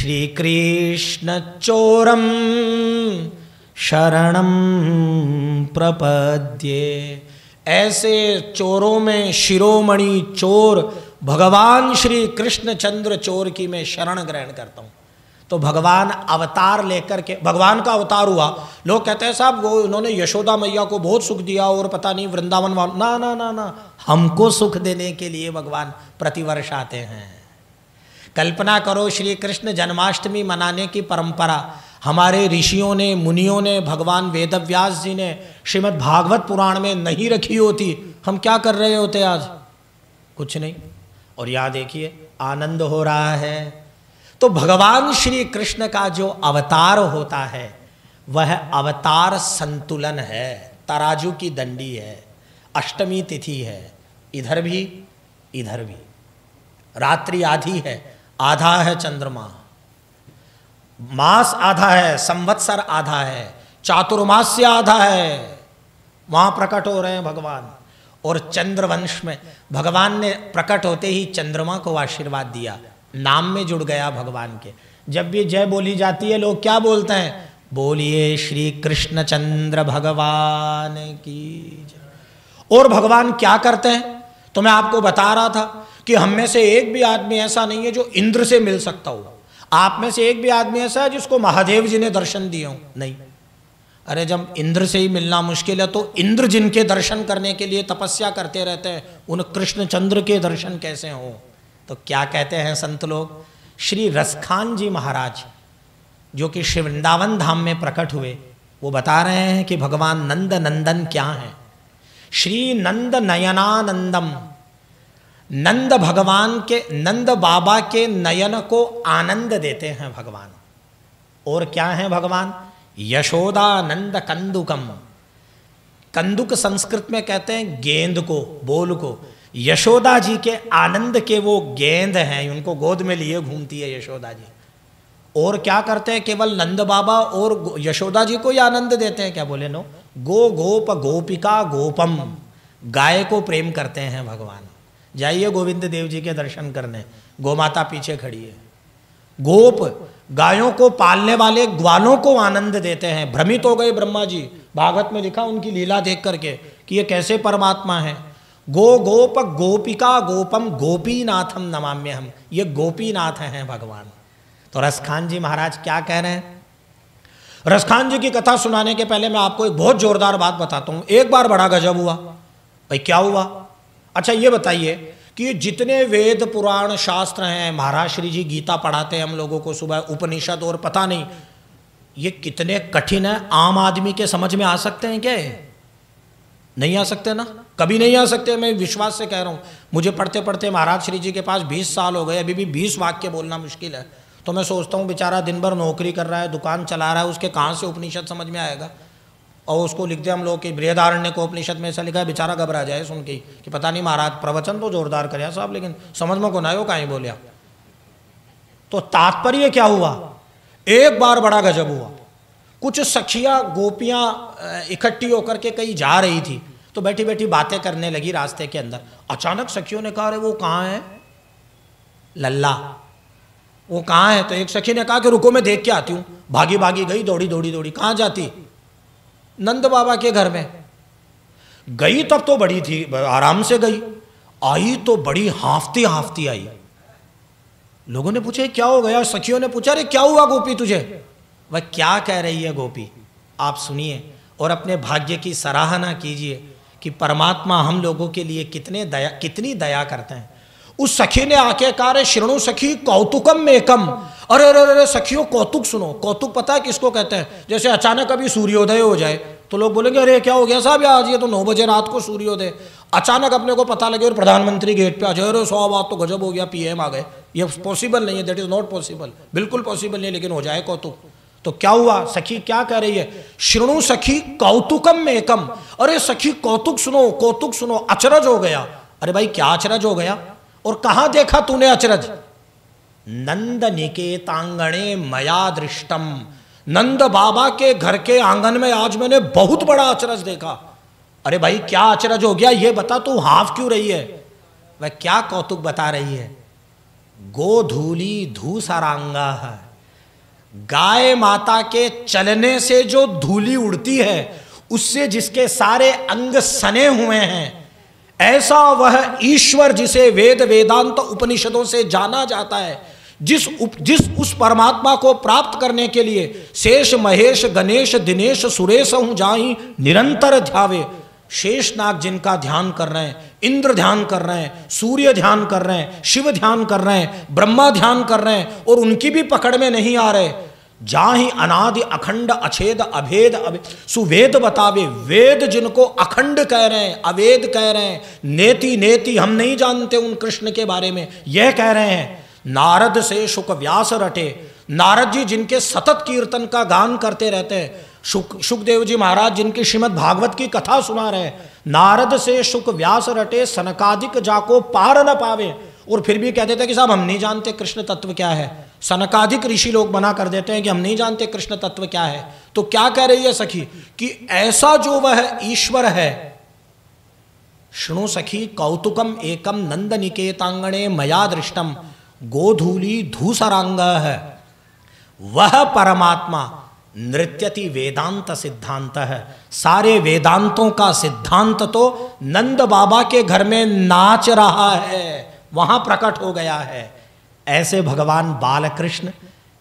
श्री कृष्ण चोरम शरणम प्रपद्ये। ऐसे चोरों में शिरोमणि चोर, भगवान श्री कृष्ण चंद्र चोर की मैं शरण ग्रहण करता हूँ। तो भगवान अवतार लेकर के, भगवान का अवतार हुआ। लोग कहते हैं, साहब, वो उन्होंने यशोदा मैया को बहुत सुख दिया और पता नहीं वृंदावन वाल ना ना ना ना। हमको सुख देने के लिए भगवान प्रतिवर्ष आते हैं। कल्पना करो श्री कृष्ण जन्माष्टमी मनाने की परंपरा। हमारे ऋषियों ने, मुनियों ने, भगवान वेदव्यास जी ने, श्रीमद् भागवत पुराण में नहीं रखी होती। हम क्या कर रहे होते आज? कुछ नहीं। और यहाँ देखिए, आनंद हो रहा है। तो भगवान श्री कृष्ण का जो अवतार होता है, वह अवतार संतुलन है। तराजू की दंडी है, अष्टमी तिथि है, इधर भी इधर भी। रात्रि आधी है आधा है चंद्रमा। मास आधा है, संवत्सर आधा है, चातुर्मास्य आधा है। वहाँ प्रकट हो रहे हैं भगवान। और चंद्रवंश में भगवान ने प्रकट होते ही चंद्रमा को आशीर्वाद दिया। नाम में जुड़ गया भगवान के। जब भी जय बोली जाती है, लोग क्या बोलते हैं? बोलिए श्री कृष्ण चंद्र भगवान की और भगवान क्या करते हैं? तो मैं आपको बता रहा था कि हम में से एक भी आदमी ऐसा नहीं है जो इंद्र से मिल सकता हो। आप में से एक भी आदमी ऐसा है जिसको महादेव जी ने दर्शन दिए हो। नहीं। अरे जब इंद्र से ही मिलना मुश्किल है तो इंद्र जिनके दर्शन करने के लिए तपस्या करते रहते हैं, उन कृष्ण चंद्र के दर्शन कैसे हो? तो क्या कहते हैं संत लोग? श्री रसखान जी महाराज, जो कि श्री वृंदावन धाम में प्रकट हुए, वो बता रहे हैं कि भगवान नंद नंदन क्या है। श्री नंद नयनानंदम नंद भगवान के, नंद बाबा के नयन को आनंद देते हैं भगवान। और क्या है भगवान? यशोदा नंद कंदुकम। कंदुक संस्कृत में कहते हैं गेंद को, बोल को। यशोदा जी के आनंद के वो गेंद हैं, उनको गोद में लिए घूमती है यशोदा जी। और क्या करते हैं? केवल नंद बाबा और यशोदा जी को ही आनंद देते हैं। क्या बोले? नो। गो गोप गोपिका गोपम। गाय को प्रेम करते हैं भगवान। जाइए गोविंद देव जी के दर्शन करने। गोमाता पीछे खड़ी है। गोप गायों को पालने वाले ग्वालों को आनंद देते हैं। भ्रमित हो गए ब्रह्मा जी। भागवत में लिखा उनकी लीला देख करके कि ये कैसे परमात्मा है। गो गोप गोपिका गोपम गोपीनाथम नमाम्य हम ये गोपीनाथ हैं भगवान। तो रसखान जी महाराज क्या कह रहे हैं? रसखान जी की कथा सुनाने के पहले मैं आपको एक बहुत जोरदार बात बताता हूँ। एक बार बड़ा गजब हुआ। भाई क्या हुआ? अच्छा ये बताइए कि जितने वेद पुराण शास्त्र हैं महाराज श्री जी गीता पढ़ाते हैं हम लोगों को सुबह, उपनिषद और पता नहीं, ये कितने कठिन है? आम आदमी के समझ में आ सकते हैं क्या नहीं आ सकते ना? कभी नहीं आ सकते, मैं विश्वास से कह रहा हूँ। मुझे पढ़ते पढ़ते महाराज श्री जी के पास बीस साल हो गए, अभी भी बीस वाक्य बोलना मुश्किल है। तो मैं सोचता हूँ, बेचारा दिन भर नौकरी कर रहा है, दुकान चला रहा है, उसके कहाँ से उपनिषद समझ में आएगा? और उसको लिखते हम लोग कि, बृहदारण्य को उपनिषद में ऐसा लिखा है, बेचारा घबरा जाए सुन के, कि पता नहीं महाराज प्रवचन तो जोरदार करे साहब, लेकिन समझ में को ना हो कहीं बोलिया तो तात्पर्य क्या हुआ? एक बार बड़ा गजब हुआ। कुछ सखिया, गोपियाँ इकट्ठी होकर के कहीं जा रही थी तो बैठी बैठी बातें करने लगी रास्ते के अंदर। अचानक सखियों ने कहा, अरे, वो कहाँ है? लल्ला। वो कहाँ है? तो एक सखी ने कहा कि, रुको, मैं देख के आती हूँ। भागी भागी गई दौड़ी दौड़ी दौड़ी कहाँ जाती? नंद बाबा के घर में। गई तब तो बड़ी थी, आराम से गई। आई तो बड़ी हाफती हाफती आई। लोगों ने पूछा क्या हो गया? सखियों ने पूछा, अरे, क्या हुआ गोपी तुझे? वह क्या कह रही है गोपी? आप सुनिए और अपने भाग्य की सराहना कीजिए कि परमात्मा हम लोगों के लिए कितने दया, कितनी दया करते हैं। उस सखी ने आके कहा श्रृणु सखी, कौतुकम में कम अरे अरे अरे, सखियों, कौतुक सुनो। कौतुक पता है किसको कहते हैं? जैसे अचानक अभी सूर्योदय हो जाए तो लोग बोलेंगे, अरे, क्या हो गया साहब आज? ये तो नौ बजे रात को सूर्योदय। अचानक अपने को पता लगे और प्रधानमंत्री गेट पे आ जाए, अरे, सौ बात तो गजब हो गया, पीएम आ गए। ये पॉसिबल नहीं है दैट इज़ नॉट पॉसिबल बिल्कुल पॉसिबल नहीं, लेकिन हो जाए कौतुक। तो क्या हुआ? सखी क्या कह रही है? श्रृणु सखी कौतुकम में एकम। अरे, सखी, कौतुक सुनो कौतुक सुनो, अचरज हो गया। अरे भाई, क्या अचरज हो गया? और कहा देखा तूने अचरज? नंद निकेतांगणे मया दृष्टम। नंद बाबा के घर के आँगन में आज मैंने बहुत बड़ा अचरज देखा। अरे भाई, क्या अचरज हो गया? ये बता, तू हाफ़ क्यों रही है? वह क्या कौतुक बता रही है? गोधूली धूसरांगा है। गाय माता के चलने से जो धूली उड़ती है, उससे जिसके सारे अंग सने हुए हैं, ऐसा वह ईश्वर जिसे वेद वेदांत तो उपनिषदों से जाना जाता है। जिस उप, जिस उस परमात्मा को प्राप्त करने के लिए शेष महेश गणेश दिनेश सुरेश हूँ जाही निरंतर ध्यावे। शेषनाग जिनका ध्यान कर रहे हैं इंद्र ध्यान कर रहे हैं सूर्य ध्यान कर रहे हैं शिव ध्यान कर रहे हैं ब्रह्मा ध्यान कर रहे हैं और उनकी भी पकड़ में नहीं आ रहे। जाहि अनादि अखंड अछेद अभेद अभेद सुवेद बतावे। वेद जिनको अखंड कह रहे हैं अवेद कह रहे हैं नेति नेति हम नहीं जानते उन कृष्ण के बारे में यह कह रहे हैं नारद से शुक व्यास रटे। नारद जी जिनके सतत कीर्तन का गान करते रहते हैं सुख सुखदेव जी महाराज जिनकी श्रीमद भागवत की कथा सुना रहे नारद से शुक व्यास रटे, सनकादिक जाको पार न पावे। और फिर भी कहते थे कि साहब, हम नहीं जानते कृष्ण तत्व क्या है। सनकाधिक ऋषि लोग बना कर देते हैं कि हम नहीं जानते कृष्ण तत्व क्या है। तो क्या कह रही है सखी? कि ऐसा जो वह ईश्वर है, शुणु सखी, कौतुकम एकम नंद निकेतांगणे मया दृष्टम। गोधूली धूसरांग है। वह परमात्मा नृत्यति वेदांत सिद्धांत है। सारे वेदांतों का सिद्धांत तो नंद बाबा के घर में नाच रहा है, वहाँ प्रकट हो गया है। ऐसे भगवान बालकृष्ण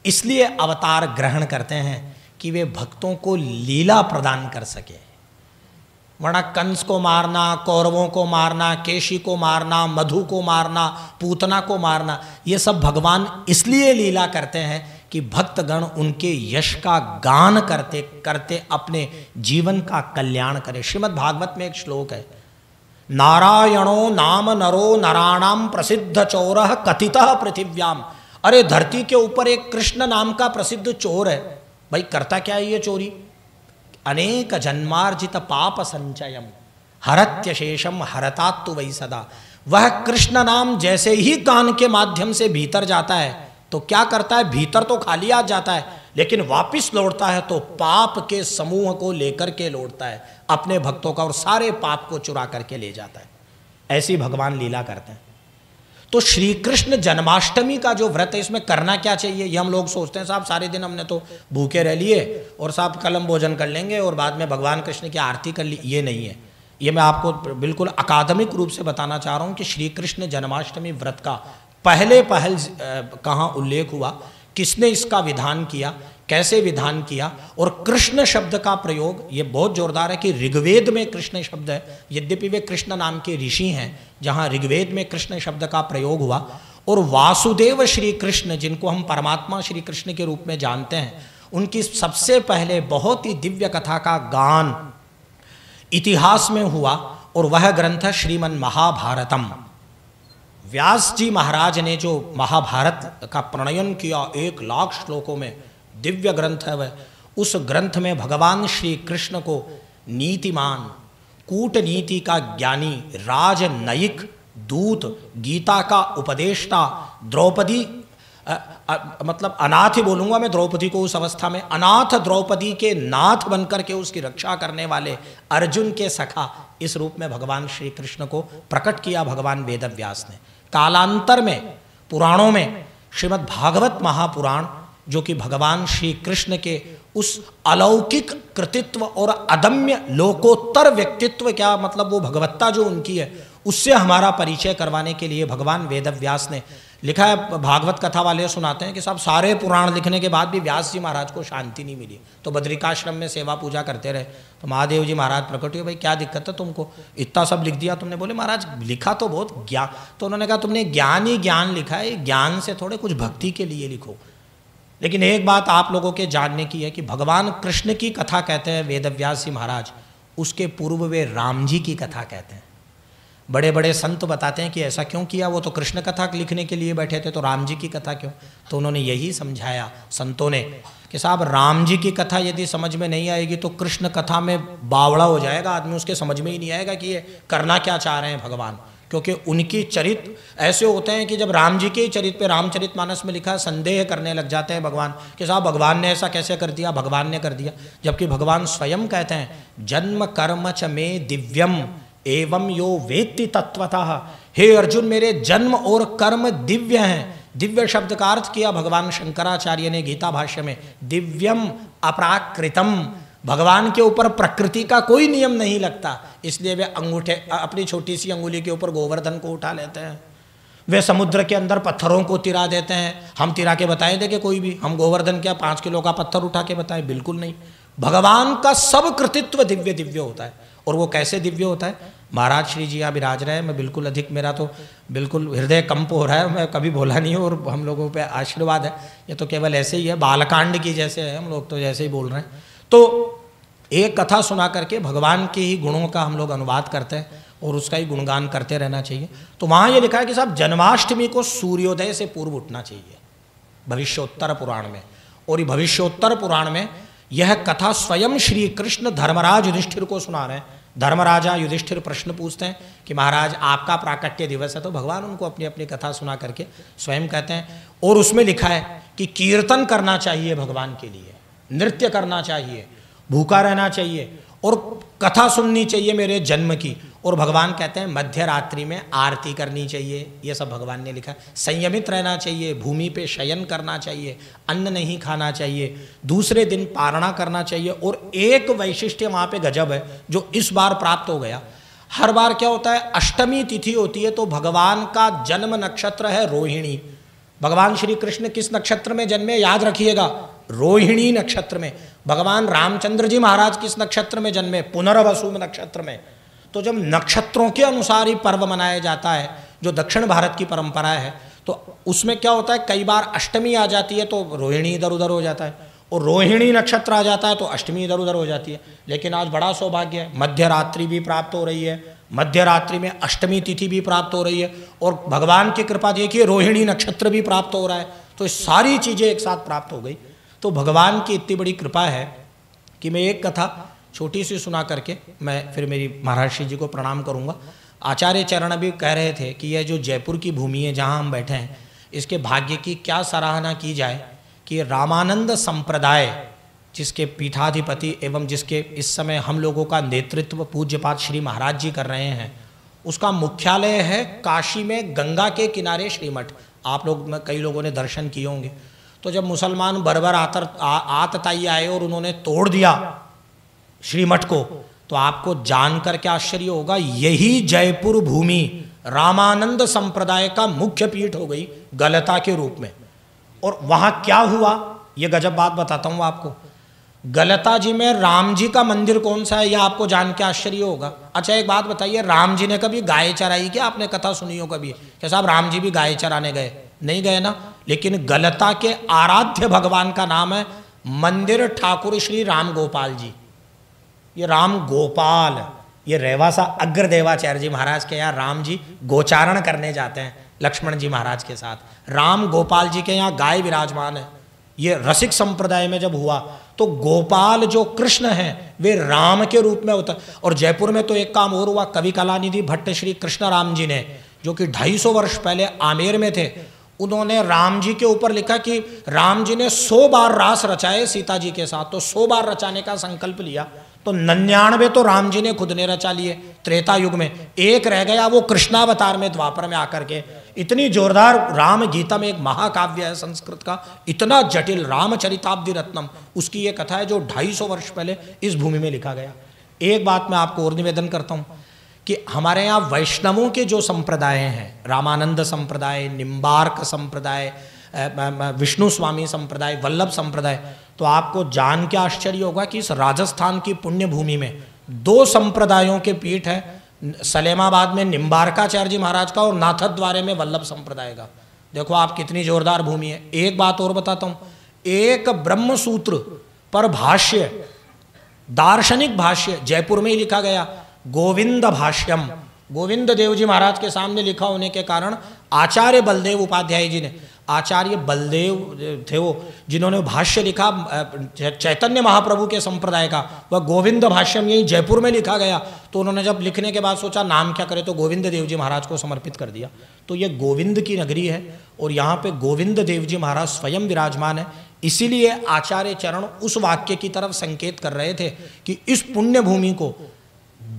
इसलिए अवतार ग्रहण करते हैं कि वे भक्तों को लीला प्रदान कर सके। वरना कंस को मारना, कौरवों को मारना, केशी को मारना, मधु को मारना, पूतना को मारना, ये सब भगवान इसलिए लीला करते हैं कि भक्तगण उनके यश का गान करते करते अपने जीवन का कल्याण करें। श्रीमद् भागवत में एक श्लोक है, नारायणो नाम नरो नराणाम प्रसिद्ध चोर कथित पृथिव्याम अरे धरती के ऊपर एक कृष्ण नाम का प्रसिद्ध चोर है। भाई, करता क्या है ये चोरी? अनेक जन्मार्जित पाप संचयम। हरत्य शेषम हरतात्व वही सदा। वह कृष्ण नाम जैसे ही कान के माध्यम से भीतर जाता है तो क्या करता है? भीतर तो खाली आ जाता है, लेकिन वापिस लौटता है तो पाप के समूह को लेकर के लौटता है। अपने भक्तों का और सारे पाप को चुरा करके ले जाता है। ऐसी भगवान लीला करते हैं। तो श्री कृष्ण जन्माष्टमी का जो व्रत है, इसमें करना क्या चाहिए? ये हम लोग सोचते हैं, साहब, सारे दिन हमने तो भूखे रह लिए और साहब कलम भोजन कर लेंगे और बाद में भगवान कृष्ण की आरती कर ली। ये नहीं है। ये मैं आपको बिल्कुल अकादमिक रूप से बताना चाह रहा हूँ कि श्री कृष्ण जन्माष्टमी व्रत का पहले पहल कहाँ उल्लेख हुआ, किसने इसका विधान किया? कैसे विधान किया और कृष्ण शब्द का प्रयोग, ये बहुत जोरदार है कि ऋग्वेद में कृष्ण शब्द है। यद्यपि वे कृष्ण नाम के ऋषि हैं, जहाँ ऋग्वेद में कृष्ण शब्द का प्रयोग हुआ, और वासुदेव श्री कृष्ण, जिनको हम परमात्मा श्री कृष्ण के रूप में जानते हैं, उनकी सबसे पहले बहुत ही दिव्य कथा का गान इतिहास में हुआ, और वह ग्रंथ श्रीमन महाभारतम। व्यास जी महाराज ने जो महाभारत का प्रणयन किया एक लाख श्लोकों में दिव्य ग्रंथ है वह। उस ग्रंथ में भगवान श्री कृष्ण को नीतिमान, कूटनीति का ज्ञानी राजनयिक दूत, गीता का उपदेष्टा, द्रौपदी मतलब अनाथ ही बोलूँगा मैं द्रौपदी को उस अवस्था में, अनाथ द्रौपदी के नाथ बनकर के उसकी रक्षा करने वाले अर्जुन के सखा, इस रूप में भगवान श्री कृष्ण को प्रकट किया भगवान वेदव्यास ने। कालांतर में, पुराणों में श्रीमद् भागवत महापुराण जो कि भगवान श्री कृष्ण के उस अलौकिक कृतित्व और अदम्य लोकोत्तर व्यक्तित्व, क्या मतलब वो भगवत्ता जो उनकी है, उससे हमारा परिचय करवाने के लिए भगवान वेदव्यास ने लिखा है, भागवत कथा वाले सुनाते हैं कि साहब सारे पुराण लिखने के बाद भी व्यास जी महाराज को शांति नहीं मिली। तो बद्रिकाश्रम में सेवा पूजा करते रहे। तो महादेव जी महाराज प्रकट हुए, भाई क्या दिक्कत है तुमको? इतना सब लिख दिया तुमने। बोले, महाराज, लिखा तो बहुत ज्ञान तो उन्होंने कहा, तुमने ज्ञान ही ज्ञान लिखा है ज्ञान से थोड़े कुछ भक्ति के लिए लिखो। लेकिन एक बात आप लोगों के जानने की है कि भगवान कृष्ण की कथा कहते हैं, वेदव्यास जी महाराज, उसके पूर्व वे राम जी की कथा कहते हैं। बड़े बड़े संत बताते हैं कि ऐसा क्यों किया? वो तो कृष्ण कथा लिखने के लिए बैठे थे तो राम जी की कथा क्यों? तो उन्होंने यही समझाया संतों ने कि साहब, राम जी की कथा यदि समझ में नहीं आएगी तो कृष्ण कथा में बावड़ा हो जाएगा आदमी, उसके समझ में ही नहीं आएगा कि ये करना क्या चाह रहे हैं भगवान। क्योंकि उनकी चरित्र ऐसे होते हैं कि जब राम जी के चरित्र पे रामचरित मानस में लिखा, संदेह करने लग जाते हैं भगवान, कि साहब भगवान ने ऐसा कैसे कर दिया? भगवान ने कर दिया। जबकि भगवान स्वयं कहते हैं, जन्म कर्म च में दिव्यम, एवं यो वेत्ति तत्वतः हे अर्जुन, मेरे जन्म और कर्म दिव्य हैं। दिव्य शब्द का अर्थ किया भगवान शंकराचार्य ने गीता भाष्य में, दिव्यम अपराकृतम। भगवान के ऊपर प्रकृति का कोई नियम नहीं लगता। इसलिए वे अंगूठे अपनी छोटी सी अंगुली के ऊपर गोवर्धन को उठा लेते हैं। वे समुद्र के अंदर पत्थरों को तिरा देते हैं। हम तिरा के बताए कि कोई भी? हम गोवर्धन क्या पाँच किलो का पत्थर उठा के बताएँ? बिल्कुल नहीं। भगवान का सब कृतित्व दिव्य दिव्य होता है। और वो कैसे दिव्य होता है? महाराज श्री जी यहाँ विराज रहे हैं, मैं बिल्कुल अधिक, मेरा तो बिल्कुल हृदय कंप हो रहा है, मैं कभी बोला नहीं हूँ और हम लोगों पे आशीर्वाद है। ये तो केवल ऐसे ही है, बालकांड की जैसे है, हम लोग तो जैसे ही बोल रहे हैं। तो एक कथा सुना करके भगवान के ही गुणों का हम लोग अनुवाद करते हैं और उसका ही गुणगान करते रहना चाहिए। तो वहाँ ये लिखा है कि साहब, जन्माष्टमी को सूर्योदय से पूर्व उठना चाहिए, भविष्योत्तर पुराण में। और ये भविष्योत्तर पुराण में यह कथा स्वयं श्री कृष्ण धर्मराज युधिष्ठिर को सुना रहे हैं। धर्मराजा युधिष्ठिर प्रश्न पूछते हैं कि महाराज, आपका प्राकट्य दिवस है तो भगवान उनको अपनी अपनी कथा सुना करके स्वयं कहते हैं। और उसमें लिखा है कि कीर्तन करना चाहिए भगवान के लिए। नृत्य करना चाहिए, भूखा रहना चाहिए और कथा सुननी चाहिए मेरे जन्म की। और भगवान कहते हैं मध्य रात्रि में आरती करनी चाहिए। ये सब भगवान ने लिखा। संयमित रहना चाहिए, भूमि पे शयन करना चाहिए, अन्न नहीं खाना चाहिए, दूसरे दिन पारणा करना चाहिए और एक वैशिष्ट्य वहाँ पे गजब है, जो इस बार प्राप्त हो गया। हर बार क्या होता है, अष्टमी तिथि होती है तो भगवान का जन्म नक्षत्र है रोहिणी। भगवान श्री कृष्ण किस नक्षत्र में जन्मे, याद रखिएगा। रोहिणी नक्षत्र में। भगवान रामचंद्र जी महाराज किस नक्षत्र में जन्मे? पुनर्वसु नक्षत्र में। तो जब नक्षत्रों के अनुसार ही पर्व मनाया जाता है, जो दक्षिण भारत की परंपरा है तो उसमें क्या होता है? कई बार अष्टमी आ जाती है तो रोहिणी इधर उधर हो जाता है। और रोहिणी नक्षत्र आ जाता है तो अष्टमी इधर उधर हो जाती है। लेकिन आज बड़ा सौभाग्य है मध्य रात्रि भी प्राप्त हो रही है। मध्य रात्रि में अष्टमी तिथि भी प्राप्त हो रही है। और भगवान की कृपा देखिए, रोहिणी नक्षत्र भी प्राप्त हो रहा है। तो सारी चीज़ें एक साथ प्राप्त हो गई। तो भगवान की इतनी बड़ी कृपा है कि मैं एक कथा छोटी सी सुना करके मैं फिर मेरी महाराष्ट्री जी को प्रणाम करूँगा। आचार्य चरण अभी कह रहे थे कि यह जो जयपुर की भूमि है जहाँ हम बैठे हैं, इसके भाग्य की क्या सराहना की जाए कि रामानंद संप्रदाय, जिसके पीठाधिपति एवं जिसके इस समय हम लोगों का नेतृत्व पूज्यपात श्री महाराज जी कर रहे हैं, उसका मुख्यालय है काशी में गंगा के किनारे श्रीमठ। आप लोग कई लोगों ने दर्शन किए होंगे। तो जब मुसलमान बरबर आतर आतताई आए और उन्होंने तोड़ दिया श्रीमठ को तो आपको जानकर क्या आश्चर्य होगा? यही जयपुर भूमि रामानंद संप्रदाय का मुख्य पीठ हो गई गलता के रूप में। और वहाँ क्या हुआ? यह गजब बात बताता हूँ आपको। गलता जी में राम जी का मंदिर कौन सा है, यह आपको जान के आश्चर्य होगा। अच्छा एक बात बताइए, राम जी ने कभी गाय चराई? क्या आपने कथा सुनी हो कभी? क्या साहब राम जी भी गाय चराने गए। नहीं गए ना। लेकिन गलता के आराध्य भगवान का नाम है मंदिर ठाकुर श्री राम गोपाल जी। ये राम गोपाल, ये रेवासा अग्रदेवाचार्य जी महाराज के यहाँ राम जी गोचारण करने जाते हैं लक्ष्मण जी महाराज के साथ। राम गोपाल जी के यहाँ गाय विराजमान है। ये रसिक संप्रदाय में जब हुआ तो गोपाल जो कृष्ण हैं, वे राम के रूप में होता। और जयपुर में तो एक काम और हुआ, कवि कलानिधि भट्ट श्री कृष्ण राम जी ने, जो कि 250 वर्ष पहले आमेर में थे उन्होंने राम जी के ऊपर लिखा कि राम जी ने सौ बार रास रचाए सीता जी के साथ तो सौ बार रचाने का संकल्प लिया। तो नन्यानवे तो राम जी ने खुद ने रचा लिए त्रेता युग में। एक रह गया वो कृष्णावतार में, द्वापर में आकर के। इतनी जोरदार राम गीता में एक महाकाव्य है संस्कृत का, इतना जटिल रामचरिताब्दि रत्नम उसकी ये कथा है जो ढाई सौ वर्ष पहले इस भूमि में लिखा गया। एक बात मैं आपको और निवेदन करता हूँ कि हमारे यहाँ वैष्णवों के जो संप्रदाय हैं, रामानंद संप्रदाय निम्बार्क संप्रदाय विष्णु स्वामी संप्रदाय, वल्लभ संप्रदाय तो आपको जान के आश्चर्य होगा कि इस राजस्थान की पुण्य भूमि में दो संप्रदायों के पीठ है, सलेमाबाद में निम्बारकाचार्य जी महाराज का और नाथद द्वारे में वल्लभ संप्रदाय का। देखो आप कितनी जोरदार भूमि है। एक बात और बताता हूँ, एक ब्रह्म सूत्र पर भाष्य, दार्शनिक भाष्य, जयपुर में ही लिखा गया गोविंद भाष्यम गोविंद देव जी महाराज के सामने लिखा होने के कारण आचार्य बलदेव उपाध्याय जी ने, आचार्य बलदेव थे वो, जिन्होंने भाष्य लिखा चैतन्य महाप्रभु के संप्रदाय का, वह गोविंद भाष्यम यही जयपुर में लिखा गया। तो उन्होंने जब लिखने के बाद सोचा, नाम क्या करे तो गोविंद देव जी महाराज को समर्पित कर दिया। तो ये गोविंद की नगरी है और यहाँ पे गोविंद देव जी महाराज स्वयं विराजमान है। इसीलिए आचार्य चरण उस वाक्य की तरफ़ संकेत कर रहे थे कि इस पुण्य भूमि को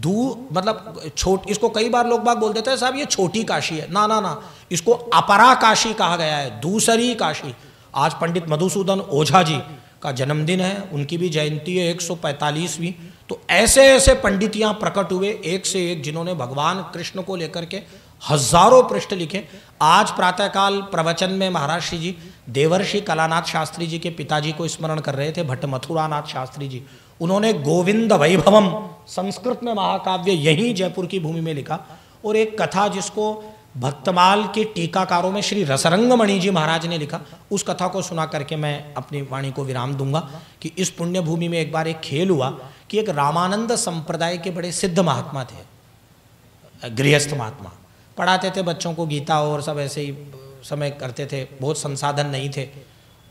दू मतलब छोट, इसको कई बार लोग बाग बोल देते हैं, साहब, ये छोटी काशी है। ना ना ना, इसको अपरा काशी कहा गया है, दूसरी काशी। आज पंडित मधुसूदन ओझा जी का जन्मदिन है, उनकी भी जयंती है 145वीं तो ऐसे ऐसे पंडित यहाँ प्रकट हुए, एक से एक, जिन्होंने भगवान कृष्ण को लेकर के हज़ारों पृष्ठ लिखे। आज प्रातःकाल प्रवचन में महाराज श्री जी, देवर्षि कलानाथ शास्त्री जी के पिताजी को स्मरण कर रहे थे भट्ट मथुरानाथ शास्त्री जी। उन्होंने गोविंद वैभवम, संस्कृत में महाकाव्य यही जयपुर की भूमि में लिखा, और एक कथा जिसको भक्तमाल के टीकाकारों में श्री रसरंग मणि जी महाराज ने लिखा, उस कथा को सुना करके मैं अपनी वाणी को विराम दूँगा कि इस पुण्य भूमि में एक बार एक खेल हुआ कि एक रामानंद संप्रदाय के बड़े सिद्ध महात्मा थे, गृहस्थ महात्मा। पढ़ाते थे बच्चों को गीता और सब ऐसे ही समय करते थे, बहुत संसाधन नहीं थे।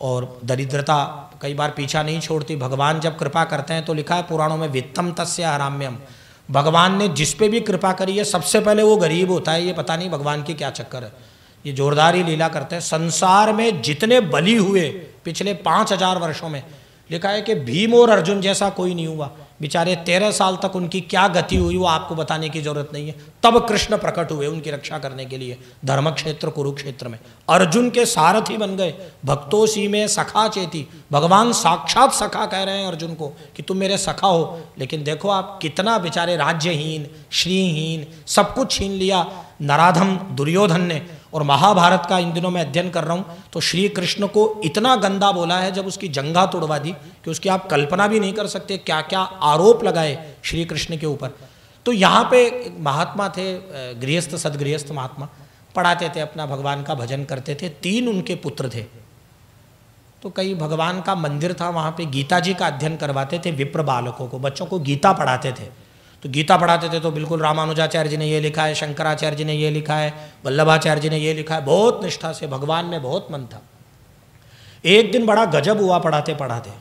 और दरिद्रता कई बार पीछा नहीं छोड़ती। भगवान जब कृपा करते हैं तो लिखा है पुराणों में, वित्तम तस्य आराम्यम। भगवान ने जिस पे भी कृपा करी है, सबसे पहले वो गरीब होता है। ये पता नहीं भगवान की क्या चक्कर है। ये जोरदार ही लीला करते हैं। संसार में जितने बली हुए पिछले पाँच हज़ार वर्षों में, लिखा है कि भीम और अर्जुन जैसा कोई नहीं हुआ। बेचारे तेरह साल तक उनकी क्या गति हुई वो आपको बताने की ज़रूरत नहीं है। तब कृष्ण प्रकट हुए उनकी रक्षा करने के लिए धर्म क्षेत्र कुरुक्षेत्र में। अर्जुन के सारथी बन गए। भक्तों सी में सखा चेती। भगवान साक्षात सखा कह रहे हैं अर्जुन को कि तुम मेरे सखा हो, लेकिन देखो आप कितना बेचारे राज्यहीन, श्रीहीन, सब कुछ छीन लिया। नराधम दुर्योधन ने और महाभारत का इन दिनों में अध्ययन कर रहा हूँ तो श्री कृष्ण को इतना गंदा बोला है, जब उसकी जंगा तोड़वा दी, कि उसकी आप कल्पना भी नहीं कर सकते क्या क्या आरोप लगाए श्री कृष्ण के ऊपर। तो यहाँ पे महात्मा थे गृहस्थ, सदगृहस्थ महात्मा, पढ़ाते थे अपना, भगवान का भजन करते थे, तीन उनके पुत्र थे। तो कई भगवान का मंदिर था, वहाँ पे गीता जी का अध्ययन करवाते थे, विप्र बालकों को, बच्चों को गीता पढ़ाते थे। तो गीता पढ़ाते थे तो बिल्कुल रामानुजाचार्य जी ने ये लिखा है, शंकराचार्य जी ने ये लिखा है, वल्लभाचार्य जी ने ये लिखा है। बहुत निष्ठा से, भगवान में बहुत मन था। एक दिन बड़ा गजब हुआ पढ़ाते पढ़ाते।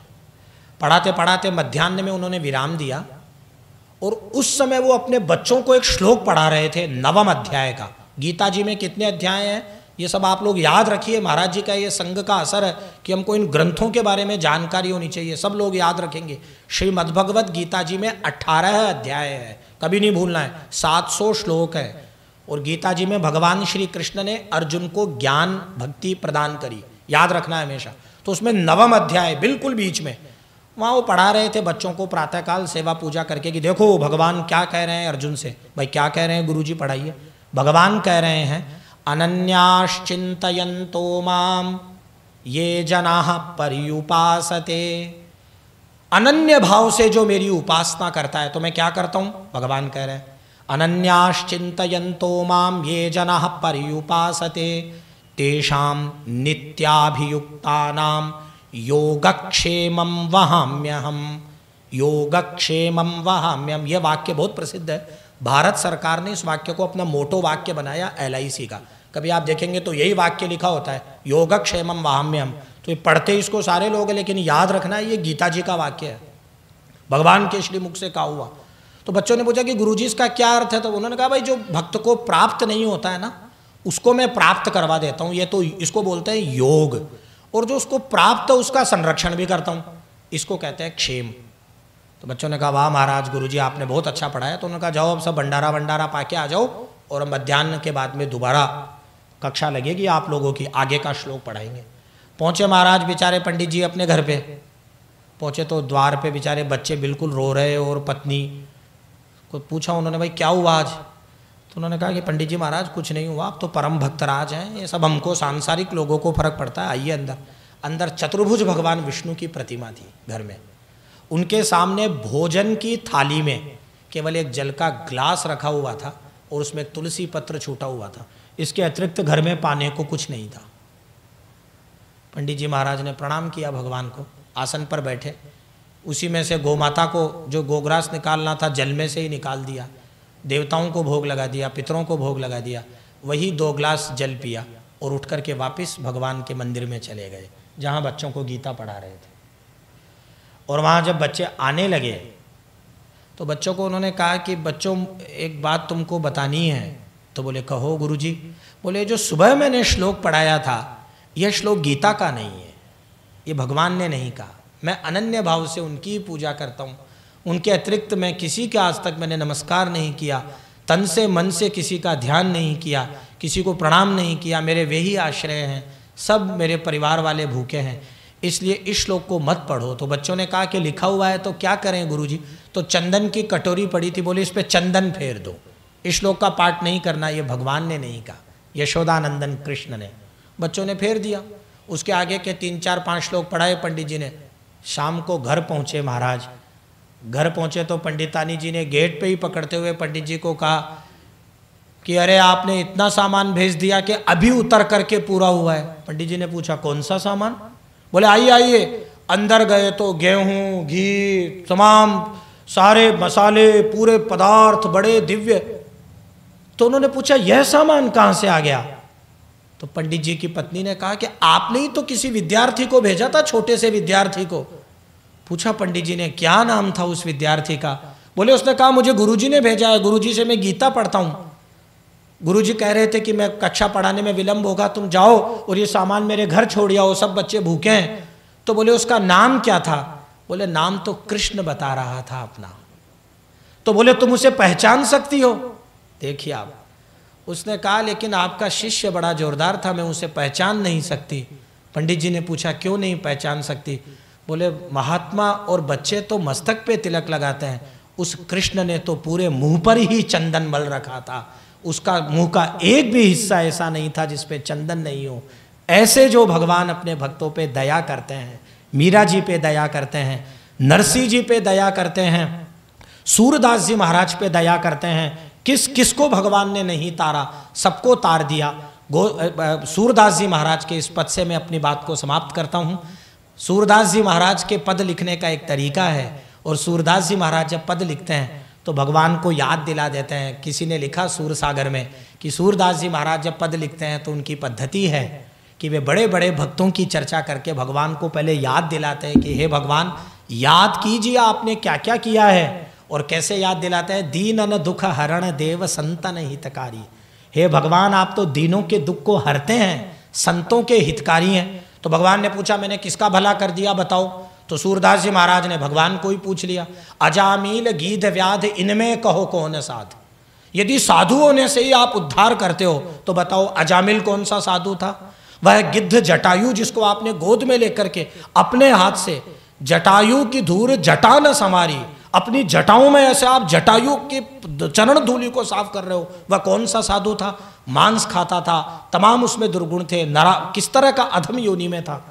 पढ़ाते पढ़ाते मध्यान्ह में उन्होंने विराम दिया और उस समय वो अपने बच्चों को एक श्लोक पढ़ा रहे थे, नवम अध्याय का। गीता जी में कितने अध्याय हैं? ये सब आप लोग याद रखिए, महाराज जी का ये संघ का असर है कि हमको इन ग्रंथों के बारे में जानकारी होनी चाहिए, सब लोग याद रखेंगे। श्रीमद्भगवत गीता जी में अट्ठारह अध्याय है, कभी नहीं भूलना है, सात सौ श्लोक है। और गीता जी में भगवान श्री कृष्ण ने अर्जुन को ज्ञान भक्ति प्रदान करी, याद रखना है हमेशा। तो उसमें नवम अध्याय बिल्कुल बीच में। वहाँ वो पढ़ा रहे थे बच्चों को प्रातःकाल सेवा पूजा करके कि देखो, भगवान क्या कह रहे हैं अर्जुन से? भाई, क्या कह रहे हैं गुरु पढ़ाइए। भगवान कह रहे हैं अनन्याश्चिंतो माम। ये जना पर्युपासते। अनन्य भाव से जो मेरी उपासना करता है तो मैं क्या करता हूँ? भगवान कह रहे हैं अनन्याश्चिंतो माम, ये जना पर्युपासते। तेषाम नित्याभियुक्ता योगक्षेम वहाम्यहम। योगक्षेम वहाम्यम यह वाक्य बहुत प्रसिद्ध है। भारत सरकार ने इस वाक्य को अपना मोटो वाक्य बनाया एलआईसी का। कभी आप देखेंगे तो यही वाक्य लिखा होता है योगक्षेमम वाहम्यम तो ये पढ़ते इसको सारे लोग हैं लेकिन याद रखना है ये गीता जी का वाक्य है। भगवान के श्रीमुख से कहा हुआ। तो बच्चों ने पूछा कि गुरु जी इसका क्या अर्थ है? तो उन्होंने कहा, भाई, जो भक्त को प्राप्त नहीं होता है ना, उसको मैं प्राप्त करवा देता हूँ। ये तो इसको बोलते हैं योग। और जो उसको प्राप्त है, उसका संरक्षण भी करता हूँ। इसको कहते हैं क्षेम। तो बच्चों ने कहा, वाह महाराज गुरु जी आपने बहुत अच्छा पढ़ाया। तो उन्होंने कहा, जाओ अब सब भंडारा भंडारा पाके आ जाओ और मध्यान्ह के बाद में दोबारा कक्षा लगेगी आप लोगों की, आगे का श्लोक पढ़ाएँगे। पहुँचे महाराज बेचारे पंडित जी अपने घर पे। पहुँचे तो द्वार पे बेचारे बच्चे बिल्कुल रो रहे और पत्नी को पूछा उन्होंने, भाई, क्या हुआ आज? तो उन्होंने कहा कि पंडित जी महाराज, कुछ नहीं हुआ, आप तो परम भक्तराज हैं। ये सब हमको सांसारिक लोगों को फ़र्क पड़ता है। आइए अंदर। अंदर चतुर्भुज भगवान विष्णु की प्रतिमा थी घर में। उनके सामने भोजन की थाली में केवल एक जल का ग्लास रखा हुआ था और उसमें तुलसी पत्र छूटा हुआ था। इसके अतिरिक्त घर में पाने को कुछ नहीं था। पंडित जी महाराज ने प्रणाम किया भगवान को, आसन पर बैठे। उसी में से गोमाता को जो गोग्रास निकालना था, जल में से ही निकाल दिया। देवताओं को भोग लगा दिया, पितरों को भोग लगा दिया। वही दो ग्लास जल पिया और उठ करके वापस भगवान के मंदिर में चले गए, जहाँ बच्चों को गीता पढ़ा रहे थे। और वहाँ जब बच्चे आने लगे तो बच्चों को उन्होंने कहा कि बच्चों, एक बात तुमको बतानी है। तो बोले, कहो गुरु जी बोले, जो सुबह मैंने श्लोक पढ़ाया था, यह श्लोक गीता का नहीं है। ये भगवान ने नहीं कहा। मैं अनन्य भाव से उनकी पूजा करता हूँ। उनके अतिरिक्त मैं किसी के आज तक मैंने नमस्कार नहीं किया। तन से मन से किसी का ध्यान नहीं किया। किसी को प्रणाम नहीं किया। मेरे वे ही आश्रय हैं। सब मेरे परिवार वाले भूखे हैं। इसलिए इस श्लोक को मत पढ़ो। तो बच्चों ने कहा कि लिखा हुआ है तो क्या करें गुरुजी? तो चंदन की कटोरी पड़ी थी, बोले इस पर चंदन फेर दो। इस श्लोक का पाठ नहीं करना, ये भगवान ने नहीं कहा। यशोदानंदन कृष्ण ने। बच्चों ने फेर दिया। उसके आगे के तीन, चार, पाँच श्लोक पढ़ाए पंडित जी ने। शाम को घर पहुँचे महाराज। घर पहुँचे तो पंडितानी जी ने गेट पे ही पकड़ते हुए पंडित जी को कहा कि, अरे, आपने इतना सामान भेज दिया कि अभी उतर करके पूरा हुआ है। पंडित जी ने पूछा, कौन सा सामान? बोले, आइए आइए। अंदर गए तो गेहूँ, घी, तमाम सारे मसाले, पूरे पदार्थ, बड़े दिव्य। तो उन्होंने पूछा, यह सामान कहाँ से आ गया? तो पंडित जी की पत्नी ने कहा कि, आपने ही तो किसी विद्यार्थी को भेजा था, छोटे से विद्यार्थी को। पूछा पंडित जी ने, क्या नाम था उस विद्यार्थी का? बोले, उसने कहा, मुझे गुरुजी ने भेजा है। गुरुजी से मैं गीता पढ़ता हूँ। गुरुजी कह रहे थे कि मैं कक्षा पढ़ाने में विलंब होगा, तुम जाओ और ये सामान मेरे घर छोड़ आओ, सब बच्चे भूखे हैं। तो बोले, उसका नाम क्या था? बोले, नाम तो कृष्ण बता रहा था अपना। तो बोले, तुम उसे पहचान सकती हो? देखिए आप, उसने कहा, लेकिन आपका शिष्य बड़ा जोरदार था, मैं उसे पहचान नहीं सकती। पंडित जी ने पूछा, क्यों नहीं पहचान सकती? बोले, महात्मा और बच्चे तो मस्तक पे तिलक लगाते हैं, उस कृष्ण ने तो पूरे मुँह पर ही चंदन मल रखा था। उसका मुँह का एक भी हिस्सा ऐसा नहीं था जिसपे चंदन नहीं हो। ऐसे जो भगवान अपने भक्तों पे दया करते हैं, मीरा जी पे दया करते हैं नरसिंह जी पे दया करते हैं, सूरदास जी महाराज पे दया करते हैं, किस, किसको भगवान ने नहीं तारा, सबको तार दिया। गो सूरदास जी महाराज के इस पद से मैं अपनी बात को समाप्त करता हूँ। सूरदास जी महाराज के पद लिखने का एक तरीका है और सूरदास जी महाराज जब पद लिखते हैं तो भगवान को याद दिला देते हैं। किसी ने लिखा सूर सागर में कि सूरदास जी महाराज जब पद लिखते हैं तो उनकी पद्धति है कि वे बड़े बड़े भक्तों की चर्चा करके भगवान को पहले याद दिलाते हैं कि, हे भगवान, याद कीजिए आपने क्या क्या किया है और कैसे याद दिलाते हैं? दीन अन दुख हरण देव संतन हितकारी। हे भगवान, आप तो दीनों के दुख को हरते हैं, संतों के हितकारी हैं। तो भगवान ने पूछा, मैंने किसका भला कर दिया? बताओ। तो सूरदास जी महाराज ने भगवान को ही पूछ लिया, अजामील गीध व्याध इनमें कहो कौन साध? यदि साधु होने से ही आप उद्धार करते हो तो बताओ अजामिल कौन सा साधु था? वह गिद्ध जटायु जिसको आपने गोद में लेकर के अपने हाथ से, जटायु की धूर जटा न समारी अपनी जटाओं में ऐसे आप जटायु के चरण धूलि को साफ़ कर रहे हो, वह कौन सा साधु था? मांस खाता था, तमाम उसमें दुर्गुण थे, नरा, किस तरह का अधम योनि में था?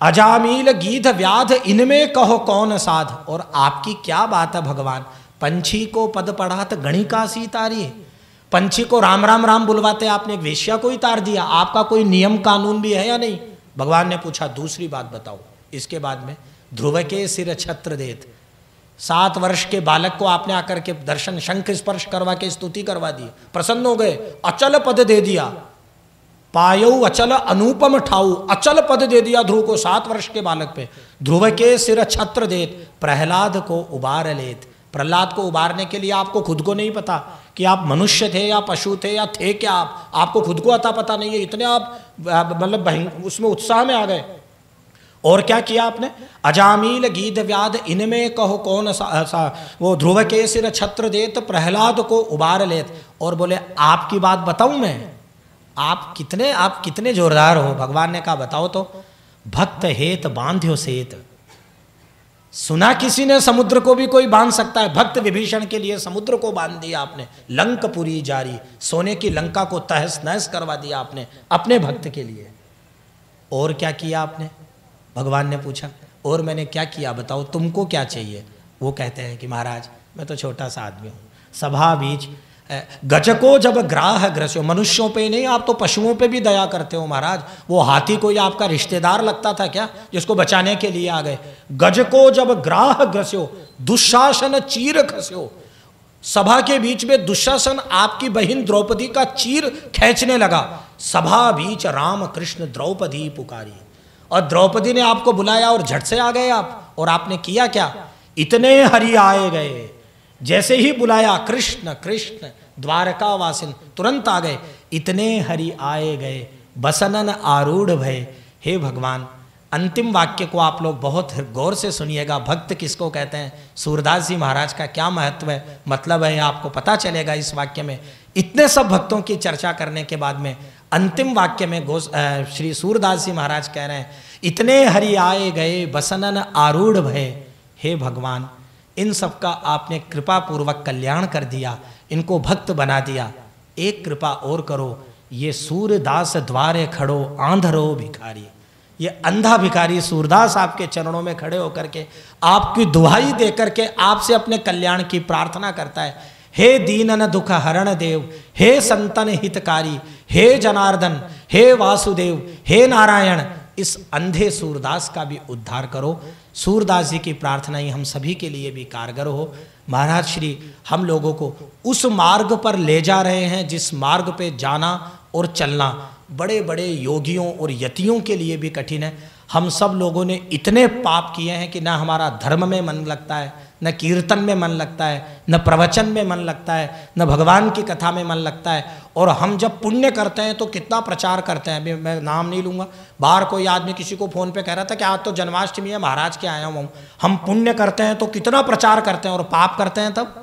अजामील गीध व्याध, इनमें कहो कौन साध? और आपकी क्या बात है भगवान? पंछी को पद पढ़ा तो गणिका सी तारी पंछी को राम राम राम बुलवाते आपने एक वेश्या को ही तार दिया। आपका कोई नियम कानून भी है या नहीं? भगवान ने पूछा, दूसरी बात बताओ। इसके बाद में, ध्रुव के सिर छत्र देत। सात वर्ष के बालक को आपने आकर के दर्शन, शंख स्पर्श करवा के स्तुति करवा दी। प्रसन्न हो गए, अचल पद दे दिया। पायो अचल अनुपम ठाऊ अचल पद दे दिया ध्रुव को सात वर्ष के बालक पे। ध्रुव के सिर छत्र देत प्रहलाद को उबार लेत। प्रहलाद को उबारने के लिए आपको खुद को नहीं पता कि आप मनुष्य थे या पशु थे या थे क्या आप। आपको खुद को अता पता नहीं है इतने आप मतलब उसमें उत्साह में आ गए। और क्या किया आपने? अजामील गीत व्याध इनमें कहो कौन सा, सा वो ध्रुव के सिर छत्र देत प्रहलाद को उबार लेत। और बोले आपकी बात बताऊँ मैं? आप कितने आप कितने जोरदार हो, भगवान ने कहा, बताओ तो। भक्त हेत बांध्यो सेत। सुना किसी ने समुद्र को भी कोई बाँध सकता है? भक्त विभीषण के लिए समुद्र को बाँध दिया आपने। लंकपुरी जारी। सोने की लंका को तहस नहस करवा दिया आपने, अपने भक्त के लिए। और क्या किया आपने? भगवान ने पूछा। और मैंने क्या किया? बताओ, तुमको क्या चाहिए? वो कहते हैं कि महाराज, मैं तो छोटा सा आदमी हूँ। सभा बीच गजको जब ग्राह ग्रस्यो, मनुष्यों पे ही नहीं, आप तो पशुओं पे भी दया करते हो महाराज। वो हाथी कोई आपका रिश्तेदार लगता था क्या, जिसको बचाने के लिए आ गए? गज को जब ग्राह ग्रस्यो, दुशासन चीर खस्यो। सभा के बीच में दुशासन आपकी बहन द्रौपदी का चीर खींचने लगा। सभा बीच राम कृष्ण द्रौपदी पुकारी। और द्रौपदी ने आपको बुलाया और झट से आ गए आप, और आपने किया क्या? इतने हरि आए गए। जैसे ही बुलाया, कृष्ण कृष्ण, द्वारका वासिन, तुरंत आ गए। इतने हरि आए गए। बसनन आरूढ़ भय। हे भगवान, अंतिम वाक्य को आप लोग बहुत गौर से सुनिएगा। भक्त किसको कहते हैं? सूरदास जी महाराज का क्या महत्व है? मतलब है, आपको पता चलेगा इस वाक्य में। इतने सब भक्तों की चर्चा करने के बाद में अंतिम वाक्य में गो श्री सूरदास जी महाराज कह रहे हैं, इतने हरि आए गए, बसनन आरूढ़ भय। हे भगवान इन सब का आपने कृपा पूर्वक कल्याण कर दिया, इनको भक्त बना दिया। एक कृपा और करो, ये सूर्यदास द्वारे खड़ो, आंधरो भिखारी। ये अंधा भिखारी सूरदास आपके चरणों में खड़े होकर के, आपकी दुहाई दे करके आपसे अपने कल्याण की प्रार्थना करता है। हे दीनन दुख हरण देव, हे संतन हितकारी, हे जनार्दन, हे वासुदेव, हे नारायण, इस अंधे सूरदास का भी उद्धार करो। सूरदास जी की प्रार्थना ही हम सभी के लिए भी कारगर हो। महाराज श्री, हम लोगों को उस मार्ग पर ले जा रहे हैं, जिस मार्ग पे जाना और चलना बड़े बड़े योगियों और यतियों के लिए भी कठिन है। हम सब लोगों ने इतने पाप किए हैं कि ना हमारा धर्म में मन लगता है न कीर्तन में मन लगता है, न प्रवचन में मन लगता है, न भगवान की कथा में मन लगता है। और हम जब पुण्य करते हैं तो कितना प्रचार करते हैं। अभी मैं नाम नहीं लूँगा। बाहर कोई आदमी किसी को फ़ोन पे कह रहा था कि आज तो जन्माष्टमी है, महाराज के आया हूँ। हम पुण्य करते हैं तो कितना प्रचार करते हैं और पाप करते हैं तब?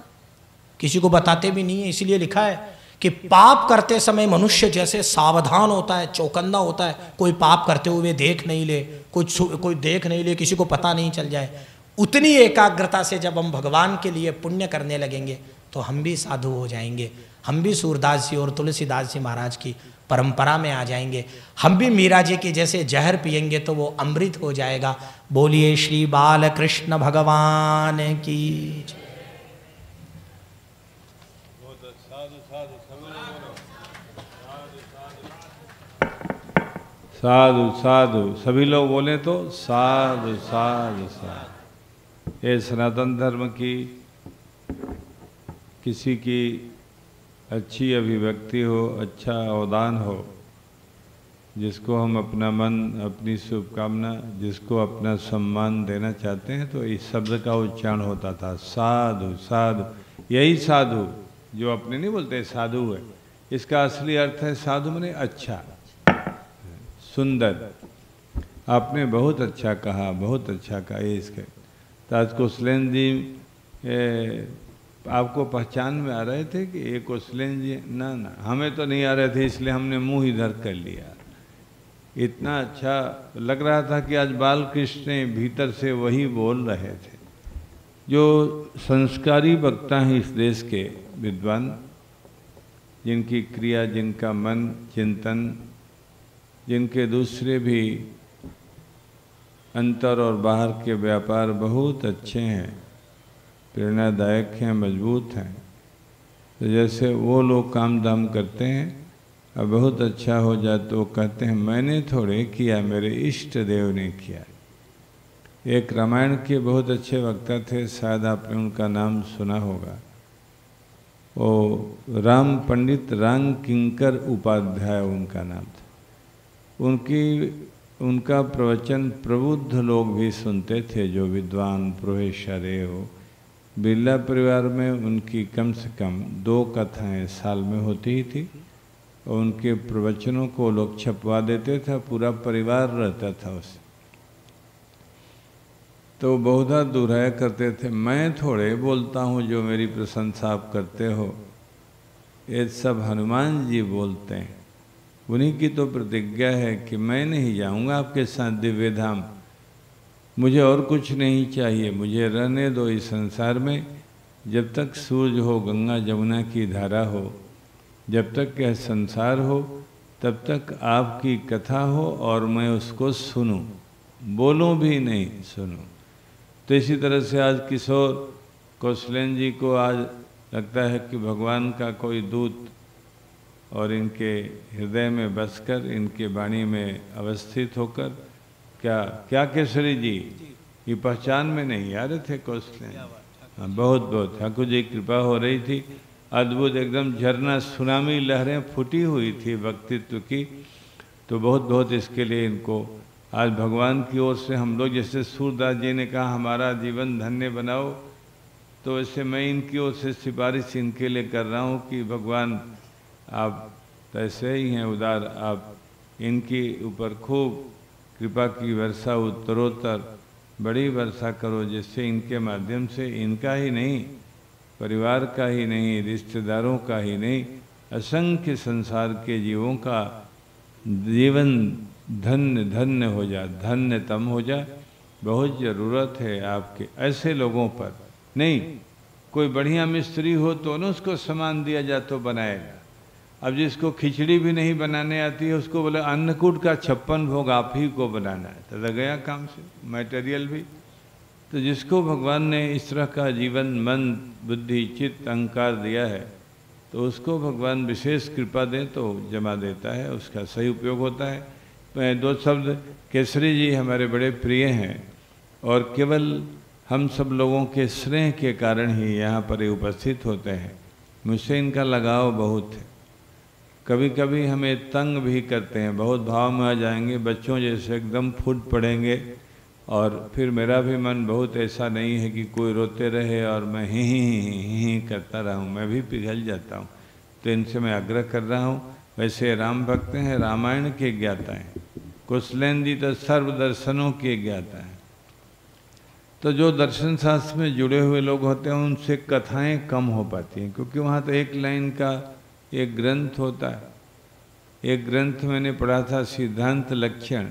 किसी को बताते भी नहीं है, इसीलिए लिखा है कि पाप करते समय मनुष्य जैसे सावधान होता है, चौकन्ना होता है। कोई पाप करते हुए देख नहीं ले कुछ कोई देख नहीं ले, किसी को पता नहीं चल जाए। उतनी एकाग्रता से जब हम भगवान के लिए पुण्य करने लगेंगे तो हम भी साधु हो जाएँगे। हम भी सूरदास जी और तुलसीदास जी महाराज की परंपरा में आ जाएँगे। हम भी मीरा जी के जैसे जहर पियेंगे तो वो अमृत हो जाएगा। बोलिए श्री बाल कृष्ण भगवान की साधु साधु। सभी लोग बोले तो साधु साधु साधु। ये सनातन धर्म की किसी की अच्छी अभिव्यक्ति हो अच्छा अवदान हो, जिसको हम अपना मन, अपनी शुभकामना, जिसको अपना सम्मान देना चाहते हैं तो इस शब्द का उच्चारण होता था, साधु साधु। यही साधु, जो अपने नहीं बोलते, साधु है। इसका असली अर्थ है साधु मैंने अच्छा सुंदर। आपने बहुत अच्छा कहा, बहुत अच्छा कहा, ये इसके ताज कुशलेन जी आपको पहचान में आ रहे थे कि ये कुशलेन जी ना ना, हमें तो नहीं आ रहे थे, इसलिए हमने मुँह इधर कर लिया। इतना अच्छा लग रहा था कि आज बाल कृष्ण भीतर से वही बोल रहे थे। जो संस्कारी वक्ता हैं इस देश के विद्वान, जिनकी क्रिया, जिनका मन, चिंतन, जिनके दूसरे भी अंतर और बाहर के व्यापार बहुत अच्छे हैं, प्रेरणादायक हैं, मज़बूत हैं। तो जैसे वो लोग काम दाम करते हैं और बहुत अच्छा हो जाए तो कहते हैं, मैंने थोड़े किया, मेरे इष्ट देव ने किया। एक रामायण के बहुत अच्छे वक्ता थे, शायद आपने उनका नाम सुना होगा। वो राम पंडित राम किंकर उपाध्याय, उनका नाम था। उनकी उनका प्रवचन प्रबुद्ध लोग भी सुनते थे, जो विद्वान प्रोहेशरे हो। बिरला परिवार में उनकी कम से कम दो कथाएँ साल में होती ही थी। और उनके प्रवचनों को लोग छपवा देते थे, पूरा परिवार रहता था उसे। तो बहुधा दुराया करते थे, मैं थोड़े बोलता हूँ जो मेरी प्रशंसा आप करते हो। ये सब हनुमान जी बोलते हैं। उन्हीं की तो प्रतिज्ञा है कि मैं नहीं जाऊँगा आपके साथ दिव्य धाम। मुझे और कुछ नहीं चाहिए। मुझे रहने दो इस संसार में। जब तक सूरज हो, गंगा जमुना की धारा हो, जब तक यह संसार हो, तब तक आपकी कथा हो और मैं उसको सुनूं। बोलूँ भी नहीं, सुनूं। तो इसी तरह से आज किशोर कौशलेन जी को आज लगता है कि भगवान का कोई दूत और इनके हृदय में बसकर इनके वाणी में अवस्थित होकर क्या क्या केसरी जी? ये पहचान में नहीं आ रहे थे कौशल हाँ बहुत बहुत। ठाकुर जी कृपा हो रही थी। अद्भुत एकदम झरना सुनामी लहरें फूटी हुई थी व्यक्तित्व की। तो बहुत बहुत इसके लिए इनको आज भगवान की ओर से हम लोग जैसे सूरदास जी ने कहा हमारा जीवन धन्य बनाओ। तो वैसे मैं इनकी ओर से सिफारिश इनके लिए कर रहा हूँ कि भगवान आप ऐसे ही हैं, उदार। आप इनके ऊपर खूब कृपा की वर्षा, उत्तरोत्तर, बड़ी वर्षा करो, जिससे इनके माध्यम से इनका ही नहीं, परिवार का ही नहीं, रिश्तेदारों का ही नहीं, असंख्य संसार के जीवों का जीवन धन्य धन्य हो जाए धन्यतम हो जाए बहुत ज़रूरत है आपके ऐसे लोगों पर। नहीं, कोई बढ़िया मिस्त्री हो तो उसको सामान दिया जाए तो बनाएगा। अब जिसको खिचड़ी भी नहीं बनाने आती है, उसको बोले, अन्नकूट का छप्पन भोग आप ही को बनाना है। तो गया काम से मटेरियल भी। तो जिसको भगवान ने इस तरह का जीवन, मन, बुद्धि, चित्त, अहंकार दिया है तो उसको भगवान विशेष कृपा दें तो जमा देता है, उसका सही उपयोग होता है। मैं दो शब्द, केसरी जी हमारे बड़े प्रिय हैं, और केवल हम सब लोगों के स्नेह के कारण ही यहाँ पर उपस्थित होते हैं। मुझसे इनका लगाव बहुत है। कभी कभी हमें तंग भी करते हैं। बहुत भाव में आ जाएँगे बच्चों जैसे एकदम फूट पड़ेंगे और फिर मेरा भी मन बहुत ऐसा नहीं है कि कोई रोते रहे और मैं ही ही ही ही, ही करता रहूँ मैं भी पिघल जाता हूँ। तो इनसे मैं आग्रह कर रहा हूँ वैसे राम भक्त हैं रामायण के ज्ञाता हैं कुशलेन जी तो सर्व दर्शनों के ज्ञाता हैं। तो जो दर्शन शास्त्र में जुड़े हुए लोग होते हैं उनसे कथाएँ कम हो पाती हैं क्योंकि वहाँ तो एक लाइन का एक ग्रंथ होता है। एक ग्रंथ मैंने पढ़ा था, सिद्धांत लक्षण।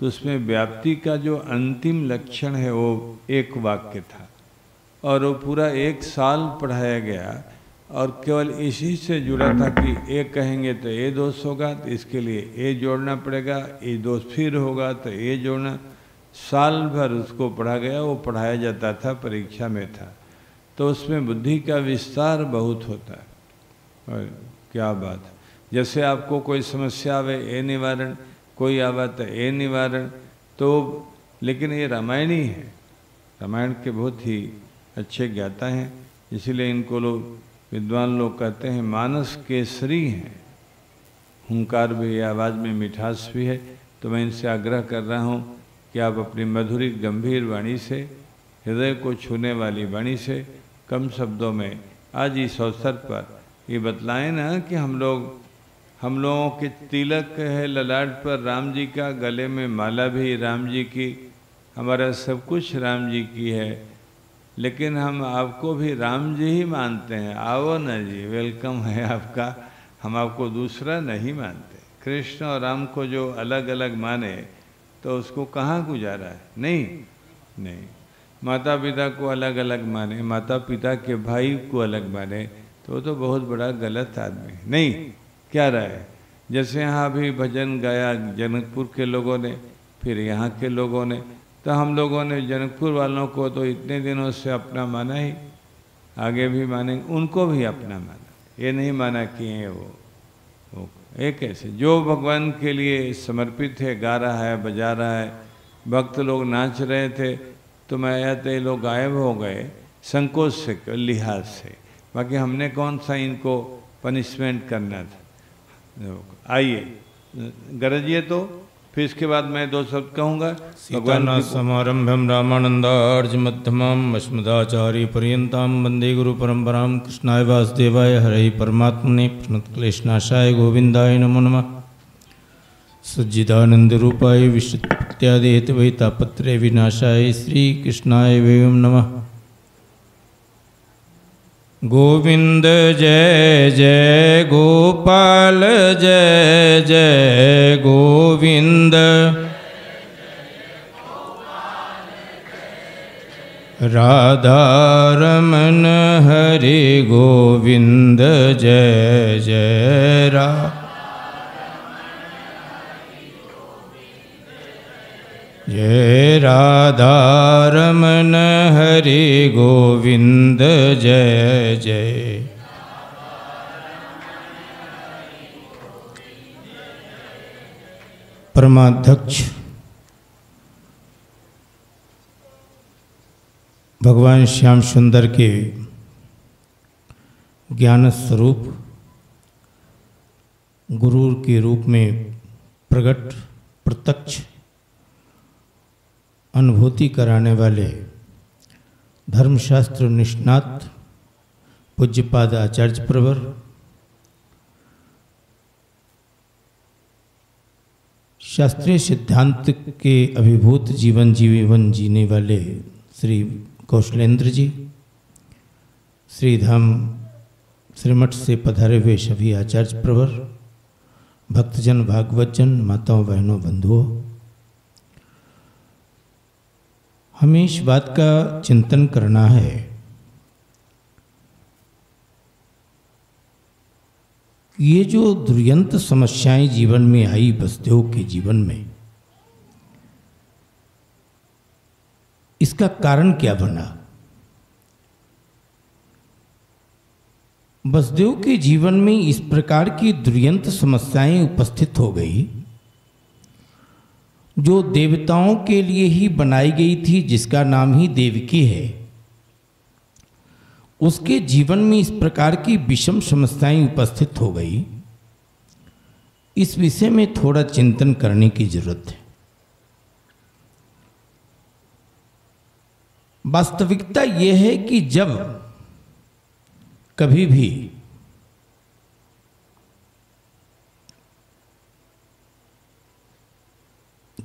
तो उसमें व्याप्ति का जो अंतिम लक्षण है, वो एक वाक्य था। और वो पूरा एक साल पढ़ाया गया, और केवल इसी से जुड़ा था कि ए कहेंगे तो ए दोष होगा तो इसके लिए ए जोड़ना पड़ेगा, ए दोष फिर होगा तो ए जोड़ना। साल भर उसको पढ़ा गया, वो पढ़ाया जाता था, परीक्षा में था। तो उसमें बुद्धि का विस्तार बहुत होता है। क्या बात जैसे आपको कोई समस्या आवे, ए निवारण, कोई आवा तो ए निवारण तो लेकिन ये रामायण ही है। रामायण के बहुत ही अच्छे ज्ञाता हैं, इसीलिए इनको लोग, विद्वान लोग कहते हैं, मानस केसरी हैं। हुंकार भी आवाज़ में मिठास भी है। तो मैं इनसे आग्रह कर रहा हूँ कि आप अपनी मधुरी, गंभीर वाणी से, हृदय को छूने वाली वाणी से कम शब्दों में आज इस अवसर पर ये बतलाएँ ना कि हम लोग, हम लोगों के तिलक है ललाट पर राम जी का, गले में माला भी राम जी की, हमारा सब कुछ राम जी की है। लेकिन हम आपको भी राम जी ही मानते हैं। आओ ना जी, वेलकम है आपका। हम आपको दूसरा नहीं मानते। कृष्ण और राम को जो अलग अलग माने तो उसको कहाँ गुजारा है? नहीं नहीं। माता पिता को अलग अलग माने माता पिता के भाई को अलग माने। तो तो बहुत बड़ा गलत आदमी नहीं क्या रहा है? जैसे यहाँ अभी भजन गाया जनकपुर के लोगों ने फिर यहाँ के लोगों ने तो हम लोगों ने जनकपुर वालों को तो इतने दिनों से अपना माना ही आगे भी मानेंगे उनको भी अपना माना। ये नहीं माना कि है वो, वो एक कैसे? जो भगवान के लिए समर्पित है गा रहा है बजा रहा है भक्त लोग नाच रहे थे तो मैं आया तो ये लोग गायब हो गए संकोच से लिहाज से। बाकी हमने कौन सा इनको पनिशमेंट करना था? आइए। गरजिए तो फिर इसके बाद मैं दो शब्द कहूँगा। भगवान समारंभम रामानंदार्ज मध्यमम अस्मदाचार्य पर्यंताम वंदे गुरु परंपरा कृष्णाय वासुदेवाय हरे परमात्मने प्रणतक्लेशनाशाय गोविंदाय नमो नम। सज्जिदानंद रूपाय विश्व विशुत्यादि हेतु तापत्रे विनाशाय श्री कृष्णाय वेम नमः। गोविंद जय जय गोपाल जय जय गोविंद। राधा रमन हरि गोविंद जय जय रा जय राधा रमन हरि गोविंद जय जय। परमाध्यक्ष, भगवान श्याम सुंदर के ज्ञान स्वरूप गुरु के रूप में प्रकट प्रत्यक्ष अनुभूति कराने वाले धर्मशास्त्र निष्णात पूज्यपाद आचार्य प्रवर, शास्त्रीय सिद्धांत के अभिभूत जीवन जीवन जीने वाले श्री कौशलेंद्र जी, श्रीधाम श्रीमठ से पधारे हुए सभी आचार्य प्रवर, भक्तजन, भागवतजन, माताओं, बहनों, बंधुओं हमें इस बात का चिंतन करना है। ये जो दुर्यंत समस्याएँ जीवन में आई बसदेव के जीवन में, इसका कारण क्या बना? बसदेव के जीवन में इस प्रकार की दुर्यंत समस्याएँ उपस्थित हो गई। जो देवताओं के लिए ही बनाई गई थी, जिसका नाम ही देवकी है। उसके जीवन में इस प्रकार की विषम समस्याएँ उपस्थित हो गई। इस विषय में थोड़ा चिंतन करने की ज़रूरत है। वास्तविकता यह है कि जब कभी भी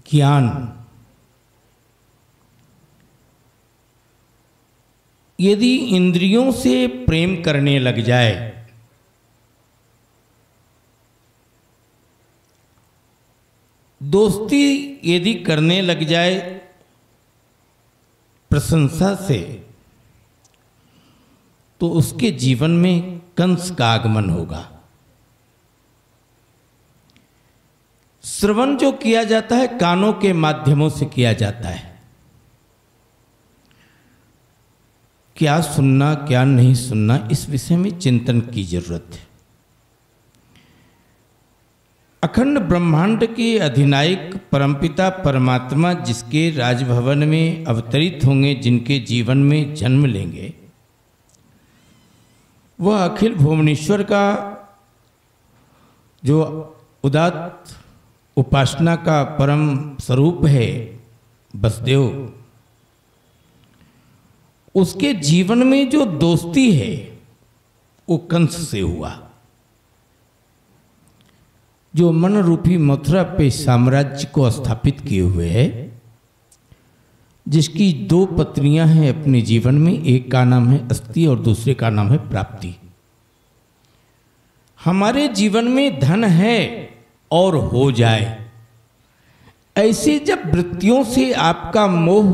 ज्ञान। यदि इंद्रियों से प्रेम करने लग जाए, दोस्ती यदि करने लग जाए प्रशंसा से तो उसके जीवन में कंस का आगमन होगा। श्रवण जो किया जाता है, कानों के माध्यमों से किया जाता है। क्या सुनना, क्या नहीं सुनना, इस विषय में चिंतन की ज़रूरत है। अखंड ब्रह्मांड के अधिनायक परमपिता परमात्मा जिसके राजभवन में अवतरित होंगे, जिनके जीवन में जन्म लेंगे, वह अखिल भुवनेश्वर का जो उदात उपासना का परम स्वरूप है, बसदेव। उसके जीवन में जो दोस्ती है, वो कंस से हुआ। जो मन रूपी मथुरा पे साम्राज्य को स्थापित किए हुए है, जिसकी दो पत्नियाँ हैं अपने जीवन में, एक का नाम है अस्थि और दूसरे का नाम है प्राप्ति। हमारे जीवन में धन है और हो जाए। ऐसे जब वृत्तियों से आपका मोह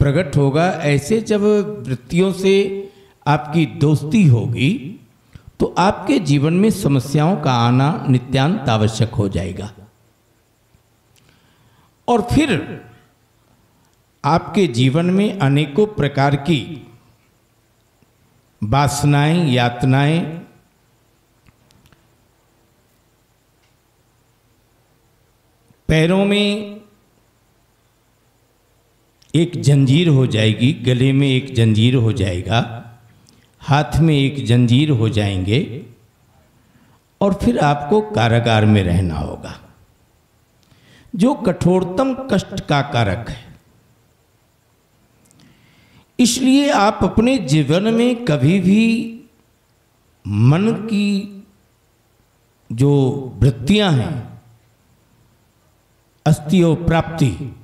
प्रकट होगा, ऐसे जब वृत्तियों से आपकी दोस्ती होगी तो आपके जीवन में समस्याओं का आना नित्यांत आवश्यक हो जाएगा। और फिर आपके जीवन में अनेकों प्रकार की वासनाएँ, यातनाएँ पैरों में एक जंजीर हो जाएगी, गले में एक जंजीर हो जाएगा, हाथ में एक जंजीर हो जाएँगे, और फिर आपको कारागार में रहना होगा। जो कठोरतम कष्ट का कारक है। इसलिए आप अपने जीवन में कभी भी मन की जो वृत्तियाँ हैं अस्थियो प्राप्ति।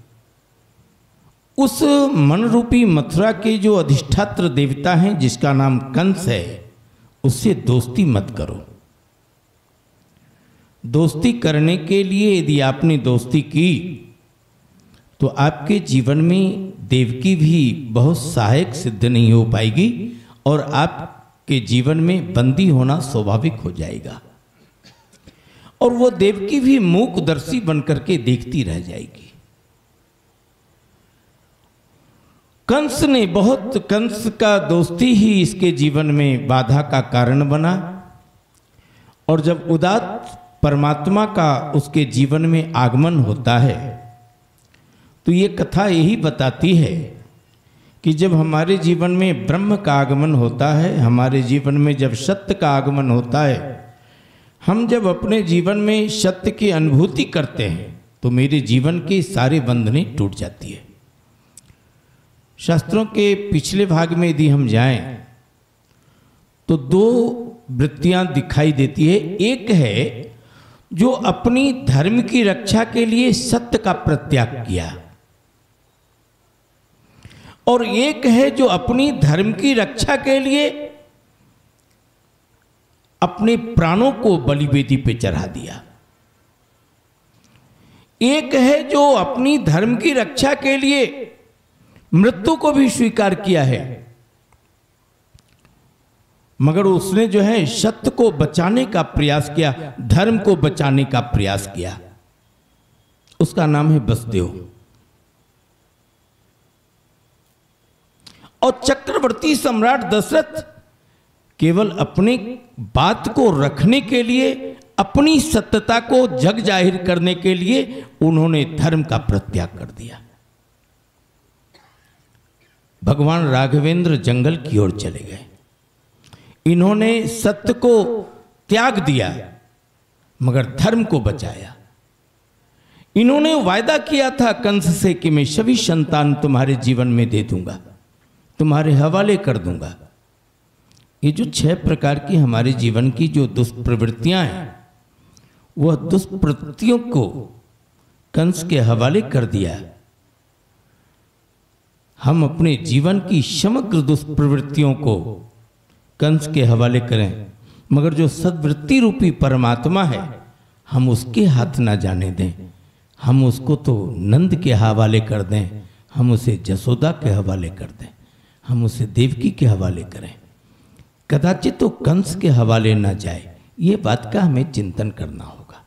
उस मन रूपी मथुरा के जो अधिष्ठात्र देवता हैं, जिसका नाम कंस है, उससे दोस्ती मत करो। दोस्ती करने के लिए यदि आपने दोस्ती की तो आपके जीवन में देवकी भी बहुत सहायक सिद्ध नहीं हो पाएगी और आपके जीवन में बंदी होना स्वाभाविक हो जाएगा। और वो देवकी भी मूकदर्शी बनकर के देखती रह जाएगी। कंस ने बहुत, कंस का दोस्ती ही इसके जीवन में बाधा का कारण बना और जब उदात परमात्मा का उसके जीवन में आगमन होता है तो ये कथा यही बताती है कि जब हमारे जीवन में ब्रह्म का आगमन होता है, हमारे जीवन में जब सत्य का आगमन होता है हम जब अपने जीवन में सत्य की अनुभूति करते हैं तो मेरे जीवन के सारे बंधनें टूट जाती है। शास्त्रों के पिछले भाग में यदि हम जाएँ तो दो वृत्तियाँ दिखाई देती है। एक है जो अपनी धर्म की रक्षा के लिए सत्य का प्रत्याग किया, और एक है जो अपनी धर्म की रक्षा के लिए अपने प्राणों को बलिवेदी पे चढ़ा दिया। एक है जो अपनी धर्म की रक्षा के लिए मृत्यु को भी स्वीकार किया है, मगर उसने जो है सत्य को बचाने का प्रयास किया, धर्म को बचाने का प्रयास किया। उसका नाम है बसदेव। और चक्रवर्ती सम्राट दशरथ केवल अपने बात को रखने के लिए, अपनी सत्यता को जग ज़ाहिर करने के लिए उन्होंने धर्म का प्रत्याग कर दिया। भगवान राघवेंद्र जंगल की ओर चले गए। इन्होंने सत्य को त्याग दिया, मगर धर्म को बचाया। इन्होंने वायदा किया था कंस से कि मैं सभी संतान तुम्हारे जीवन में दे दूँगा, तुम्हारे हवाले कर दूँगा। ये जो छह प्रकार की हमारे जीवन की जो दुष्प्रवृत्तियाँ हैं, वह दुष्प्रवृत्तियों को कंस के हवाले कर दिया हम अपने जीवन की समग्र दुष्प्रवृत्तियों को कंस के हवाले करें, मगर जो सदवृत्ति रूपी परमात्मा है, हम उसके हाथ ना जाने दें। हम उसको तो नंद के हवाले कर दें, हम उसे जसोदा के हवाले कर दें, हम उसे देवकी के हवाले करें। कदाचित तो कंस के हवाले ना जाए। ये बात का हमें चिंतन करना होगा।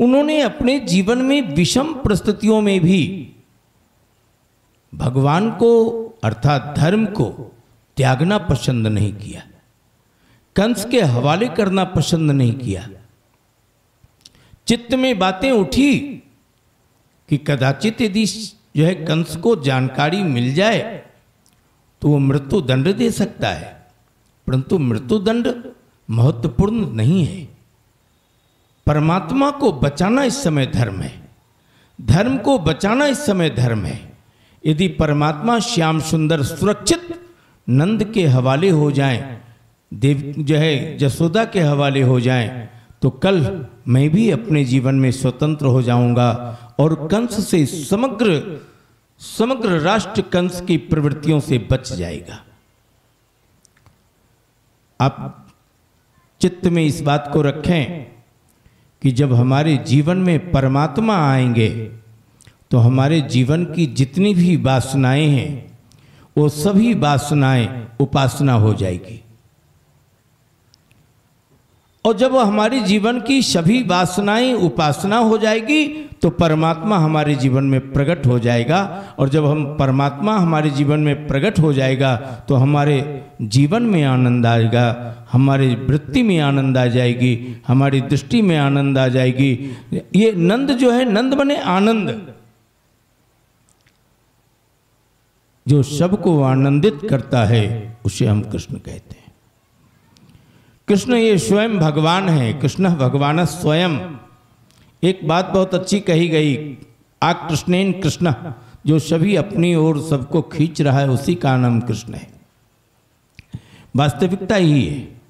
उन्होंने अपने जीवन में विषम परिस्थितियों में भी भगवान को अर्थात धर्म को त्यागना पसंद नहीं किया। कंस के हवाले करना पसंद नहीं किया। चित्त में बातें उठी कि कदाचित यदि जो है कंस को जानकारी मिल जाए तो वो मृत्यु दंड दे सकता है। परंतु मृत्यु दंड महत्वपूर्ण नहीं है। परमात्मा को बचाना इस समय धर्म है। धर्म को बचाना इस समय धर्म है। यदि परमात्मा श्याम सुंदर सुरक्षित नंद के हवाले हो जाएँ, देव जो है जसोदा के हवाले हो जाएँ तो कल मैं भी अपने जीवन में स्वतंत्र हो जाऊँगा और कंस से समग्र समग्र राष्ट्र कंस की प्रवृत्तियों से बच जाएगा। आप चित्त में इस बात को रखें कि जब हमारे जीवन में परमात्मा आएँगे तो हमारे जीवन की जितनी भी वासनाएँ हैं, वो सभी वासनाएँ उपासना हो जाएगी। और जब हमारे जीवन की सभी वासनाएँ उपासना हो जाएगी तो परमात्मा हमारे जीवन में प्रकट हो जाएगा। और जब हम परमात्मा हमारे जीवन में प्रकट हो जाएगा तो हमारे जीवन में आनंद आएगा, हमारे वृत्ति में आनंद आ जाएगी, हमारी दृष्टि में आनंद आ जाएगी। ये नंद जो है, नंद बने आनंद। जो सबको आनंदित करता है, उसे हम कृष्ण कहते हैं। कृष्ण ये स्वयं भगवान है, कृष्ण भगवान स्वयं। एक बात बहुत अच्छी कही गई आ कृष्णेन कृष्ण, जो सभी अपनी ओर सबको खींच रहा है, उसी का नाम कृष्ण है। वास्तविकता ही है।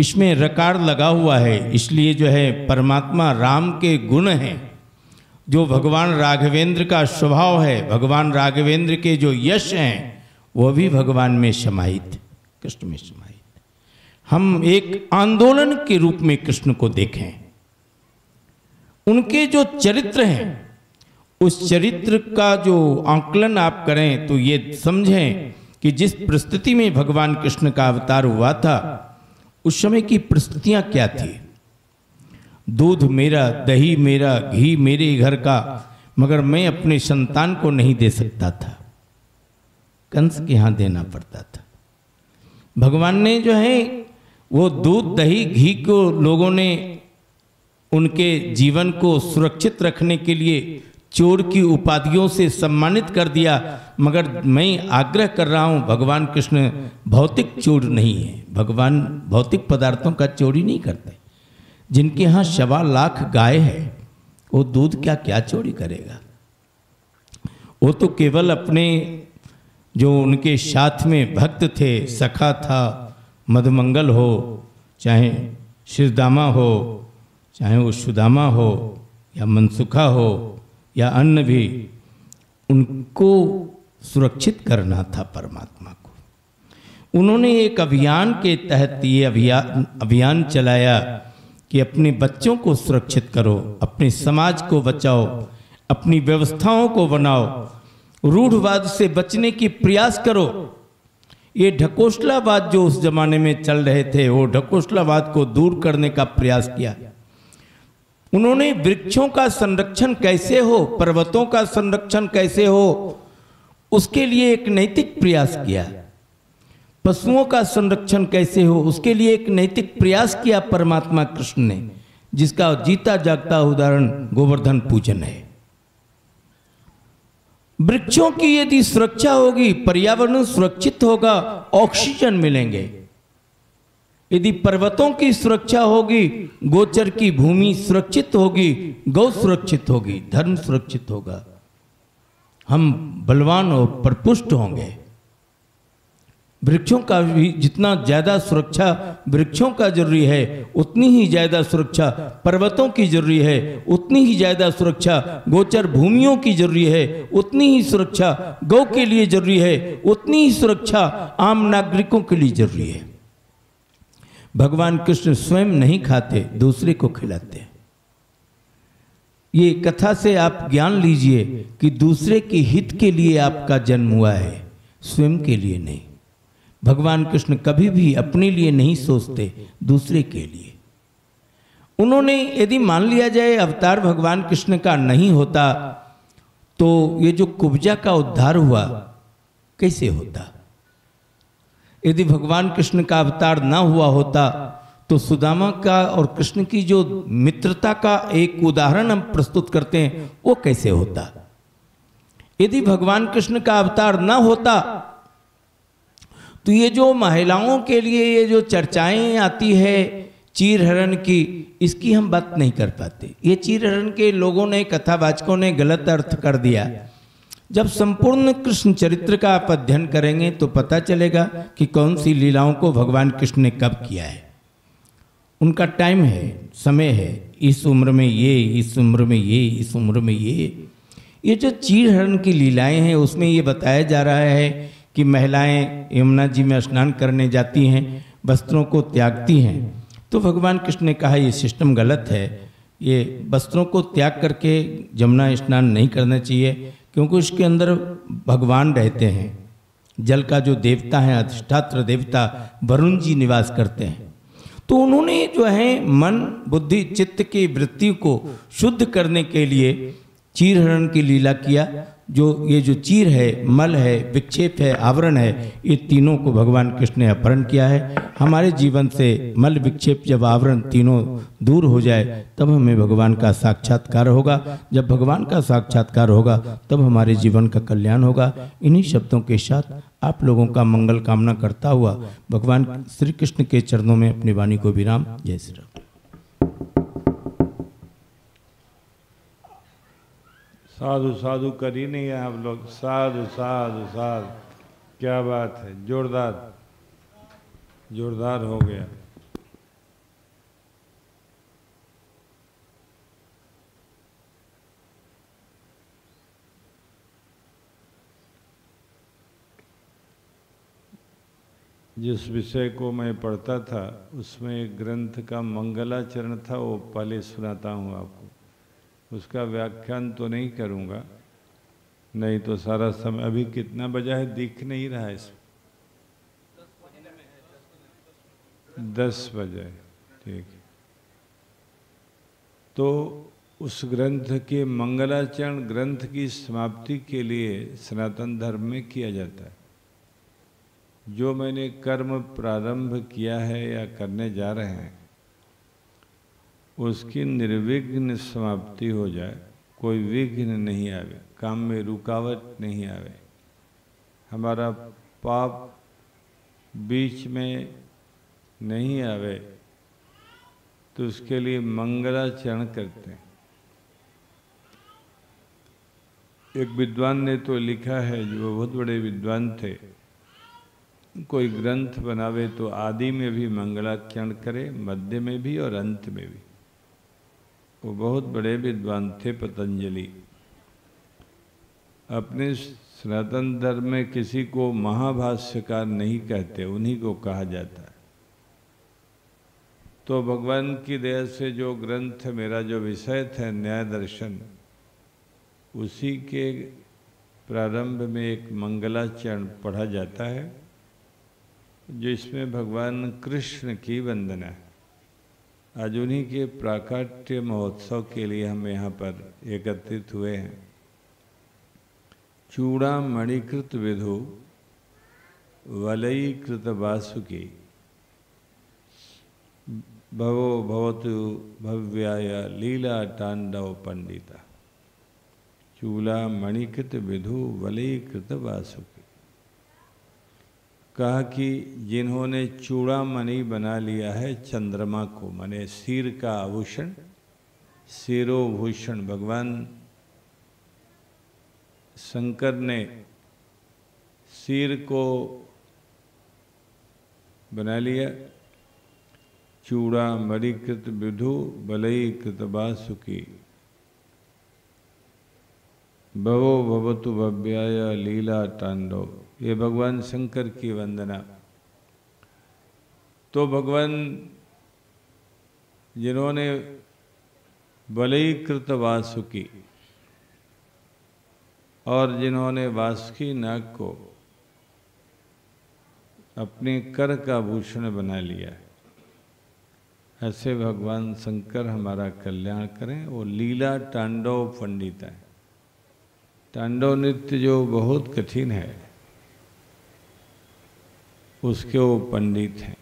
इसमें रकार लगा हुआ है, इसलिए जो है परमात्मा राम के गुण हैं। जो भगवान राघवेंद्र का स्वभाव है, भगवान राघवेंद्र के जो यश हैं वह भी भगवान में समाहित, कृष्ण में समाहित। हम एक आंदोलन के रूप में कृष्ण को देखें। उनके जो चरित्र हैं, उस चरित्र का जो आंकलन आप करें तो ये समझें कि जिस परिस्थिति में भगवान कृष्ण का अवतार हुआ था, उस समय की परिस्थितियाँ क्या थी? दूध मेरा, दही मेरा, घी मेरे घर का, मगर मैं अपने संतान को नहीं दे सकता था। कंस के यहाँ देना पड़ता था। भगवान ने जो है वो दूध, दही, घी को लोगों ने उनके जीवन को सुरक्षित रखने के लिए चोर की उपाधियों से सम्मानित कर दिया। मगर मैं आग्रह कर रहा हूँ, भगवान कृष्ण, भौतिक चोर नहीं है। भगवान भौतिक पदार्थों का चोरी नहीं करते। जिनके यहाँ सवा लाख गाय है, वो दूध क्या क्या चोरी करेगा? वो तो केवल अपने जो उनके साथ में भक्त थे, सखा था मधुमंगल हो, चाहे शिरदामा हो, चाहे वो सुदामा हो, या मनसुखा हो, या अन्य भी, उनको सुरक्षित करना था परमात्मा को। उन्होंने एक अभियान के तहत ये अभियान अभियान चलाया कि अपने बच्चों को सुरक्षित करो, अपने समाज को बचाओ, अपनी व्यवस्थाओं को बनाओ, रूढ़वाद से बचने की प्रयास करो ये ढकोसलावाद जो उस जमाने में चल रहे थे, वो ढकोसलावाद को दूर करने का प्रयास किया। उन्होंने वृक्षों का संरक्षण कैसे हो, पर्वतों का संरक्षण कैसे हो, उसके लिए एक नैतिक प्रयास किया। पशुओं का संरक्षण कैसे हो, उसके लिए एक नैतिक प्रयास किया परमात्मा कृष्ण ने, जिसका जीता जागता उदाहरण गोवर्धन पूजन है। वृक्षों की यदि सुरक्षा होगी, पर्यावरण सुरक्षित होगा, ऑक्सीजन मिलेंगे। यदि पर्वतों की सुरक्षा होगी, गोचर की भूमि सुरक्षित होगी, गौ सुरक्षित होगी, धर्म सुरक्षित होगा। हम बलवान और परपुष्ट होंगे। वृक्षों का भी जितना ज़्यादा सुरक्षा वृक्षों का ज़रूरी है, उतनी ही ज़्यादा सुरक्षा पर्वतों की ज़रूरी है, उतनी ही ज़्यादा सुरक्षा गोचर भूमियों की ज़रूरी है, उतनी ही सुरक्षा गौ के लिए ज़रूरी है, उतनी ही सुरक्षा आम नागरिकों के लिए ज़रूरी है। भगवान कृष्ण स्वयं नहीं खाते, दूसरे को खिलाते। ये कथा से आप ज्ञान लीजिए कि दूसरे के हित के लिए आपका जन्म हुआ है, स्वयं के लिए नहीं। भगवान कृष्ण कभी भी अपने लिए नहीं सोचते दूसरे के लिए। उन्होंने यदि मान लिया जाए अवतार भगवान कृष्ण का नहीं होता तो ये जो कुब्जा का उद्धार हुआ, कैसे होता? यदि भगवान कृष्ण का अवतार ना हुआ होता तो सुदामा का और कृष्ण की जो मित्रता का एक उदाहरण हम प्रस्तुत करते हैं, वो कैसे होता? यदि भगवान कृष्ण का अवतार ना होता तो ये जो महिलाओं के लिए ये जो चर्चाएँ आती है चीर हरण की, इसकी हम बात नहीं कर पाते। ये चीर हरण के लोगों ने, कथावाचकों ने गलत अर्थ कर दिया। जब संपूर्ण कृष्ण चरित्र का आप अध्ययन करेंगे तो पता चलेगा कि कौन सी लीलाओं को भगवान कृष्ण ने कब किया है। उनका टाइम है, समय है, इस उम्र में ये, इस उम्र में ये, इस उम्र में ये। ये जो चीर हरण की लीलाएँ हैं, उसमें ये बताया जा रहा है कि महिलाएँ यमुना जी में स्नान करने जाती हैं, वस्त्रों को त्यागती हैं। तो भगवान कृष्ण ने कहा, ये सिस्टम गलत है। ये वस्त्रों को त्याग करके यमुना स्नान नहीं करना चाहिए, क्योंकि उसके अंदर भगवान रहते हैं। जल का जो देवता है, अधिष्ठात्र देवता, वरुण जी निवास करते हैं। तो उन्होंने जो है मन, बुद्धि, चित्त की वृत्ति को शुद्ध करने के लिए चीरहरण की लीला किया, जो ये जो चीर है, मल है, विक्षेप है, आवरण है, ये तीनों को भगवान कृष्ण ने अपहरण किया है। हमारे जीवन से मल, विक्षेप जब आवरण तीनों दूर हो जाए, तब हमें भगवान का साक्षात्कार होगा। जब भगवान का साक्षात्कार होगा, तब हमारे जीवन का कल्याण होगा। इन्हीं शब्दों के साथ आप लोगों का मंगल कामना करता हुआ भगवान श्री कृष्ण के चरणों में अपनी वाणी को विराम। जय श्री राम। साधु साधु कर ही नहीं है आप लोग। साधु साधु साधु। क्या बात है? जोरदार। जोरदार हो गया। जिस विषय को मैं पढ़ता था, उसमें एक ग्रंथ का मंगलाचरण था, वो पहले सुनाता हूँ आपको। उसका व्याख्यान तो नहीं करूँगा। नहीं तो सारा समय, अभी कितना बजा है, दिख नहीं रहा है इसमें। दस बजे, ठीक तो उस ग्रंथ के मंगलाचरण ग्रंथ की समाप्ति के लिए सनातन धर्म में किया जाता है। जो मैंने कर्म प्रारंभ किया है या करने जा रहे हैं उसकी निर्विघ्न समाप्ति हो जाए, कोई विघ्न नहीं आवे, काम में रुकावट नहीं आवे। हमारा पाप बीच में नहीं आवे तो उसके लिए मंगलाचरण करते हैं। एक विद्वान ने तो लिखा है, जो बहुत बड़े विद्वान थे, कोई ग्रंथ बनावे तो आदि में भी मंगलाचरण करे, मध्य में भी और अंत में भी। वो बहुत बड़े विद्वान थे पतंजलि। अपने सनातन धर्म में किसी को महाभाष्यकार नहीं कहते, उन्हीं को कहा जाता है। तो भगवान की दया से जो ग्रंथ मेरा जो विषय था न्याय दर्शन, उसी के प्रारंभ में एक मंगलाचरण पढ़ा जाता है जो इसमें भगवान कृष्ण की वंदना है। उन्हीं के प्राकट्य महोत्सव के लिए हम यहाँ पर एकत्रित हुए हैं। चूड़ा मणिकृत विधु वलयीकृत वासुकी, भवो भवतु भव्याय लीला तांडव पंडिता। चूला मणिकृत विधु वलयीकृत वासुकी। कहा कि जिन्होंने चूड़ा मणि बना लिया है, चंद्रमा को, मने सिर का आभूषण, सिरोभूषण, भगवान शंकर ने सिर को बना लिया। चूड़ा मणिकृत विधु बलईकृत बासुकी। भवो भवतु भव्याय लीला तांडव। ये भगवान शंकर की वंदना। तो भगवान जिन्होंने बलईकृत वासुकी और जिन्होंने वासुकी नाग को अपने कर का भूषण बना लिया है ऐसे भगवान शंकर हमारा कल्याण करें। वो लीला तांडव पंडित है। तांडव नृत्य जो बहुत कठिन है। उसके वो पंडित हैं।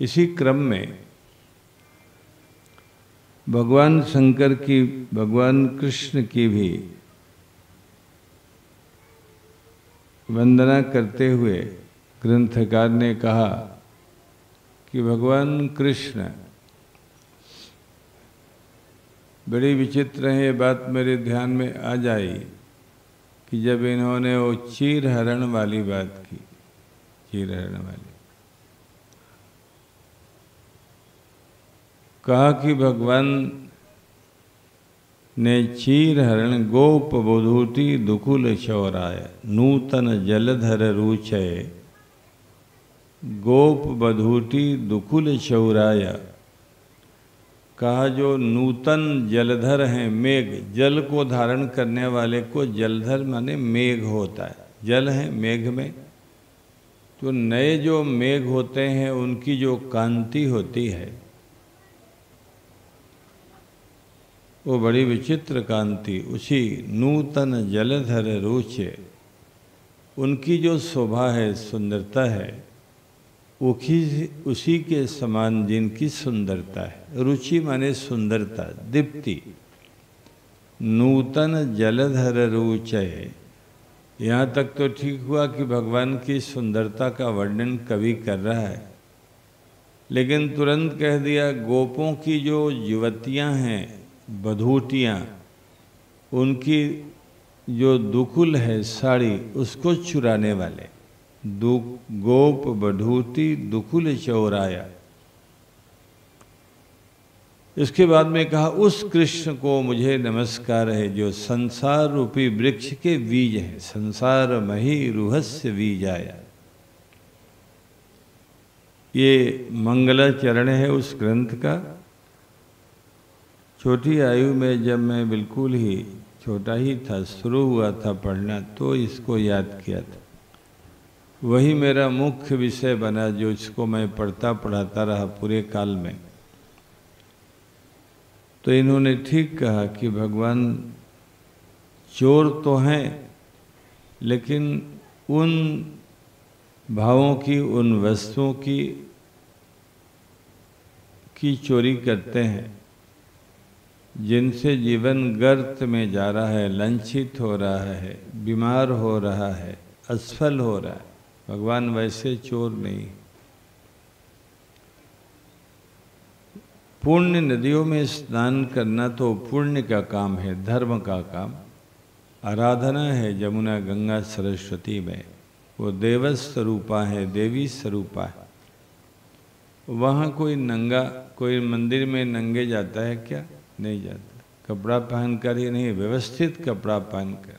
इसी क्रम में भगवान शंकर की, भगवान कृष्ण की भी वंदना करते हुए ग्रंथकार ने कहा कि भगवान कृष्ण, बड़ी विचित्र है ये बात मेरे ध्यान में आ जाई कि जब इन्होंने वो चीर हरण वाली बात की, चीर हरण वाली। कहा कि भगवान ने चीर हरण गोप बोधूति दुकुल शौराय नूतन जलधर रुचय, गोप बधूति दुकुल चौराय कहा, जो नूतन जलधर हैं, मेघ, जल को धारण करने वाले को जलधर माने मेघ होता है। जल है मेघ में। तो नए जो मेघ होते हैं, उनकी जो कांति होती है, वो बड़ी विचित्र कांति। उसी नूतन जलधर रुचे, उनकी जो शोभा है, सुंदरता है उसी उसी के समान जिनकी सुंदरता है। रुचि माने सुंदरता, दीप्ति। नूतन जलधर रुचय यहाँ तक तो ठीक हुआ कि भगवान की सुंदरता का वर्णन कवि कर रहा है। लेकिन तुरंत कह दिया, गोपों की जो युवतियाँ हैं, बधूटियाँ, उनकी जो दुकुल है साड़ी, उसको चुराने वाले। दु गोप बधूति दुकुल चौराया। इसके बाद में कहा, उस कृष्ण को मुझे नमस्कार है, जो संसार रूपी वृक्ष के बीज हैं। संसार मही रूहस्य बीज आया ये मंगलाचरण है उस ग्रंथ का। छोटी आयु में जब मैं बिल्कुल ही छोटा ही था, शुरू हुआ था पढ़ना तो इसको याद किया था। वही मेरा मुख्य विषय बना जो इसको मैं पढ़ता पढ़ाता रहा पूरे काल में। तो इन्होंने ठीक कहा कि भगवान चोर तो हैं, लेकिन उन भावों की, उन वस्तुओं की की चोरी करते हैं, जिनसे जीवन गर्त में जा रहा है लंछित हो रहा है, बीमार हो रहा है, असफल हो रहा है। भगवान वैसे चोर नहीं। पुण्य नदियों में स्नान करना तो पुण्य का काम है, धर्म का काम। आराधना है जमुना गंगा सरस्वती में। वो देव स्वरूपा है, देवी स्वरूपा है। वहाँ कोई नंगा, कोई मंदिर में नंगे जाता है क्या? नहीं जाता। कपड़ा पहनकर ही नहीं, व्यवस्थित कपड़ा पहनकर।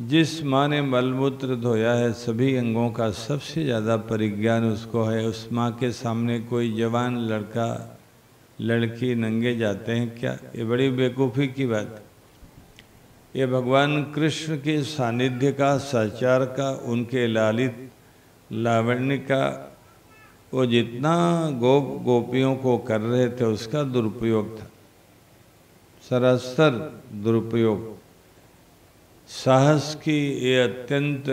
जिस माँ ने मलमूत्र धोया है, सभी अंगों का सबसे ज़्यादा परिज्ञान उसको है। उस माँ के सामने कोई जवान, लड़का, लड़की नंगे जाते हैं क्या? ये बड़ी बेवकूफ़ी की बात। ये भगवान कृष्ण के सानिध्य का, सचार का, उनके लालित, लावण्य का, वो जितना गोप गोपियों को कर रहे थे, उसका दुरुपयोग था। सरासर दुरुपयोग। साहस की ये अत्यंत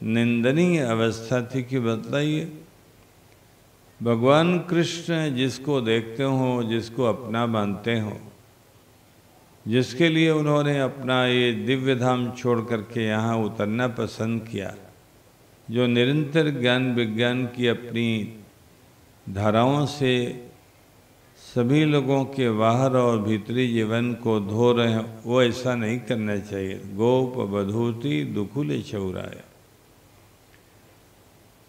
निंदनीय अवस्था थी कि बताइए। भगवान कृष्ण जिसको देखते हो, जिसको अपना मानते हो, जिसके लिए उन्होंने अपना ये दिव्य धाम छोड़ करके यहाँ उतरना पसंद किया, जो निरंतर ज्ञान विज्ञान की अपनी धाराओं से सभी लोगों के बाहर और भीतरी जीवन को धो रहे हैं। वो ऐसा नहीं करना चाहिए। गोप बधूति दुखुले चौराया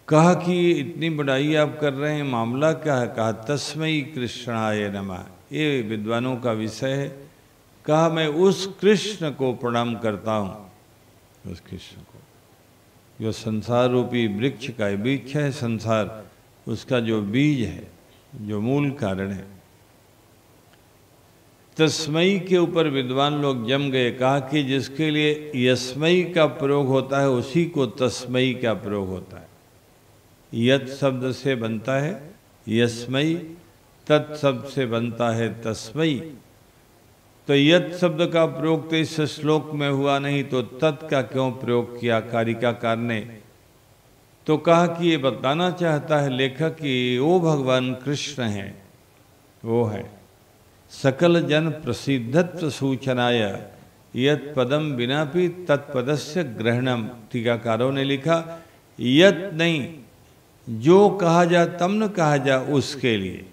कहा कि इतनी बड़ाई आप कर रहे हैं, मामला क्या है? कहा तस्मयी कृष्णाय नमा। ये विद्वानों का विषय है। कहा, मैं उस कृष्ण को प्रणाम करता हूँ। उस कृष्ण को। जो संसार रूपी वृक्ष का वृक्ष है, संसार, उसका जो बीज है, जो मूल कारण है तस्मई के ऊपर विद्वान लोग जम गए, कहा कि जिसके लिए यस्मई का प्रयोग होता है, उसी को तस्मई का प्रयोग होता है। यत शब्द से बनता है, यस्मई तत् शब्द से बनता है, तस्मई। तो यत शब्द का प्रयोग तो इस श्लोक में हुआ नहीं तो तत् का क्यों प्रयोग किया कारिकाकार ने तो कहा कि ये बताना चाहता है लेखक कि वो भगवान, कृष्ण हैं, वो है। सकल जन प्रसिद्धत्व सूचनाय। यत पदम बिना भी तत्पदस्य ग्रहणम टीकाकारों ने लिखा, यत नहीं, जो कहा जा, तम न कहा जा, उसके लिए।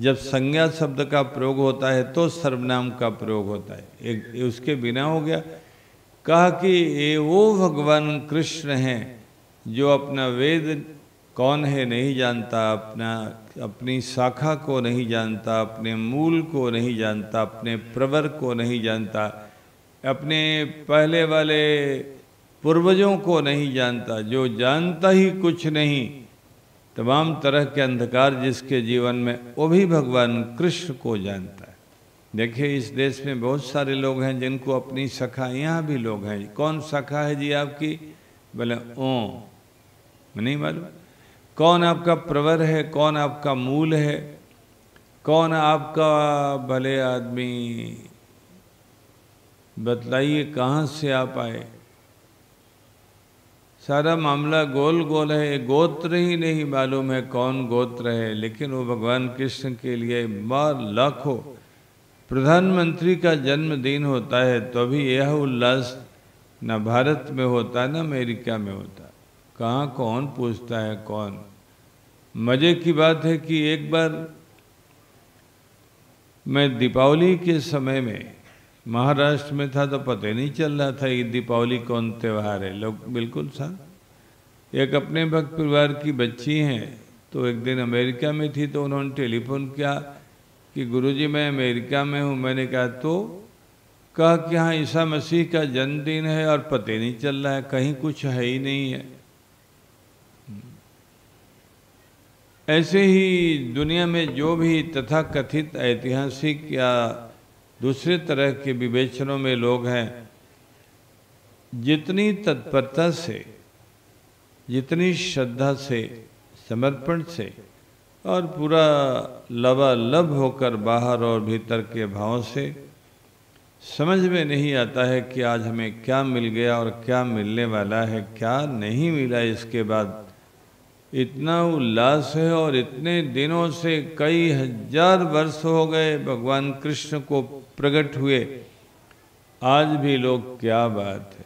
जब संज्ञा शब्द का प्रयोग होता है तो सर्वनाम का प्रयोग होता है। एक उसके बिना हो गया। कहा कि ये वो भगवान कृष्ण हैं, जो अपना वेद कौन है नहीं जानता, अपना, अपनी शाखा को नहीं जानता, अपने मूल को नहीं जानता, अपने प्रवर को नहीं जानता, अपने पहले वाले पूर्वजों को नहीं जानता, जो जानता ही कुछ नहीं, तमाम तरह के अंधकार जिसके जीवन में, वो भी भगवान कृष्ण को जानता है। देखिए, इस देश में बहुत सारे लोग हैं जिनको अपनी शाखा, यहाँ भी लोग हैं। कौन शाखा है जी आपकी? बोले, ओ। नहीं मालूम? कौन आपका प्रवर है, कौन आपका मूल है, कौन आपका भले आदमी? बतलाइए, कहाँ से आप आए? सारा मामला गोल गोल है गोत्र ही नहीं मालूम है कौन गोत्र है, लेकिन वो भगवान कृष्ण के लिए बार लाखों प्रधानमंत्री का जन्मदिन होता है तो अभी यह उल्लास न भारत में होता है न अमेरिका में होता। कहाँ कौन पूछता है कौन? मज़े की बात है कि एक बार मैं दीपावली के समय में महाराष्ट्र में था तो पता ही नहीं चल रहा था ये दीपावली कौन त्यौहार है। लोग बिल्कुल सा। एक अपने भक्त परिवार की बच्ची हैं तो एक दिन अमेरिका में थी तो उन्होंने टेलीफोन किया कि गुरुजी मैं अमेरिका में हूँ। मैंने कहा तो? कहा कि हाँ ईसा मसीह का जन्मदिन है और पता नहीं चल रहा है, कहीं कुछ है ही नहीं है। ऐसे ही दुनिया में जो भी तथाकथित ऐतिहासिक या दूसरे तरह के विवेचनों में लोग हैं, जितनी तत्परता से, जितनी श्रद्धा से, समर्पण से और पूरा लबालब होकर बाहर और भीतर के भाव से, समझ में नहीं आता है कि आज हमें क्या मिल गया और क्या मिलने वाला है, क्या नहीं मिला इसके बाद इतना उल्लास है और इतने दिनों से कई हज़ार वर्ष हो गए भगवान कृष्ण को प्रकट हुए। आज भी लोग क्या बात है।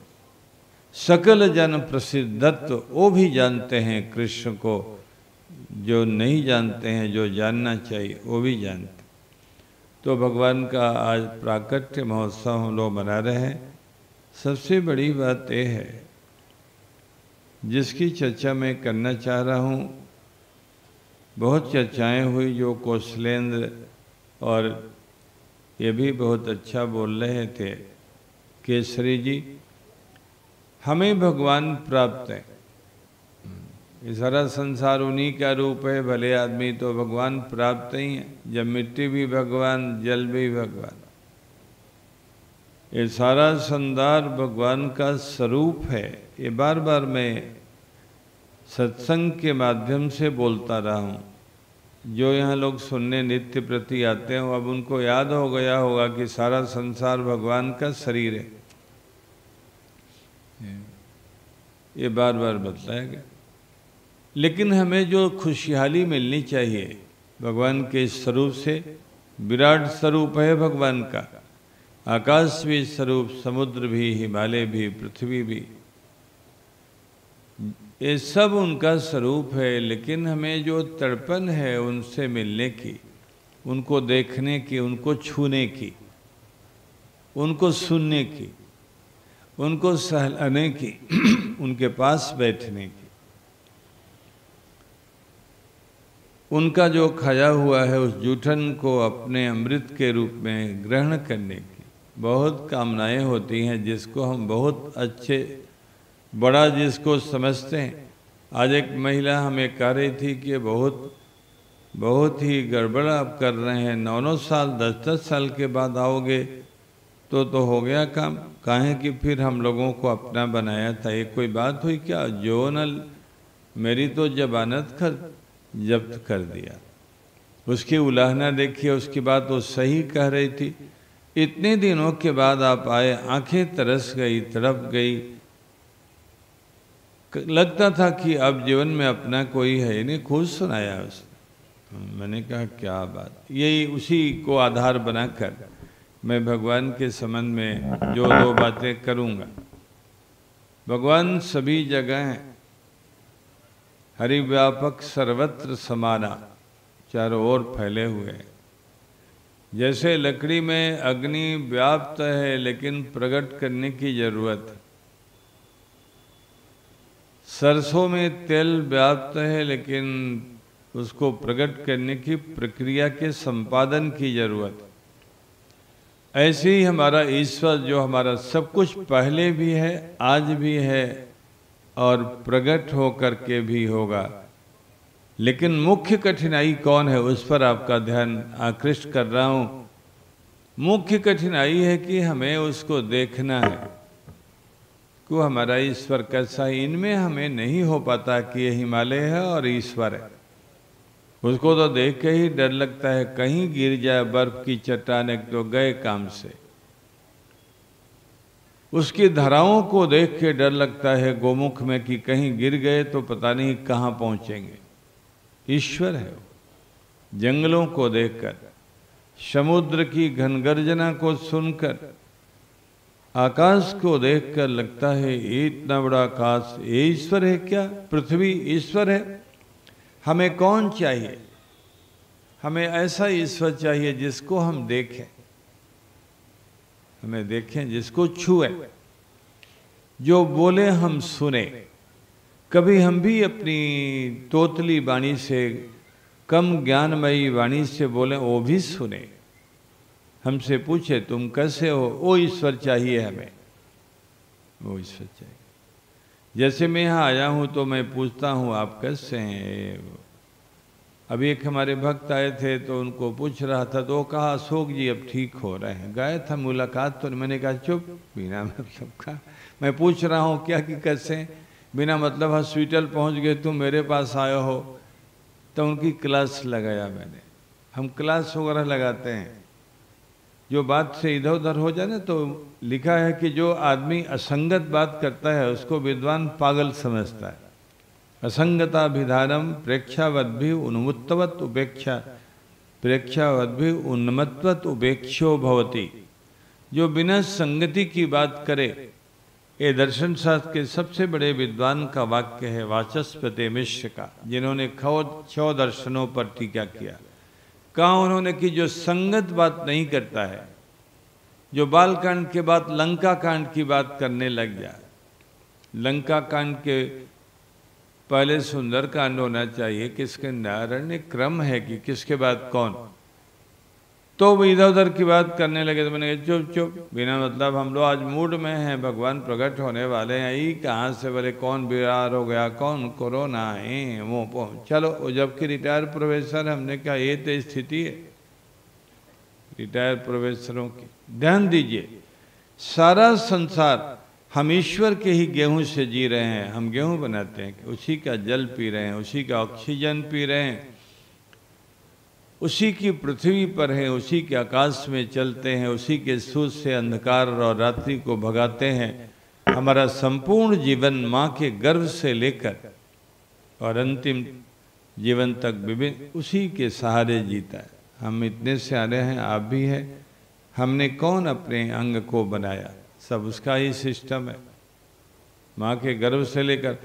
सकल जन प्रसिद्धत्व, वो भी जानते हैं कृष्ण को। जो नहीं जानते हैं, जो जानना चाहिए, वो भी जानते तो भगवान का आज प्राकट्य महोत्सव हम लोग मना रहे हैं। सबसे बड़ी बात यह है जिसकी चर्चा मैं करना चाह रहा हूँ, बहुत चर्चाएँ हुई जो कौशलेंद्र और ये भी बहुत अच्छा बोल रहे थे। केसरी जी, हमें भगवान प्राप्त है। ये सारा संसार उन्हीं का रूप है, भले आदमी तो भगवान प्राप्त ही है। जब मिट्टी भी भगवान, जल भी भगवान। ये सारा संसार भगवान का स्वरूप है। ये बार बार मैं सत्संग के माध्यम से बोलता रहा हूँ। जो यहाँ लोग सुनने नित्य प्रति आते हैं, अब उनको याद हो गया होगा कि सारा संसार भगवान का शरीर है। ये बार बार बतलाया गया। लेकिन हमें जो खुशहाली मिलनी चाहिए, भगवान के स्वरूप से, विराट स्वरूप है भगवान का। आकाश भी स्वरूप, समुद्र भी, हिमालय भी, पृथ्वी भी। ये सब उनका स्वरूप है, लेकिन हमें जो तड़पन है उनसे मिलने की, उनको देखने की, उनको छूने की, उनको सुनने की, उनको सहलाने की, उनके पास बैठने की। उनका जो खाया हुआ है उस जूठन को अपने अमृत के रूप में ग्रहण करने की, बहुत कामनाएँ होती हैं जिसको हम बहुत अच्छे बड़ा जिसको समझते हैं। आज एक महिला हमें कह रही थी कि बहुत बहुत ही गड़बड़ आप कर रहे हैं। नौ नौ साल दस दस साल के बाद आओगे तो तो हो गया काम। कहें कि फिर हम लोगों को अपना बनाया था। ये कोई बात हुई क्या? जो न मेरी तो जबानत कर जब्त कर दिया। उसकी उलाहना देखिए, उसकी बात वो सही कह रही थी। इतने दिनों के बाद आप आए, आँखें तरस गई, तड़प गई। लगता था कि अब जीवन में अपना कोई है नहीं। खुद सुनाया उसने। मैंने कहा, क्या बात। यही उसी को आधार बनाकर मैं भगवान के संबंध में जो दो बातें करूँगा। भगवान सभी जगह हैं हरिव्यापक सर्वत्र समाना, चारों ओर फैले हुए हैं। जैसे लकड़ी में अग्नि व्याप्त है, लेकिन प्रकट करने की ज़रूरत है सरसों में तेल व्याप्त है, लेकिन उसको प्रकट करने की प्रक्रिया के संपादन की ज़रूरत। ऐसे ही हमारा ईश्वर, जो हमारा सब कुछ पहले भी है, आज भी है, और प्रकट होकर के भी होगा। लेकिन मुख्य कठिनाई कौन है, उस पर आपका ध्यान आकृष्ट कर रहा हूँ। मुख्य कठिनाई है कि हमें उसको देखना है। को हमारा ईश्वर कैसा है इनमें हमें नहीं हो पाता कि ये हिमालय है और ईश्वर है। उसको तो देख के ही डर लगता है, कहीं गिर जाए बर्फ़ की चट्टाने तो गए काम से। उसकी धाराओं को देख के डर लगता है गोमुख में कि कहीं गिर गए तो पता नहीं कहाँ पहुँचेंगे। ईश्वर है वो। जंगलों को देखकर, समुद्र की घनगर्जना को सुनकर आकाश को देखकर लगता है ये इतना बड़ा आकाश ये ईश्वर है क्या? पृथ्वी ईश्वर है? हमें कौन चाहिए? हमें ऐसा ईश्वर चाहिए जिसको हम देखें। हमें देखें जिसको छुए। जो बोले हम सुने। कभी हम भी अपनी तोतली वाणी से, कम ज्ञानमयी वाणी से बोले, वो भी सुने। हमसे पूछे, तुम कैसे हो? वो ईश्वर चाहिए हमें। वो ईश्वर चाहिए। जैसे मैं यहाँ आया हूँ तो मैं पूछता हूँ, आप कैसे हैं? अभी एक हमारे भक्त आए थे तो उनको पूछ रहा था तो कहा, अशोक जी, अब ठीक हो रहे हैं। गए था मुलाकात तो? मैंने कहा, चुप। बिना मतलब का? मैं पूछ रहा हूँ, क्या कि कैसे? बिना मतलब हॉस्पिटल पहुँच गए, तुम मेरे पास आए हो। तो उनकी क्लास लगाया मैंने। हम क्लास वगैरह लगाते हैं। जो बात से इधर उधर हो जाए ना तो लिखा है कि जो आदमी असंगत बात करता है, उसको विद्वान पागल समझता है। असंगताभिधानम प्रेक्षावद भी उन्मुत्तवत उपेक्षा, प्रेक्षावद भी उन्मत्वत उपेक्षो भवती। जो बिना संगति की बात करे, ये दर्शन शास्त्र के सबसे बड़े विद्वान का वाक्य है वाचस्पति मिश्र का, जिन्होंने खो, छो दर्शनों पर टीका किया। कहा उन्होंने कि जो संगत बात नहीं करता है, जो बाल कांड के बाद लंका कांड की बात करने लग जाए लंका कांड के पहले सुंदर कांड होना चाहिए, किसके नारण्य क्रम है कि किसके बाद कौन? तो वो इधर उधर की बात करने लगे तो मैंने कहा, चुप चुप, बिना मतलब हम लोग आज मूड में हैं, भगवान प्रकट होने वाले हैं यही कहाँ से बोले, कौन बीमार हो गया, कौन कोरोना है, वो चलो जबकि रिटायर प्रोफेसर, हमने कहा, ये तो स्थिति है, रिटायर प्रोफेसरों की। ध्यान दीजिए, सारा संसार हम ईश्वर के ही गेहूँ से जी रहे हैं, हम गेहूँ बनाते हैं, उसी का जल पी रहे हैं, उसी का ऑक्सीजन पी रहे हैं उसी की पृथ्वी पर है, उसी के आकाश में चलते हैं, उसी के सूद से अंधकार और रात्रि को भगाते हैं। हमारा संपूर्ण जीवन माँ के गर्भ से लेकर और अंतिम जीवन तक विभिन्न, उसी के सहारे जीता है। हम इतने से आ रहे हैं, आप भी हैं। हमने कौन अपने अंग को बनाया? सब उसका ही सिस्टम है, माँ के गर्भ से लेकर।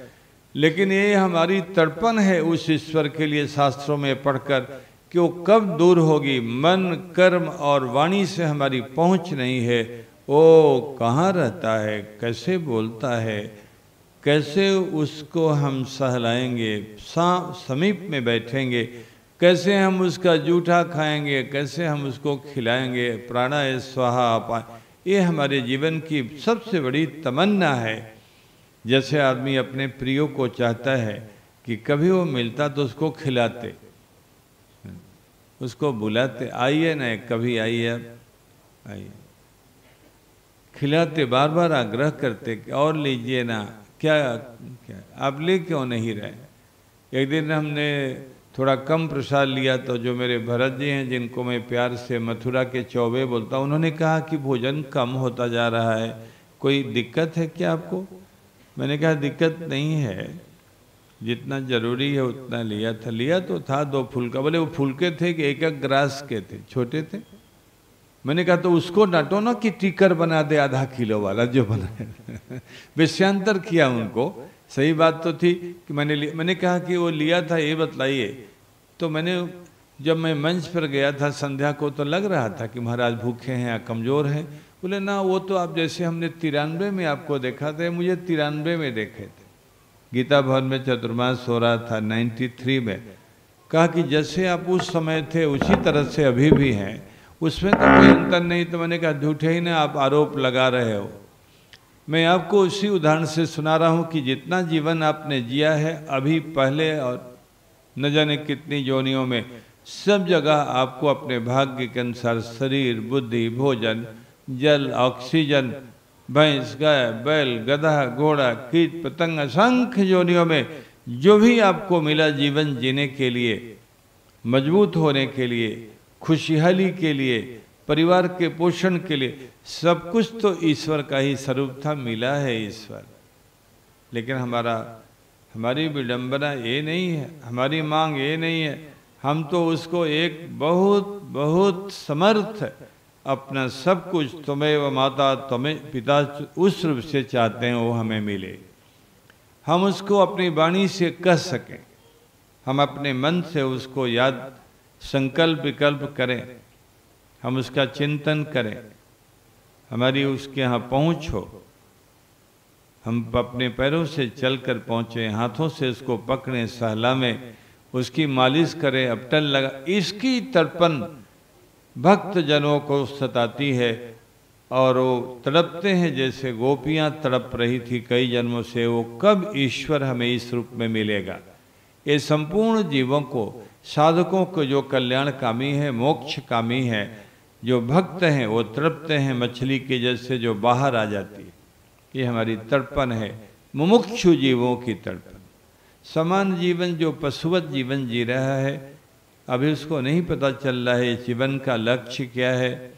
लेकिन ये हमारी तड़पन है उस ईश्वर के लिए, शास्त्रों में पढ़कर। कि वो कब दूर होगी? मन, कर्म और वाणी से हमारी पहुँच नहीं है। वो कहाँ रहता है? कैसे बोलता है? कैसे उसको हम सहलाएँगे? सा, समीप में बैठेंगे। कैसे हम उसका जूठा खाएँगे? कैसे हम उसको खिलाएँगे? प्राणा स्वाहा पाए ये हमारे जीवन की सबसे बड़ी तमन्ना है। जैसे आदमी अपने प्रियो को चाहता है कि कभी वो मिलता तो उसको खिलाते। उसको बुलाते, आइए ना कभी आइए आप। आइए। खिलाते बार बार आग्रह करते कि, और लीजिए ना, क्या क्या, आप ले क्यों नहीं रहे? एक दिन हमने थोड़ा कम प्रसाद लिया तो जो मेरे भरत जी हैं, जिनको मैं प्यार से मथुरा के चौबे बोलता हूँ, उन्होंने कहा कि भोजन कम होता जा रहा है। कोई दिक्कत है क्या आपको? मैंने कहा, दिक्कत नहीं है। जितना ज़रूरी है उतना लिया था। लिया तो था दो फुलका बोले वो फुलके थे कि एक एक ग्रास के थे, छोटे थे। मैंने कहा तो उसको डांटो ना कि टीकर बना दे आधा किलो वाला जो बनाया विषयांतर किया उनको। सही बात तो थी कि मैंने मैंने कहा कि वो लिया था, ये बतलाइए। तो मैंने, जब मैं मंच पर गया था, संध्या को तो लग रहा था कि महाराज भूखे हैं या कमज़ोर हैं। बोले, ना, वो तो आप जैसे हमने तिरानवे में आपको देखा था मुझे तिरानवे में देखे थे। गीता भवन में चतुर्मास हो रहा था 93 में। कहा कि जैसे आप उस समय थे, उसी तरह से अभी भी हैं। उसमें तो कोई अंतर नहीं तो मैंने कहा, झूठे ही ना आप आरोप लगा रहे हो। मैं आपको उसी उदाहरण से सुना रहा हूँ कि जितना जीवन आपने जिया है, अभी पहले और न जाने कितनी जोनियों में, सब जगह आपको अपने भाग्य के अनुसार शरीर, बुद्धि, भोजन, जल, ऑक्सीजन भैंस गाय, बैल, गधा, घोड़ा, कीट, पतंग, असंख्य जोनियों में जो भी आपको मिला जीवन जीने के लिए, मज़बूत होने के लिए, खुशहाली के लिए, परिवार के पोषण के लिए, सब कुछ तो ईश्वर का ही स्वरूप था, मिला है ईश्वर। लेकिन हमारा, हमारी विडंबना ये नहीं है, हमारी मांग ये नहीं है, हम तो उसको एक बहुत बहुत समर्थ अपना सब कुछ तुम्हें व माता तुम्हें पिता उस रूप से चाहते हैं, वो हमें मिले। हम उसको अपनी वाणी से कह सकें। हम अपने मन से उसको याद, संकल्प विकल्प करें। हम उसका चिंतन करें। हमारी उसके यहाँ पहुँच हो। हम अपने पैरों से चलकर पहुँचे, हाथों से उसको पकड़ें सहला में उसकी मालिश करें, अपटन लगा, इसकी तर्पण भक्त जनों को सताती है और वो तड़पते हैं जैसे गोपियाँ तड़प रही थी कई जन्मों से, वो कब ईश्वर हमें इस रूप में मिलेगा? ये संपूर्ण जीवों को, साधकों को जो कल्याण कामी है मोक्ष कामी है, जो भक्त हैं, वो तड़पते हैं मछली के जैसे जो बाहर आ जाती है। ये हमारी तड़पन है, मुमुक्षु जीवों की तड़पन। समान जीवन जो पशुवत जीवन जी रहा है अभी उसको नहीं पता चल रहा है, जीवन का लक्ष्य क्या है।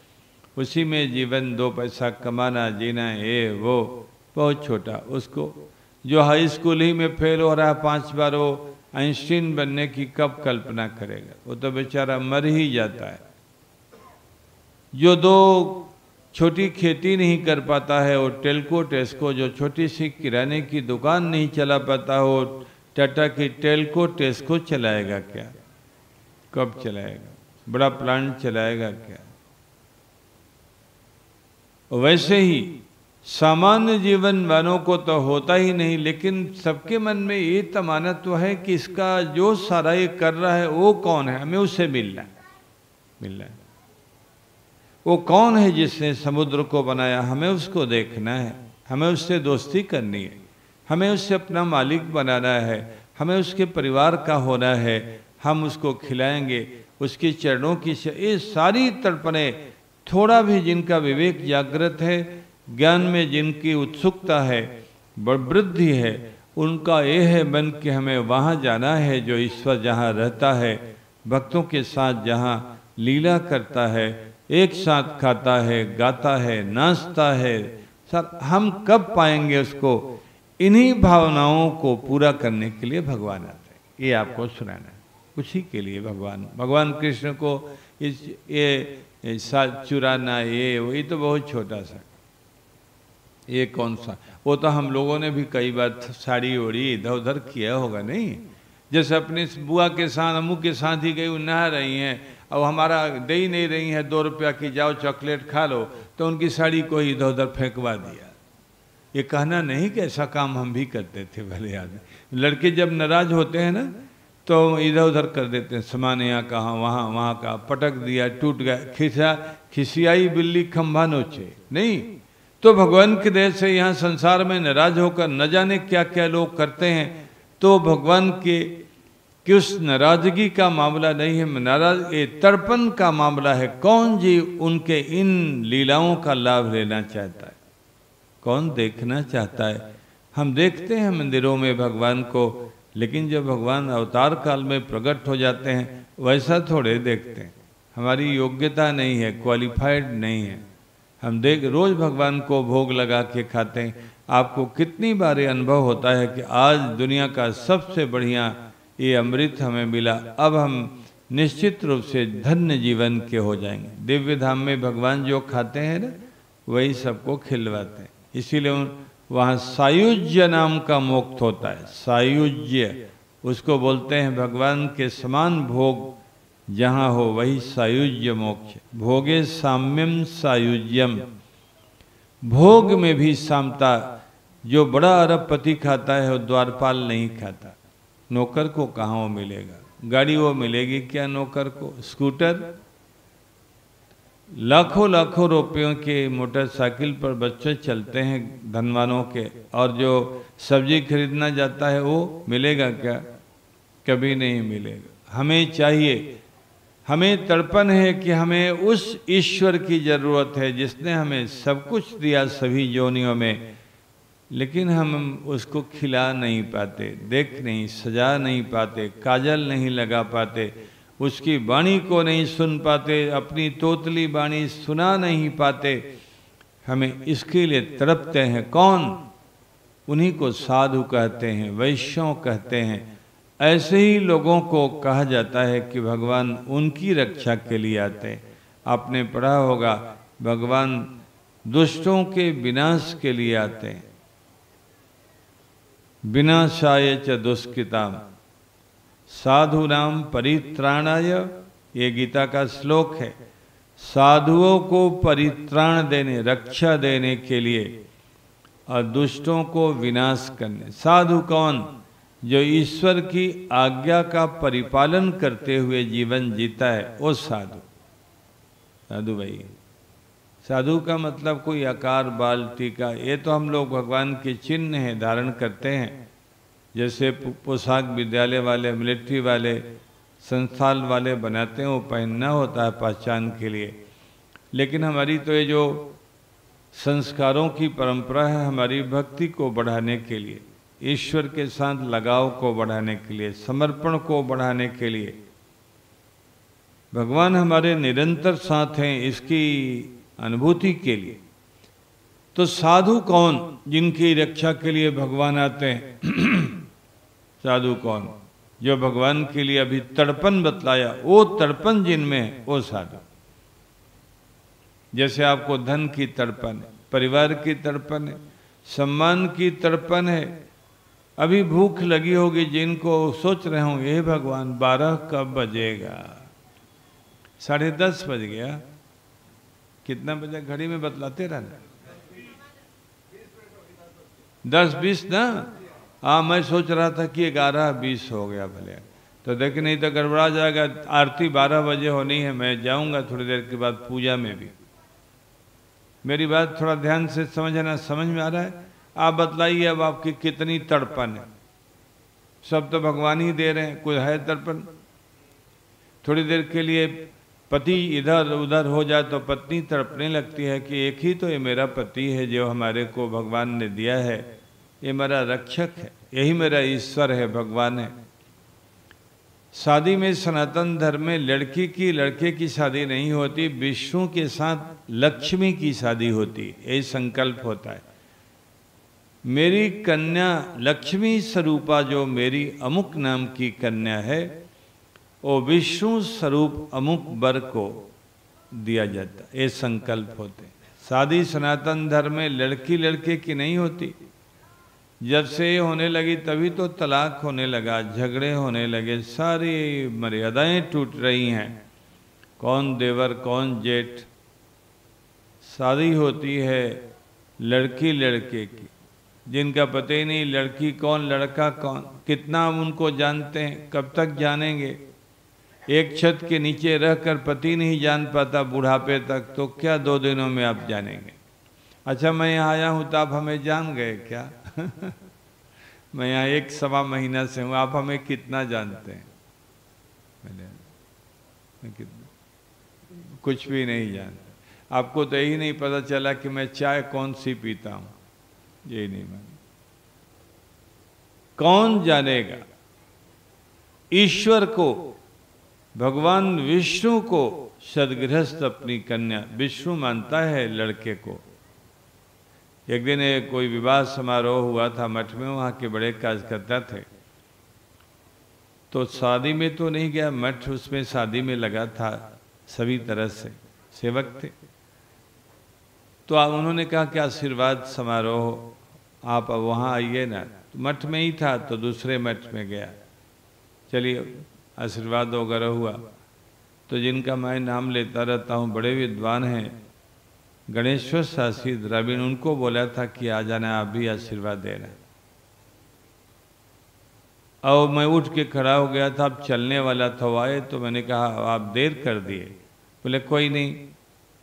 उसी में जीवन, दो पैसा कमाना, जीना, ये, वो, बहुत छोटा। उसको जो हाई स्कूल ही में फेल हो रहा है, पाँच बार वो आइंस्टीन बनने की कब कल्पना करेगा? वो तो बेचारा मर ही जाता है। जो दो छोटी खेती नहीं कर पाता है, वो टेलको, टेस्को, जो छोटी सी किराने की दुकान नहीं चला पाता हो, टाटा की टेलको, टेस्को चलाएगा क्या? कब चलाएगा? बड़ा प्लांट चलाएगा क्या? वैसे ही सामान्य जीवन वालों को तो होता ही नहीं, लेकिन सबके मन में ये तमानत तो है कि इसका जो सारा ये कर रहा है, वो कौन है? हमें उससे मिलना है। मिलना है। वो कौन है जिसने समुद्र को बनाया? हमें उसको देखना है। हमें उससे दोस्ती करनी है। हमें उससे अपना मालिक बनाना है। हमें उसके परिवार का होना है। हम उसको खिलाएँगे, उसके चरणों की ये सारी तड़पने थोड़ा भी जिनका विवेक जागृत है, ज्ञान में जिनकी उत्सुकता है वृद्धि है, उनका ये है मन कि हमें वहाँ जाना है जो ईश्वर जहाँ रहता है, भक्तों के साथ जहाँ लीला करता है, एक साथ खाता है, गाता है, नाचता है सर हम कब पाएँगे उसको? इन्हीं भावनाओं को पूरा करने के लिए भगवान आते हैं। ये आपको सुनाना उसी के लिए भगवान। भगवान कृष्ण को इस, ये चुराना, ये वो ये तो बहुत छोटा सा। ये कौन सा? वो तो हम लोगों ने भी कई बार साड़ी ओढ़ी इधर उधर किया होगा, नहीं? जैसे अपने बुआ के साथ अमू के साथ ही गई नहा रही हैं। अब हमारा दे ही नहीं रही है, दो रुपया की जाओ, चॉकलेट खा लो तो उनकी साड़ी को इधर उधर फेंकवा दिया। ये कहना नहीं कि ऐसा काम हम भी करते थे, भले आदमी। लड़के जब नाराज़ होते हैं ना तो इधर उधर कर देते हैं, समान यहाँ कहाँ, वहाँ वहाँ का पटक दिया, टूट गया, खिसा, खिसियाई बिल्ली खंभा नोचे। नहीं तो भगवान के देह से यहाँ संसार में नाराज़ होकर न जाने क्या क्या लोग करते हैं तो भगवान के, कि उस नाराज़गी का मामला नहीं है, नाराज़, ये तड़पन का मामला है, कौन जी उनके इन लीलाओं का लाभ लेना चाहता है? कौन देखना चाहता है? हम देखते हैं मंदिरों में भगवान को लेकिन जब भगवान अवतार काल में प्रकट हो जाते हैं, वैसा थोड़े देखते हैं। हमारी योग्यता नहीं है क्वालिफाइड नहीं है। हम देख, रोज भगवान को भोग लगा के खाते हैं। आपको कितनी बार अनुभव होता है कि आज दुनिया का सबसे बढ़िया ये अमृत हमें मिला, अब हम निश्चित रूप से धन्य जीवन के हो जाएँगे। दिव्य धाम में भगवान जो खाते हैं ना, वही सबको खिलवाते हैं। इसीलिए वहाँ सायुज्य नाम का मुक्त होता है। सायुज्य, उसको बोलते हैं भगवान के समान भोग, जहाँ हो वही सायुज्य मोक्ष। भोगे साम्यम सायुज्यम। भोग में भी सामता, जो बड़ा अरबपति खाता है वो द्वारपाल नहीं खाता। नौकर को कहाँ वो मिलेगा? गाड़ी वो मिलेगी क्या नौकर को? स्कूटर? लाखों लाखों रुपयों के मोटरसाइकिल पर बच्चे चलते हैं धनवानों के, और जो सब्ज़ी खरीदना जाता है वो मिलेगा क्या? कभी नहीं मिलेगा। हमें चाहिए, हमें तड़पन है कि हमें उस ईश्वर की ज़रूरत है जिसने हमें सब कुछ दिया सभी जोनियों में, लेकिन हम उसको खिला नहीं पाते, देख नहीं, सजा नहीं पाते, काजल नहीं लगा पाते। उसकी वाणी को नहीं सुन पाते, अपनी तोतली वाणी सुना नहीं पाते। हमें इसके लिए तड़पते हैं। कौन? उन्हीं को साधु कहते हैं, वैश्यों कहते हैं। ऐसे ही लोगों को कहा जाता है कि भगवान उनकी रक्षा के लिए आते हैं। आपने पढ़ा होगा, भगवान दुष्टों के विनाश के लिए आते हैं। विनाशाय च दुष्कृताम। साधु नाम परित्राणाय, ये गीता का श्लोक है। साधुओं को परित्राण देने, रक्षा देने के लिए और दुष्टों को विनाश करने। साधु कौन? जो ईश्वर की आज्ञा का परिपालन करते हुए जीवन जीता है, वो साधु। साधु भाई, साधु का मतलब कोई आकार बाल, टीका, ये तो हम लोग भगवान के चिन्ह हैं, धारण करते हैं। जैसे पोशाक विद्यालय वाले, मिलिट्री वाले संस्थान वाले बनाते हैं, वो पहनना होता है पहचान के लिए। लेकिन हमारी तो ये जो संस्कारों की परंपरा है, हमारी भक्ति को बढ़ाने के लिए, ईश्वर के साथ लगाव को बढ़ाने के लिए, समर्पण को बढ़ाने के लिए, भगवान हमारे निरंतर साथ हैं इसकी अनुभूति के लिए। तो साधु कौन जिनकी रक्षा के लिए भगवान आते हैं? साधु कौन? जो भगवान के लिए अभी तड़पन बतलाया, वो तड़पन जिनमें है वो साधु। जैसे आपको धन की तड़पन है, परिवार की तड़पन है, सम्मान की तड़पन है, अभी भूख लगी होगी जिनको सोच रहे होंगे, हे भगवान, बारह कब बजेगा? साढ़े दस बज गया। कितना बजे? घड़ी में बतलाते रहना। दस बीस ना? हाँ मैं सोच रहा था कि ग्यारह बीस हो गया भले। तो देख, नहीं तो गड़बड़ा जाएगा। आरती बारह बजे होनी है, मैं जाऊँगा थोड़ी देर के बाद पूजा में भी। मेरी बात थोड़ा ध्यान से समझना, समझ में आ रहा है? आप बतलाइए अब आपकी कितनी तड़पन है। सब तो भगवान ही दे रहे हैं, कोई है तड़पन? थोड़ी देर के लिए पति इधर उधर हो जाए तो पत्नी तड़पने लगती है कि एक ही तो ये मेरा पति है जो हमारे को भगवान ने दिया है। ये मेरा रक्षक है, यही मेरा ईश्वर है, भगवान है। शादी में सनातन धर्म में लड़की की, लड़के की शादी नहीं होती, विष्णु के साथ लक्ष्मी की शादी होती यही संकल्प होता है। मेरी कन्या लक्ष्मी स्वरूपा जो मेरी अमुक नाम की कन्या है, वो विष्णु स्वरूप अमुक वर को दिया जाता, ये संकल्प होते। शादी सनातन धर्म में लड़की लड़के की नहीं होती जब से ये होने लगी, तभी तो तलाक होने लगा, झगड़े होने लगे, सारी मर्यादाएँ टूट रही हैं। कौन देवर, कौन जेठ शादी होती है लड़की लड़के की। जिनका पता ही नहीं, लड़की कौन, लड़का कौन, कितना हम उनको जानते हैं, कब तक जानेंगे? एक छत के नीचे रहकर पति नहीं जान पाता बुढ़ापे तक तो क्या दो दिनों में आप जानेंगे? अच्छा मैं यहाँ आया हूँ तो आप हमें जान गए क्या? मैं यहाँ एक सवा महीना से हूँ, आप हमें कितना जानते हैं? मैंने मैं कितना कुछ भी नहीं जानते। आपको तो यही नहीं पता चला कि मैं चाय कौन सी पीता हूँ। यही नहीं मान कौन जानेगा? ईश्वर को, भगवान विष्णु को, सदगृहस्थ अपनी कन्या विष्णु मानता है लड़के को। एक दिन एक कोई विवाह समारोह हुआ था, मठ में, वहाँ के बड़े कार्यकर्ता थे। तो शादी में तो नहीं गया, मठ उसमें शादी में लगा था, सभी तरह से, सेवक थे। तो आप उन्होंने कहा कि आशीर्वाद समारोह, आप अब वहाँ आइए ना। तो मठ में ही था तो दूसरे मठ में गया। चलिए, आशीर्वाद वगैरह हुआ। तो जिनका मैं नाम लेता रहता हूँ, बड़े विद्वान हैं गणेश्वर शासी द्रविण उनको बोला था कि आ जाना, आप भी आशीर्वाद दे देना और मैं उठ के खड़ा हो गया था, अब चलने वाला था आए तो मैंने कहा, आप देर कर दिए। बोले, कोई नहीं,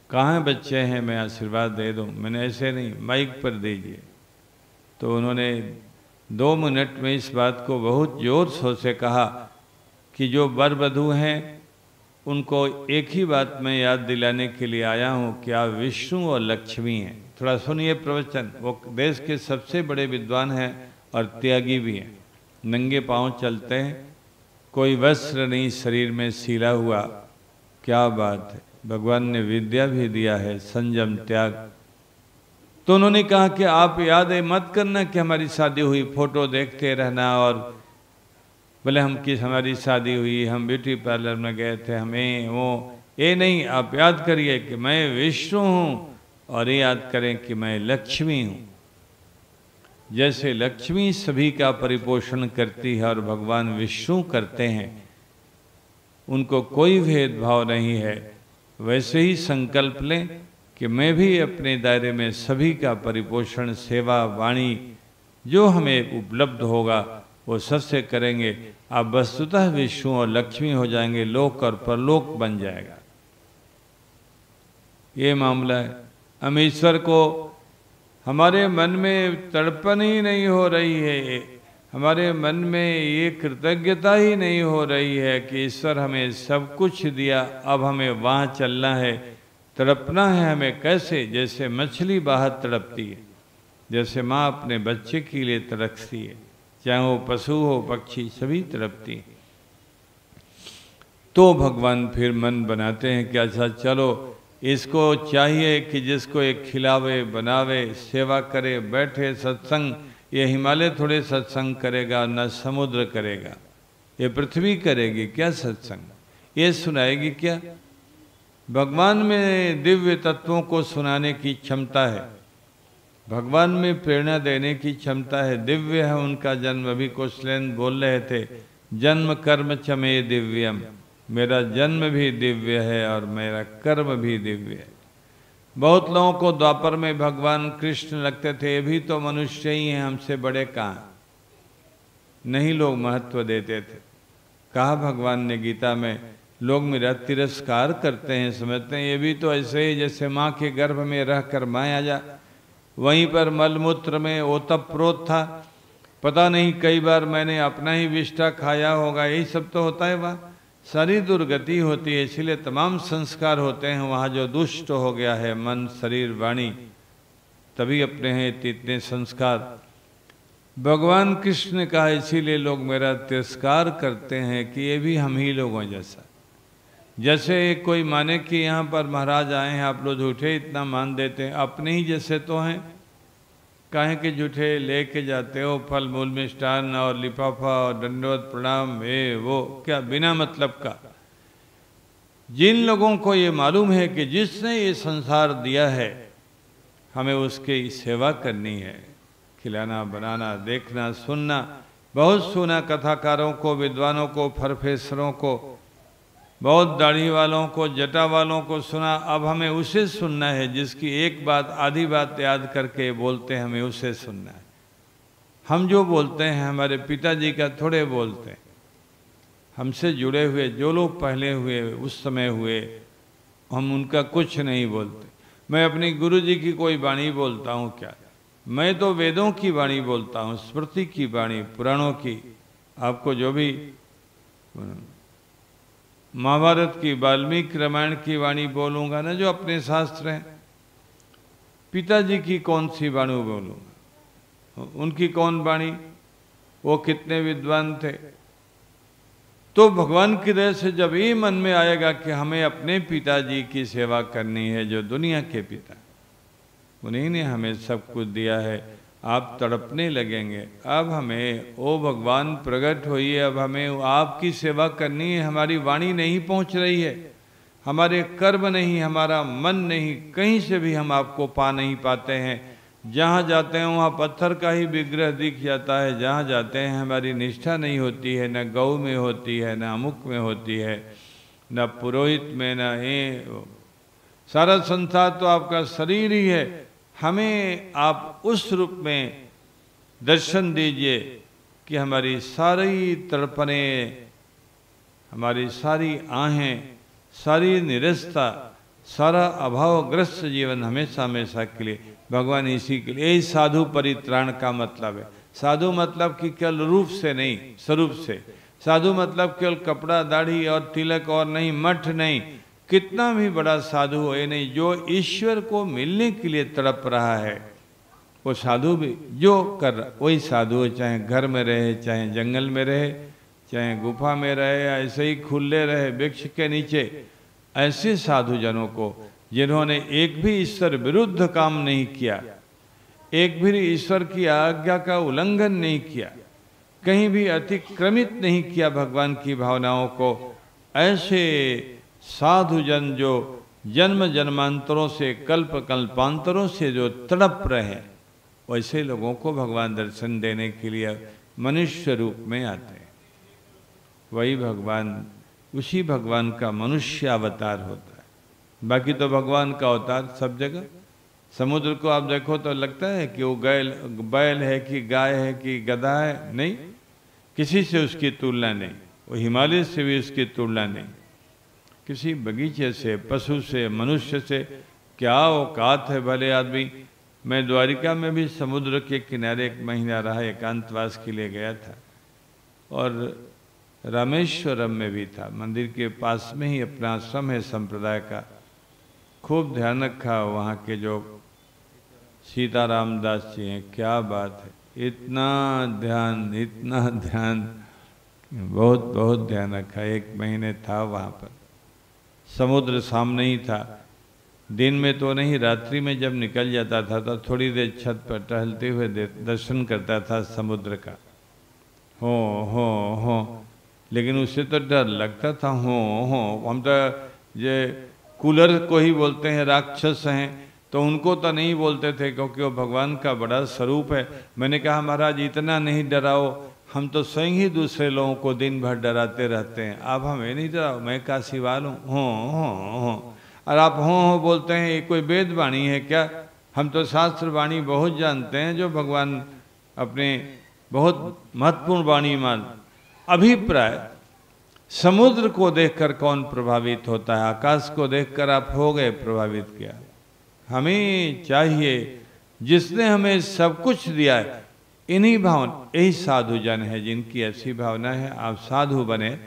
कहाँ बच्चे हैं, मैं आशीर्वाद दे दूँ। मैंने, ऐसे नहीं, माइक पर दीजिए। तो उन्होंने दो मिनट में इस बात को बहुत ज़ोर शोर से कहा कि जो बर बधु हैं उनको एक ही बात मैं याद दिलाने के लिए आया हूँ कि आप विष्णु और लक्ष्मी हैं? थोड़ा सुनिए प्रवचन। वो देश के सबसे बड़े विद्वान हैं और त्यागी भी हैं। नंगे पाँव चलते हैं। कोई वस्त्र नहीं, शरीर में सीला हुआ। क्या बात है। भगवान ने विद्या भी दिया है, संयम, त्याग। तो उन्होंने कहा कि आप याद मत करना कि हमारी शादी हुई, फ़ोटो देखते रहना और बोले, हम किस, हमारी शादी हुई, हम ब्यूटी पार्लर में गए थे, हमें वो, ये नहीं, आप याद करिए कि मैं विष्णु हूँ और ये याद करें कि मैं लक्ष्मी हूँ। जैसे लक्ष्मी सभी का परिपोषण करती है और भगवान विष्णु करते हैं, उनको कोई भेदभाव नहीं है। वैसे ही संकल्प लें कि मैं भी अपने दायरे में सभी का परिपोषण, सेवा, वाणी, जो हमें उपलब्ध होगा वो सबसे करेंगे। आप वस्तुतः विष्णु और लक्ष्मी हो जाएँगे, लोक और परलोक बन जाएगा। ये मामला है। हम ईश्वर को, हमारे मन में तड़पन ही नहीं हो रही है। हमारे मन में ये कृतज्ञता ही नहीं हो रही है कि ईश्वर हमें सब कुछ दिया, अब हमें वहाँ चलना है। तड़पना है हमें कैसे? जैसे मछली बाहर तड़पती है, जैसे माँ अपने बच्चे के लिए तड़पती है। चाहे वो पशु हो, पक्षी, सभी तड़पती तो भगवान फिर मन बनाते हैं कि अच्छा चलो, इसको चाहिए कि जिसको एक खिलावे, बनावे, सेवा करे, बैठे, सत्संग, ये हिमालय थोड़े सत्संग करेगा, न समुद्र करेगा। ये पृथ्वी करेगी, क्या सत्संग? ये सुनाएगी क्या? भगवान में दिव्य तत्वों को सुनाने की क्षमता है। भगवान में प्रेरणा देने की क्षमता है। दिव्य है उनका जन्म। अभी कुशलेन बोल रहे थे, जन्म कर्म चमे दिव्यम। मेरा जन्म भी दिव्य है और मेरा कर्म भी दिव्य है। बहुत लोगों को द्वापर में भगवान कृष्ण लगते थे। ये भी तो मनुष्य ही हैं, हमसे बड़े कहाँ? नहीं लोग महत्व देते थे। कहा भगवान ने गीता में, लोग मेरा तिरस्कार करते हैं, समझते हैं, ये भी तो ऐसे ही जैसे माँ के गर्भ में रहकर माया जा वहीं पर मलमूत्र में ओतप्रोत था। पता नहीं कई बार मैंने अपना ही विष्टा खाया होगा, यही सब तो होता है वह। सारी दुर्गति होती है, इसलिए तमाम संस्कार होते हैं, वहाँ जो दुष्ट हो गया है, मन, शरीर, वाणी, तभी अपने हैं इतने संस्कार। भगवान कृष्ण ने कहा, इसीलिए लोग मेरा तिरस्कार करते हैं कि ये भी हम ही लोगों जैसा। जैसे कोई माने कि यहाँ पर महाराज आए हैं, आप लोग झूठे इतना मान देते हैं, अपने ही जैसे तो हैं। कहें कि झूठे लेके जाते हो, फल मूल मिष्टान और लिफाफा और दंडवत प्रणाम ये वो, क्या बिना मतलब का? जिन लोगों को ये मालूम है कि जिसने ये संसार दिया है, हमें उसकी सेवा करनी है। खिलाना, बनाना, देखना, सुनना, बहुत सुना कथाकारों को, विद्वानों को, प्रोफेसरों को बहुत दाढ़ी वालों को, जटा वालों को सुना, अब हमें उसे सुनना है, जिसकी एक बात, आधी बात याद करके बोलते हैं, हमें उसे सुनना है। हम जो बोलते हैं, हमारे पिताजी का थोड़े बोलते हैं। हमसे जुड़े हुए, जो लोग पहले हुए, उस समय हुए, हम उनका कुछ नहीं बोलते। मैं अपनी गुरु जी की कोई वाणी बोलता हूँ क्या? मैं तो वेदों की वाणी बोलता हूँ, स्मृति की वाणी, पुराणों की, आपको जो भी महाभारत की वाल्मीकि रामायण की वाणी बोलूँगा ना, जो अपने शास्त्र हैं। पिताजी की कौन सी वाणी बोलूँगा? उनकी कौन वाणी? वो कितने विद्वान थे? तो भगवान की दया से जब ये मन में आएगा कि हमें अपने पिताजी की सेवा करनी है, जो दुनिया के पिता, उन्हीं ने हमें सब कुछ दिया है। आप तड़पने लगेंगे। अब हमें, ओ भगवान प्रकट होइए। अब हमें आपकी सेवा करनी है। हमारी वाणी नहीं पहुँच रही है। हमारे कर्म नहीं, हमारा मन नहीं, कहीं से भी हम आपको पा नहीं पाते हैं। जहाँ जाते हैं, वहाँ पत्थर का ही विग्रह दिख जाता है। जहाँ जाते हैं, हमारी निष्ठा नहीं होती है। न गौ में होती है, न अमुक में होती है। न पुरोहित में, न ए सारा संसार तो आपका शरीर ही है। हमें आप उस रूप में दर्शन दीजिए कि हमारी सारी तड़पने, हमारी सारी आहें, सारी निरस्ता, सारा अभावग्रस्त जीवन हमेशा हमेशा के लिए। भगवान इसी के लिए, यही साधु परित्राण का मतलब है। साधु मतलब कि केवल रूप से नहीं, स्वरूप से। साधु मतलब केवल कपड़ा, दाढ़ी और तिलक और नहीं, मठ नहीं कितना भी बड़ा साधु हो ये नहीं, जो ईश्वर को मिलने के लिए तड़प रहा है, वो साधु भी जो कर रहा, वही साधु हो, चाहे घर में रहे, चाहे जंगल में रहे, चाहे गुफा में रहे, या ऐसे ही खुले रहे, वृक्ष के नीचे, ऐसे साधु जनों को, जिन्होंने एक भी ईश्वर विरुद्ध काम नहीं किया, एक भी ईश्वर की आज्ञा का उल्लंघन नहीं किया, कहीं भी अतिक्रमित नहीं किया भगवान की भावनाओं को, ऐसे साधु जन जो जन्म जन्मांतरों से, कल्प कल्पांतरों से जो तड़प रहे, वैसे लोगों को भगवान दर्शन देने के लिए मनुष्य रूप में आते हैं। वही भगवान, उसी भगवान का मनुष्य अवतार होता है। बाकी तो भगवान का अवतार सब जगह। समुद्र को आप देखो तो लगता है कि वो गैल, बैल है कि गाय है कि गधा है, नहीं। किसी से उसकी तुलना नहीं। वो हिमालय से भी उसकी तुलना नहीं। किसी बगीचे से, पशु से, मनुष्य से, क्या औकात है भले आदमी? मैं द्वारिका में भी समुद्र के किनारे एक महीना रहा, एकांतवास के लिए गया था। और रामेश्वरम में भी था। मंदिर के पास में ही अपना आश्रम है संप्रदाय का। खूब ध्यान रखा वहाँ के जो सीताराम दास जी हैं। क्या बात है। इतना ध्यान इतना ध्यान। बहुत बहुत ध्यान रखा। एक महीने था वहाँ पर। समुद्र सामने ही था। दिन में तो नहीं, रात्रि में जब निकल जाता था तो थोड़ी देर छत पर टहलते हुए दर्शन करता था समुद्र का। हो हो हो। लेकिन उससे तो डर लगता था, हो हो। हम तो ये कूलर को ही बोलते हैं, राक्षस हैं। तो उनको तो नहीं बोलते थे, क्योंकि वो भगवान का बड़ा स्वरूप है। मैंने कहा, महाराज, इतना नहीं डराओ। हम तो स्वयं ही दूसरे लोगों को दिन भर डराते रहते हैं। अब हमें नहीं डराओ, मैं काशी वालू हो। और आप हो हो बोलते हैं, ये कोई वेद वाणी है क्या? हम तो शास्त्र वाणी बहुत जानते हैं, जो भगवान अपने बहुत महत्वपूर्ण वाणी मान, अभिप्राय, समुद्र को देखकर कौन प्रभावित होता है? आकाश को देखकर आप हो गए प्रभावित किया। हमें चाहिए, जिसने हमें सब कुछ दिया है इन्हीं भावना, यही साधु जन है जिनकी ऐसी भावना है, आप साधु बने,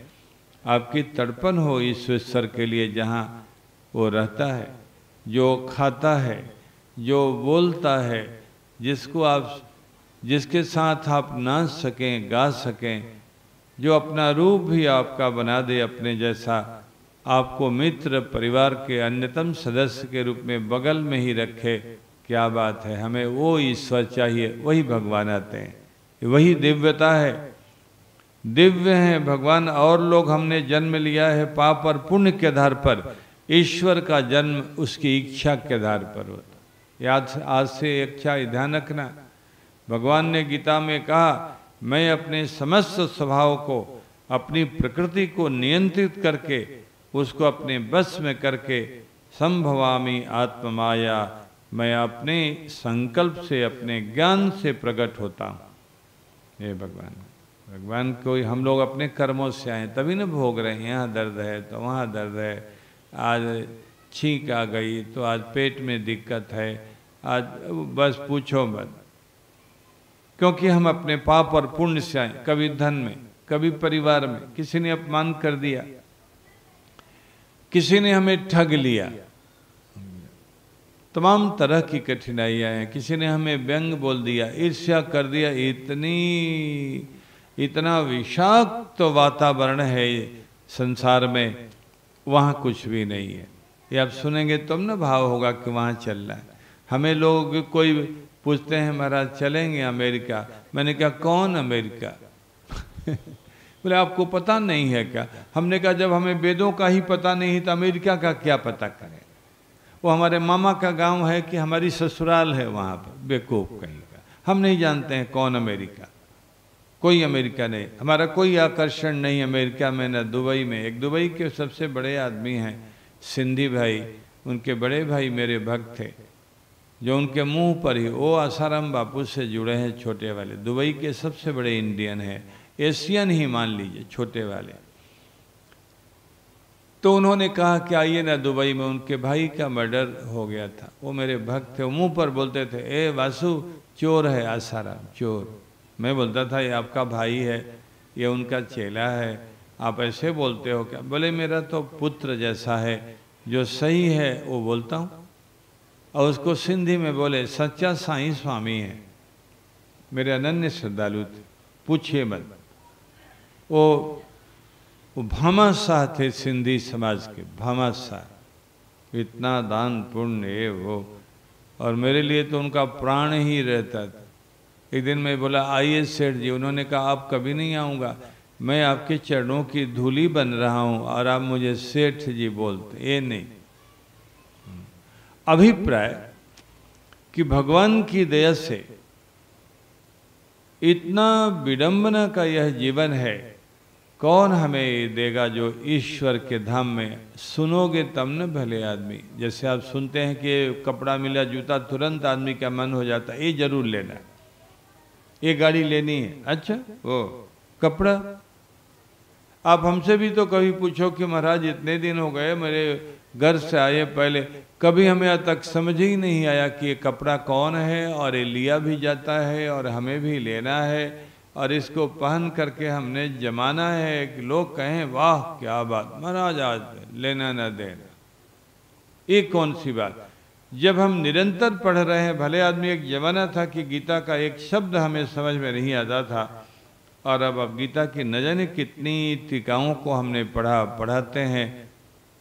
आपकी तड़पन हो ईश्वर के लिए जहाँ वो रहता है, जो खाता है, जो बोलता है, जिसको आप, जिसके साथ आप नाच सकें, गा सकें, जो अपना रूप भी आपका बना दे, अपने जैसा आपको मित्र परिवार के अन्यतम सदस्य के रूप में बगल में ही रखे क्या बात है? हमें वो ईश्वर चाहिए, वही भगवान आते हैं। वही दिव्यता है। दिव्य हैं भगवान, और लोग हमने जन्म लिया है पाप और पुण्य के आधार पर। ईश्वर का जन्म उसकी इच्छा के आधार पर होता। याद आज से इच्छा ध्यान रखना। भगवान ने गीता में कहा, मैं अपने समस्त स्वभाव को, अपनी प्रकृति को नियंत्रित करके, उसको अपने बस में करके, संभवामी आत्ममाया मैं अपने संकल्प से, अपने ज्ञान से प्रकट होता हूँ। ये भगवान भगवान को हम लोग अपने कर्मों से आए, तभी ना भोग रहे हैं। यहाँ दर्द है तो वहाँ दर्द है। आज छींक आ गई तो आज पेट में दिक्कत है। आज बस पूछो मत। क्योंकि हम अपने पाप और पुण्य से आए, कभी धन में, कभी परिवार में। किसी ने अपमान कर दिया, किसी ने हमें ठग लिया। तमाम तरह की कठिनाइयाँ हैं। किसी ने हमें व्यंग बोल दिया, ईर्ष्या कर दिया, इतनी, इतना विषाक्त तो वातावरण है संसार में, वहाँ कुछ भी नहीं है। ये आप सुनेंगे तब ना भाव होगा कि वहाँ चल रहा है। हमें लोग कोई पूछते हैं, महाराज, चलेंगे अमेरिका? मैंने कहा, कौन अमेरिका? बोले, आपको पता नहीं है क्या? हमने कहा, जब हमें वेदों का ही पता नहीं तो अमेरिका का क्या पता करें? वो हमारे मामा का गाँव है कि हमारी ससुराल है वहाँ पर, बेकूफ कहीं का। हम नहीं जानते हैं कौन अमेरिका। कोई अमेरिका नहीं। हमारा कोई आकर्षण नहीं अमेरिका में, न दुबई में। एक दुबई के सबसे बड़े आदमी हैं सिंधी भाई। उनके बड़े भाई मेरे भक्त थे, जो उनके मुँह पर ही वो आसाराम बापू से जुड़े हैं छोटे वाले। दुबई के सबसे बड़े इंडियन हैं। एशियन ही मान लीजिए, छोटे वाले। तो उन्होंने कहा कि आइए ना दुबई में, उनके भाई का मर्डर हो गया था। वो मेरे भक्त थे मुँह पर बोलते थे, ए वासु, चोर है आसाराम चोर। मैं बोलता था, ये आपका भाई है, ये उनका चेला है, आप ऐसे बोलते हो क्या? बोले, मेरा तो पुत्र जैसा है, जो सही है, वो बोलता हूँ। और उसको सिंधी में बोले, सच्चा साई स्वामी है। मेरे अनन्य श्रद्धालु थे, पूछिए मत। वो वो भामा शाह थे सिंधी समाज के, भामा शाह इतना दान पुण्य वो। और मेरे लिए तो उनका प्राण ही रहता था। एक दिन मैं बोला, आइए सेठ जी। उन्होंने कहा, आप कभी नहीं आऊँगा। मैं आपके चरणों की धूली बन रहा हूँ और आप मुझे सेठ जी बोलते ये नहीं। अभिप्राय कि भगवान की दया से इतना विडंबना का यह जीवन है कौन हमें देगा जो ईश्वर के धाम में? सुनोगे तब न भले आदमी। जैसे आप सुनते हैं कि कपड़ा मिला, जूता, तुरंत आदमी का मन हो जाता है, ये ज़रूर लेना ये गाड़ी लेनी है। अच्छा वो कपड़ा। आप हमसे भी तो कभी पूछो कि महाराज, इतने दिन हो गए, मेरे घर से आए पहले। कभी हमें अब तक समझ ही नहीं आया कि ये कपड़ा कौन है और ये लिया भी जाता है और हमें भी लेना है। और इसको पहन करके हमने जमाना है कि लोग कहें, वाह, क्या बात, महाराज, आज लेना न देना। ये कौन सी बात? जब हम निरंतर पढ़ रहे हैं, भले आदमी एक जमाना था कि गीता का एक शब्द हमें समझ में नहीं आता था, और अब अब गीता की न जाने कितनी टीकाओं को हमने पढ़ा, पढ़ाते हैं।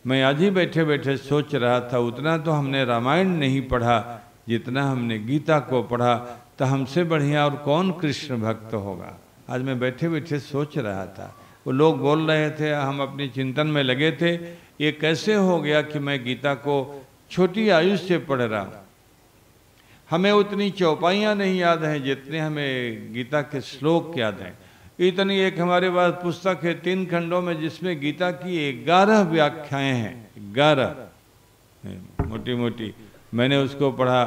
मैं आज ही बैठे बैठे सोच रहा था, उतना तो हमने रामायण नहीं पढ़ा, जितना हमने गीता को पढ़ा। तो हमसे बढ़िया और कौन कृष्ण भक्त होगा? आज मैं बैठे बैठे सोच रहा था। वो लोग बोल रहे थे, हम अपने चिंतन में लगे थे, ये कैसे हो गया कि मैं गीता को छोटी आयु से पढ़ रहा हूँ? हमें उतनी चौपाइयाँ नहीं याद हैं जितने हमें गीता के श्लोक याद हैं। इतनी एक हमारे पास पुस्तक है तीन खंडों में, जिसमें गीता की ग्यारह व्याख्याएँ हैं। ग्यारह। मोटी मोटी मैंने उसको पढ़ा,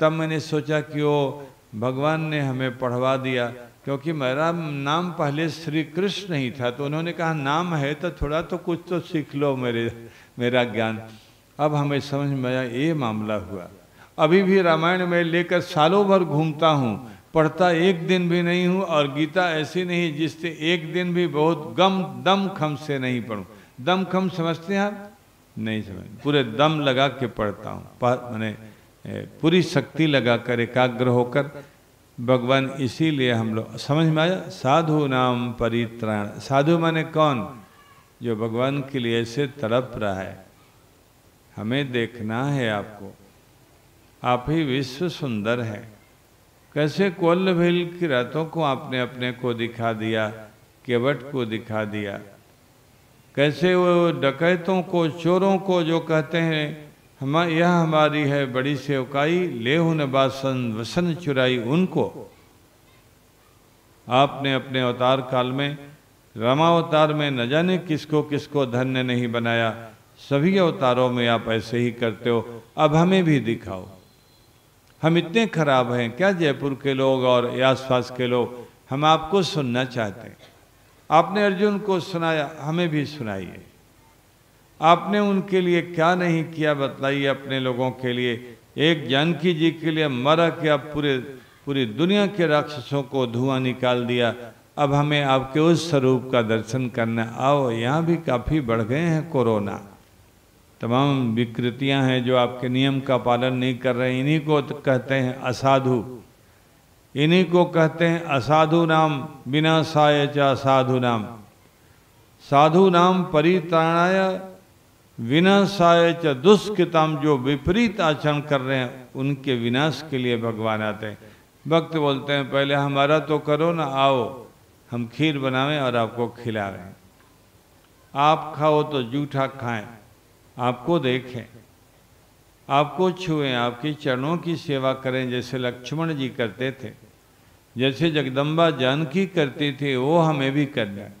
तब मैंने सोचा कि वो भगवान ने हमें पढ़वा दिया। क्योंकि मेरा नाम पहले श्री कृष्ण ही था तो उन्होंने कहा, नाम है तो थोड़ा तो कुछ तो सीख लो मेरे, मेरा ज्ञान। अब हमें समझ में आया, ये मामला हुआ। अभी भी रामायण में लेकर सालों भर घूमता हूँ, पढ़ता एक दिन भी नहीं हूँ और गीता ऐसी नहीं जिससे एक दिन भी बहुत गम, दम खम से नहीं पढ़ूँ। दम खम समझते हैं आप? नहीं समझ पूरे दम लगा के पढ़ता हूँ। मैंने पूरी शक्ति लगा कर एकाग्र होकर भगवान इसीलिए हम लोग, समझ में आया? साधु नाम परित्राण। साधु माने कौन? जो भगवान के लिए ऐसे तड़प रहा है। हमें देखना है आपको। आप ही विश्व सुंदर है। कैसे कोल्ल भील की रातों को आपने अपने को दिखा दिया, केवट को दिखा दिया? कैसे वो डकैतों को, चोरों को जो कहते हैं हम यह हमारी है बड़ी सेवकाई ले न बासन वसन चुराई उनको। आपने अपने अवतार काल में, रामावतार में न जाने किसको किसको धन्य नहीं बनाया। सभी अवतारों में आप ऐसे ही करते हो। अब हमें भी दिखाओ। हम इतने खराब हैं। क्या जयपुर के लोग और आसपास के लोग हम आपको सुनना चाहते हैं? आपने अर्जुन को सुनाया, हमें भी सुनाइए। आपने उनके लिए क्या नहीं किया बतलाइए अपने लोगों के लिए? एक जानकी जी के लिए मरा के आप पूरे, पूरी दुनिया के राक्षसों को धुआँ निकाल दिया। अब हमें आपके उस स्वरूप का दर्शन करना आओ, यहाँ भी काफ़ी बढ़ गए हैं कोरोना। तमाम विकृतियाँ हैं जो आपके नियम का पालन नहीं कर रहे इन्हीं को तो कहते हैं असाधु। इन्हीं को कहते हैं असाधु नाम, बिना साय च साधु नाम। साधु नाम परित्राणाय विनाशाय च दुष्कृतम जो विपरीत आचरण कर रहे हैं, उनके विनाश के लिए भगवान आते हैं। भक्त बोलते हैं, पहले हमारा तो करो ना, आओ, हम खीर बनावें और आपको खिला रहे हैं आप खाओ तो जूठा खाएँ, आपको देखें, आपको छुएँ, आपकी चरणों की सेवा करें, जैसे लक्ष्मण जी करते थे, जैसे जगदम्बा जानकी करती थी, वो हमें भी करना है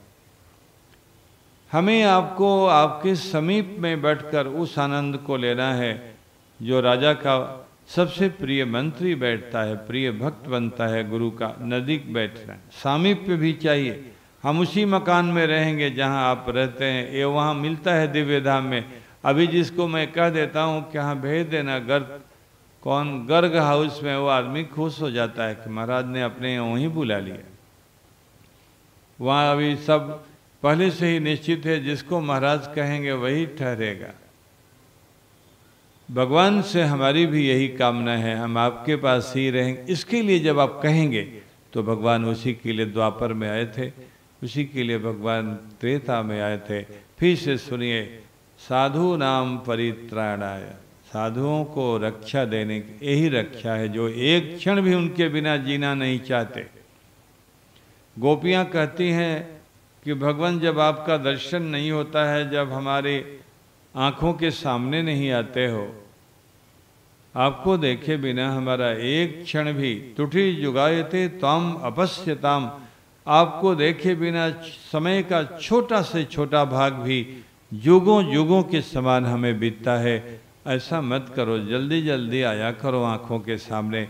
हमें आपको आपके समीप में बैठकर उस आनंद को लेना है, जो राजा का सबसे प्रिय मंत्री बैठता है, प्रिय भक्त बनता है, गुरु का नज़दीक बैठना है। सामीप्य भी चाहिए। हम उसी मकान में रहेंगे जहाँ आप रहते हैं। ये वहाँ मिलता है दिव्य धाम में। अभी जिसको मैं कह देता हूँ कि हाँ भेज देना, गर्ग, कौन गर्ग हाउस में वो आदमी खुश हो जाता है कि महाराज ने अपने वहीं बुला लिया। वहाँ अभी सब पहले से ही निश्चित है, जिसको महाराज कहेंगे वही ठहरेगा। भगवान से हमारी भी यही कामना है, हम आपके पास ही रहेंगे इसके लिए जब आप कहेंगे तो भगवान उसी के लिए द्वापर में आए थे, उसी के लिए भगवान त्रेता में आए थे। फिर से सुनिए, साधु नाम परित्राणाय, साधुओं को रक्षा देने की, यही रक्षा है, जो एक क्षण भी उनके बिना जीना नहीं चाहते। गोपियाँ कहती हैं कि भगवान, जब आपका दर्शन नहीं होता है, जब हमारे आँखों के सामने नहीं आते हो, आपको देखे बिना हमारा एक क्षण भी तुठी जुगाए थे तम अपस्यताम आपको देखे बिना समय का छोटा से छोटा भाग भी युगों युगों के समान हमें बीतता है। ऐसा मत करो जल्दी जल्दी आया करो आँखों के सामने।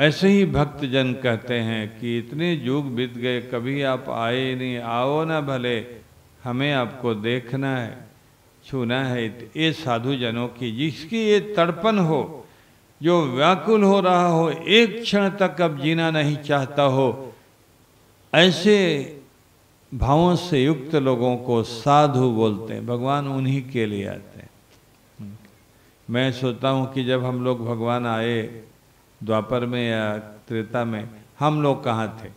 ऐसे ही भक्त जन कहते हैं कि इतने युग बीत गए, कभी आप आए नहीं, आओ ना भले, हमें आपको देखना है, छूना है ये साधु जनों की, जिसकी ये तड़पन हो, जो व्याकुल हो रहा हो, एक क्षण तक अब जीना नहीं चाहता हो, ऐसे भावों से युक्त लोगों को साधु बोलते हैं, भगवान उन्हीं के लिए आते हैं। मैं सोचता हूँ कि जब हम लोग भगवान आए द्वापर में या त्रेता में, हम लोग कहाँ थे?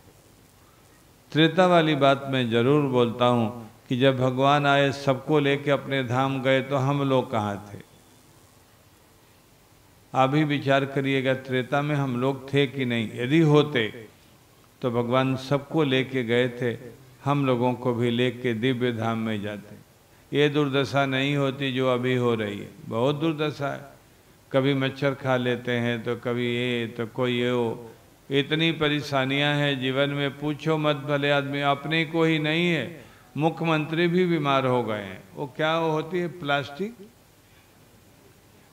त्रेता वाली बात मैं ज़रूर बोलता हूँ कि जब भगवान आए, सबको लेके अपने धाम गए तो हम लोग कहाँ थे? आप ही विचार करिएगा, त्रेता में हम लोग थे कि नहीं? यदि होते तो भगवान सबको लेके गए थे, हम लोगों को भी लेके दिव्य धाम में जाते। ये दुर्दशा नहीं होती जो अभी हो रही है। बहुत दुर्दशा है। कभी मच्छर खा लेते हैं तो कभी ये तो कोई ये हो इतनी परेशानियाँ हैं जीवन में पूछो मत भले आदमी अपने को ही नहीं है। मुख्यमंत्री भी बीमार हो गए हैं। वो क्या वो होती है? प्लास्टिक?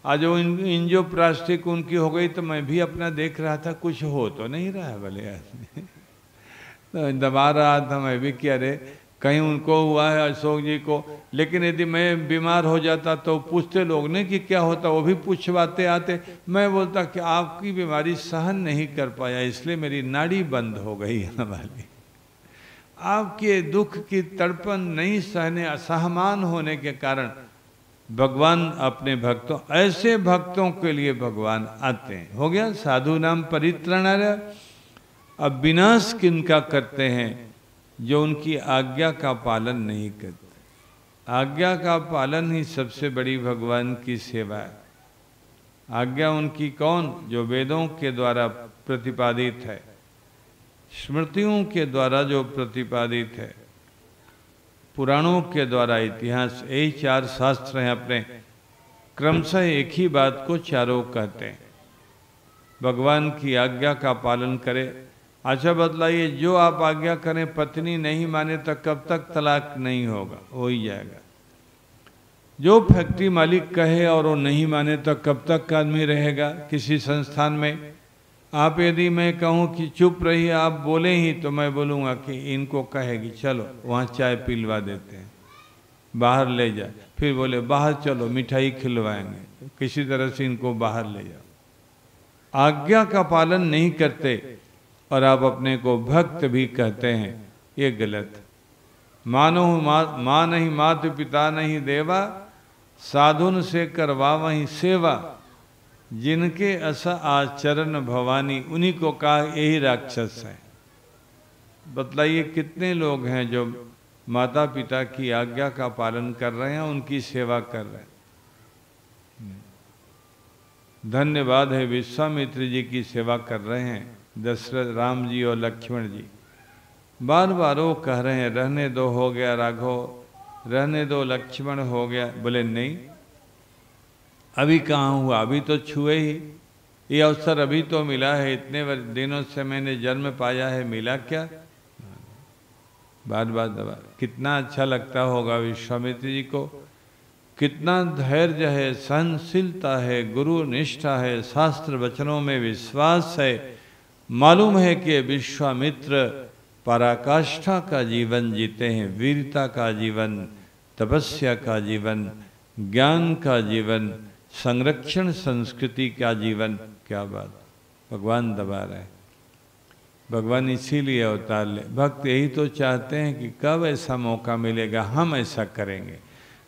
आज वो इन, इन जो प्लास्टिक उनकी हो गई तो मैं भी अपना देख रहा था कुछ हो तो नहीं रहा है भले आदमी। तो दबा रहा था मैं भी कि अरे कहीं उनको हुआ है अशोक जी को। लेकिन यदि मैं बीमार हो जाता तो पूछते लोग ने कि क्या होता? वो भी पूछवाते आते। मैं बोलता कि, आपकी बीमारी सहन नहीं कर पाया, इसलिए मेरी नाड़ी बंद हो गई हमारी आपके दुख की तड़पन नहीं सहने, असहमान होने के कारण भगवान अपने भक्तों, ऐसे भक्तों के लिए भगवान आते हैं। हो गया? साधु नाम परित्रण अब विनाश किनका करते हैं? जो उनकी आज्ञा का पालन नहीं करते। आज्ञा का पालन ही सबसे बड़ी भगवान की सेवा है। आज्ञा उनकी कौन? जो वेदों के द्वारा प्रतिपादित है, स्मृतियों के द्वारा जो प्रतिपादित है, पुराणों के द्वारा, इतिहास, यही चार शास्त्र हैं अपने। क्रमशः एक ही बात को चारों कहते हैं। भगवान की आज्ञा का पालन करें अच्छा बतलाइए, जो आप आज्ञा करें, पत्नी नहीं माने तो कब तक तलाक नहीं होगा? हो ही जाएगा। जो फैक्ट्री मालिक कहे और वो नहीं माने तो कब तक का आदमी रहेगा? किसी संस्थान में? आप यदि मैं कहूँ कि चुप रहिए, आप बोले ही तो मैं बोलूँगा कि इनको कहेगी, चलो, वहाँ चाय पिलवा देते हैं। बाहर ले जाए फिर बोले, बाहर चलो, मिठाई खिलवाएँगे। किसी तरह से इनको बाहर ले जाओ। आज्ञा का पालन नहीं करते। और आप अपने को भक्त भी कहते हैं। ये गलत। मानो माँ, मा नहीं, मात पिता नहीं, देवा, साधुन से करवा वहीं सेवा, जिनके अस आचरण भवानी, उन्हीं को कहा यही राक्षस है। बतलाइए कितने लोग हैं जो माता पिता की आज्ञा का पालन कर रहे हैं, उनकी सेवा कर रहे हैं। धन्यवाद है, विश्वामित्र जी की सेवा कर रहे हैं। दशरथ, राम जी और लक्ष्मण जी। बार बार वो कह रहे हैं, रहने दो, हो गया राघव, रहने दो, लक्ष्मण हो गया। बोले, नहीं, अभी कहाँ हुआ अभी तो छुए ही। ये अवसर अभी तो मिला है, इतने दिनों से मैंने जन्म पाया है, मिला क्या? बार बार दबा, कितना अच्छा लगता होगा विश्वामित्र जी को। कितना धैर्य है, सहनशीलता है, गुरु निष्ठा है, शास्त्र वचनों में विश्वास है। मालूम है कि विश्वामित्र पराकाष्ठा का जीवन जीते हैं, वीरता का जीवन, तपस्या का जीवन, ज्ञान का जीवन, संरक्षण संस्कृति का जीवन। क्या बात। भगवान दबा रहे भगवान इसीलिए अवतार ले। भक्त यही तो चाहते हैं कि कब ऐसा मौका मिलेगा, हम ऐसा करेंगे।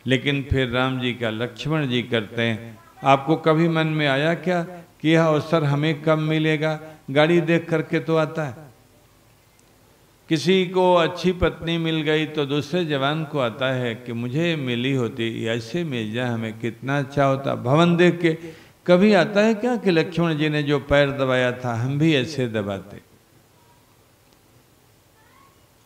लेकिन फिर राम जी का, लक्ष्मण जी करते हैं। आपको कभी मन में आया क्या कि यह अवसर हमें कब मिलेगा? गाड़ी देख करके तो आता है। किसी को अच्छी पत्नी मिल गई तो दूसरे जवान को आता है कि मुझे मिली होती ऐसे मिल जाए, हमें कितना अच्छा होता। भवन देख के कभी आता है क्या कि लक्ष्मण जी ने जो पैर दबाया था, हम भी ऐसे दबाते।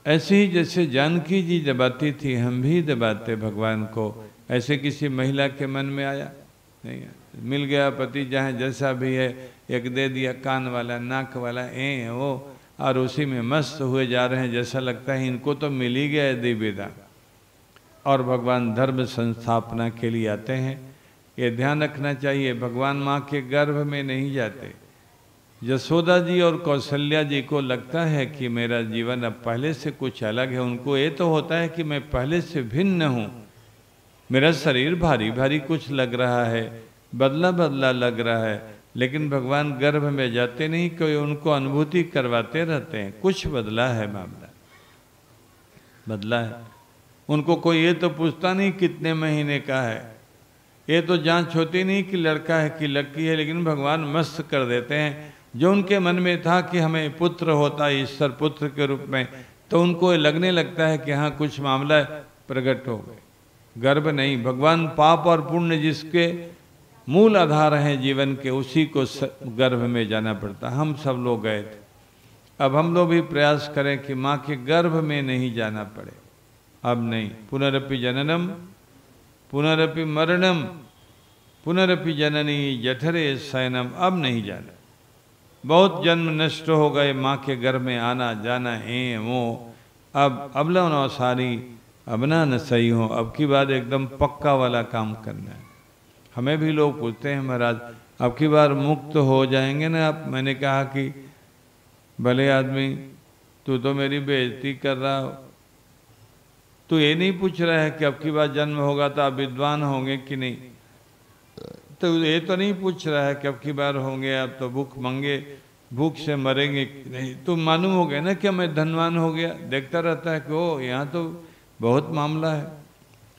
ऐसे ही जैसे जानकी जी दबाती थी, हम भी दबाते भगवान को। ऐसे किसी महिला के मन में आया? नहीं मिल गया, पति जहाँ जैसा भी है, एक दे दिया कान वाला, नाक वाला ए वो और उसी में मस्त हुए जा रहे हैं, जैसा लगता है, इनको तो मिल ही गया है दिव्यता और भगवान धर्म संस्थापना के लिए आते हैं। ये ध्यान रखना चाहिए, भगवान माँ के गर्भ में नहीं जाते। यशोदा जी और कौशल्या जी को लगता है कि मेरा जीवन अब पहले से कुछ अलग है। उनको ये तो होता है कि मैं पहले से भिन्न हूँ। मेरा शरीर भारी भारी कुछ लग रहा है। बदला बदला लग रहा है। लेकिन भगवान गर्भ में जाते नहीं, कोई उनको अनुभूति करवाते रहते हैं। कुछ बदला है मामला। बदला है। उनको कोई, ये तो पूछता नहीं कितने महीने का है। ये तो जाँच होती नहीं कि लड़का है कि लड़की है, लेकिन भगवान मस्त कर देते हैं। जो उनके मन में था कि हमें पुत्र होता ईश्वर पुत्र के रूप में तो उनको लगने लगता है कि हाँ कुछ मामला प्रकट हो गए गर्भ नहीं, भगवान पाप और पुण्य जिसके मूल आधार हैं जीवन के, उसी को गर्भ में जाना पड़ता। हम सब लोग गए थे। अब हम लोग भी प्रयास करें कि माँ के गर्भ में नहीं जाना पड़े। अब नहीं। पुनरपि जननम, पुनरपि मरणम, पुनरपि जननी जठरे सैनम। अब नहीं जाना। बहुत जन्म नष्ट हो गए, माँ के गर्भ में आना जाना है वो। अब अब सारी, अब ना न सही हो। अब की बात, एकदम पक्का वाला काम करना है। हमें भी लोग पूछते हैं, महाराज, अब की बार मुक्त हो जाएँगे ना आप? मैंने कहा कि, भले आदमी, तू तो मेरी बेइज्जती कर रहा हो। तू ये नहीं पूछ रहा है कि अब की बार जन्म होगा तो आप विद्वान होंगे कि नहीं? तो ये तो नहीं पूछ रहा है कि अब की बार होंगे, आप तो भूख मंगे, भूख से मरेंगे कि नहीं? तो मालूम हो गया ना कि मैं धनवान हो गया। देखता रहता है कि ओ यहाँ तो बहुत मामला है।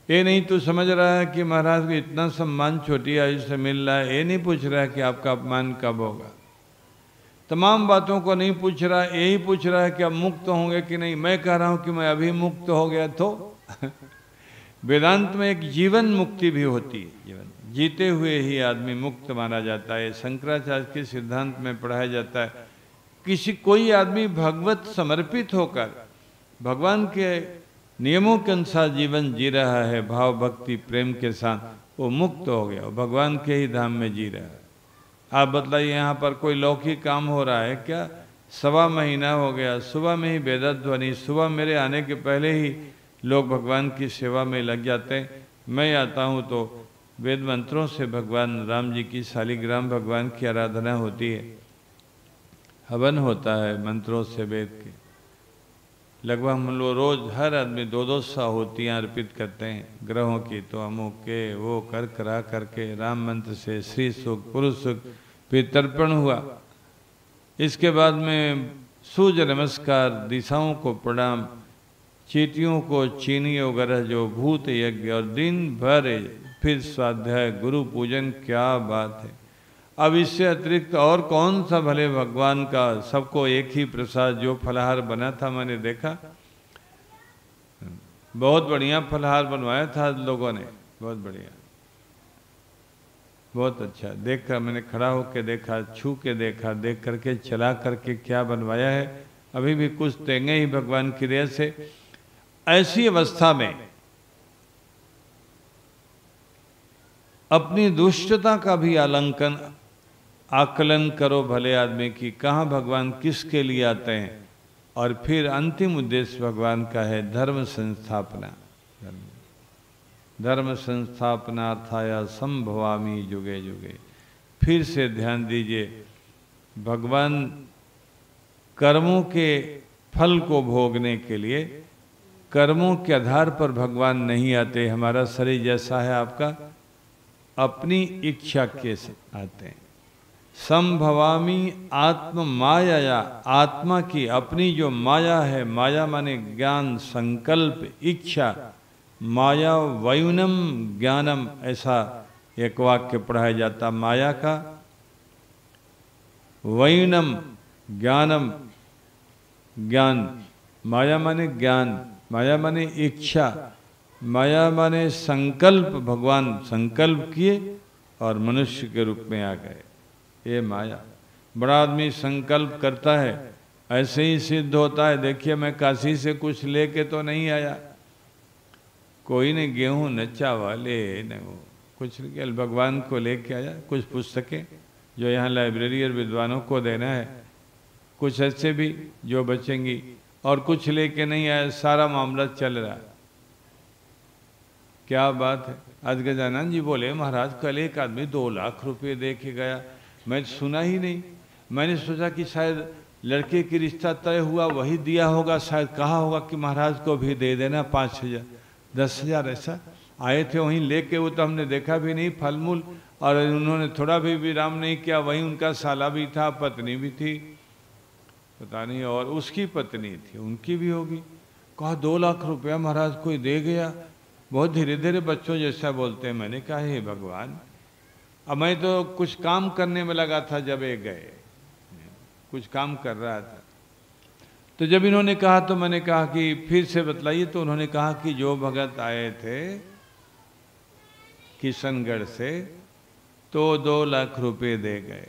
ये नहीं तो समझ रहा है कि महाराज को इतना सम्मान छोटी आयु से मिल रहा है, ये नहीं पूछ रहा है कि आपका अपमान कब होगा। तमाम बातों को नहीं पूछ रहा है यही पूछ रहा है कि अब मुक्त होंगे कि नहीं। मैं कह रहा हूँ कि मैं अभी मुक्त हो गया तो वेदांत में एक जीवन मुक्ति भी होती है, जीवन। जीते हुए ही आदमी मुक्त माना जाता है, शंकराचार्य के सिद्धांत में पढ़ाया जाता है। किसी, कोई आदमी भगवत समर्पित होकर, भगवान के नियमों के अनुसार जीवन जी रहा है, भाव भक्ति प्रेम के साथ वो मुक्त हो गया, वो भगवान के ही धाम में जी रहा है। आप बतलाइए यहाँ पर कोई लौकिक काम हो रहा है क्या? सवा महीना हो गया, सुबह में ही वेदा ध्वनि, सुबह मेरे आने के पहले ही लोग भगवान की सेवा में लग जाते हैं। मैं आता हूँ तो वेद मंत्रों से भगवान राम जी की शालिग्राम भगवान की आराधना होती है, हवन होता है मंत्रों से वेद के। लगभग हम लोग रोज हर आदमी दो दो होतियाँ अर्पित करते हैं। ग्रहों की तो अमुक के, वो कर, करा करके, राम मंत्र से, श्री सुख, पुरुष सुख, फिर तर्पण हुआ। इसके बाद में सूर्य नमस्कार, दिशाओं को प्रणाम, चीटियों को चीनी वगैरह जो भूत यज्ञ और दिन भर फिर स्वाध्याय, गुरु पूजन, क्या बात है। अब इससे अतिरिक्त और कौन सा भले भगवान का? सबको एक ही प्रसाद, जो फलहार बना था मैंने देखा। बहुत बढ़िया फलहार बनवाया था लोगों ने। बहुत बढ़िया। बहुत अच्छा। देख कर मैंने खड़ा होकर देखा, छू के देखा, देख करके, चला करके क्या बनवाया है। अभी भी कुछ देंगे ही भगवान की दया से। ऐसी अवस्था में अपनी दुष्टता का भी आलंकन आकलन करो भले आदमी की, कहाँ भगवान किसके लिए आते हैं? और फिर अंतिम उद्देश्य भगवान का है धर्म संस्थापना। धर्म संस्थापनार्थाया संभवामी जुगे जुगे फिर से ध्यान दीजिए, भगवान कर्मों के फल को भोगने के लिए, कर्मों के आधार पर भगवान नहीं आते, हमारा शरीर जैसा है आपका, अपनी इच्छा के आते हैं। संभवामी आत्म माया आत्मा की अपनी जो माया है, माया माने ज्ञान संकल्प, इच्छा, माया वयुनम ज्ञानम, ऐसा एक वाक्य पढ़ाया जाता माया का। वयुनम ज्ञानम ज्ञान, माया माने ज्ञान, माया माने इच्छा, माया माने संकल्प, भगवान संकल्प किए और मनुष्य के रूप में आ गए। ये माया, बड़ा आदमी संकल्प करता है, ऐसे ही सिद्ध होता है। देखिए, मैं काशी से कुछ लेके तो नहीं आया। कोई ने गेहूँ न चावल न वो। कुछ भगवान को लेके आया, कुछ पुस्तकें जो यहाँ लाइब्रेरी और विद्वानों को देना है। कुछ ऐसे भी जो बचेंगी, और कुछ लेके नहीं आया, सारा मामला चल रहा। है क्या बात है। आज गजानंद जी बोले, महाराज, कल एक आदमी दो लाख रुपए दे के गया मैं सुना ही नहीं। मैंने सोचा कि शायद लड़के की रिश्ता तय हुआ, वही दिया होगा, शायद कहा होगा कि महाराज को भी दे देना पाँच हज़ार, दस हज़ार ऐसा। आए थे वहीं लेके, वो तो हमने देखा भी नहीं फल मूल और उन्होंने थोड़ा भी विराम नहीं किया, वहीं उनका साला भी था, पत्नी भी थी, पता नहीं, और उसकी पत्नी थी, उनकी भी होगी। कहा, दो लाख रुपया महाराज कोई दे गया? बहुत धीरे धीरे बच्चों जैसा बोलते हैं। मैंने कहा, हे भगवान अब मैं तो कुछ काम करने में लगा था जब ये गए। कुछ काम कर रहा था। तो जब इन्होंने कहा तो मैंने कहा कि फिर से बतलाइए तो उन्होंने कहा कि जो भगत आए थे किशनगढ़ से तो दो लाख रुपए दे गए।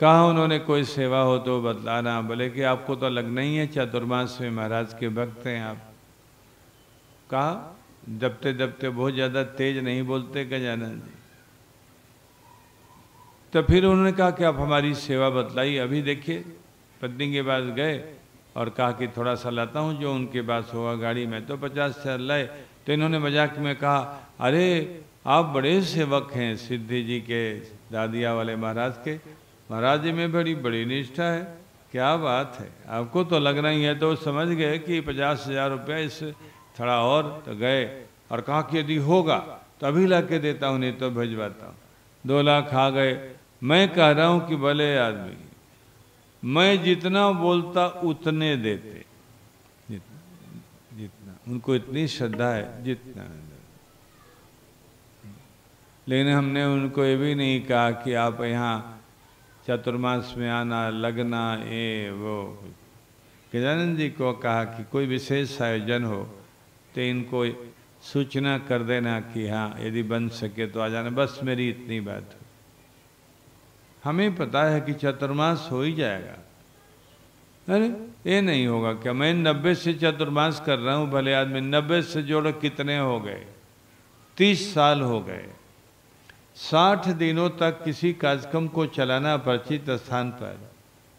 कहा उन्होंने, कोई सेवा हो तो बतलाना। बोले कि आपको तो लगना ही है, चतुर्मास में महाराज के भक्त हैं आप। कहा दबते दबते बहुत ज़्यादा तेज नहीं बोलते गजानन जी। तो फिर उन्होंने कहा कि आप हमारी सेवा बतलाई अभी देखिए, पत्नी के पास गए और कहा कि थोड़ा सा लाता हूँ, जो उनके पास होगा गाड़ी, में तो पचास हज़ार लाए। तो इन्होंने मज़ाक में कहा, अरे, आप बड़े सेवक हैं सिद्धि जी के, दादिया वाले महाराज के। महाराज जी, में बड़ी बड़ी निष्ठा है। क्या बात है। आपको तो लग रही है तो समझ गए कि पचास हज़ार रुपया इससे थोड़ा और तो गए और कहा कि यदि होगा तो अभी ला के देता हूँ, नहीं तो भिजवाता हूँ। दो लाख आ गए। मैं कह रहा हूँ कि भले आदमी, मैं जितना बोलता उतने देते। जितना जितना। उनको इतनी श्रद्धा है, जितना। लेकिन हमने उनको ये भी नहीं कहा कि आप यहाँ चतुर्मास में आना, लगना, ये, वो। गजानंद जी को कहा कि कोई विशेष आयोजन हो तो इनको सूचना कर देना कि हाँ यदि बन सके तो आ जाना। बस मेरी इतनी बात हो। हमें पता है कि चतुर्मास हो ही जाएगा। अरे, ये नहीं होगा क्या? मैं नब्बे से चतुर्मास कर रहा हूँ, भले आदमी नब्बे से जोड़ो कितने हो गए? तीस साल हो गए। साठ दिनों तक किसी कार्यक्रम को चलाना परिचित स्थान पर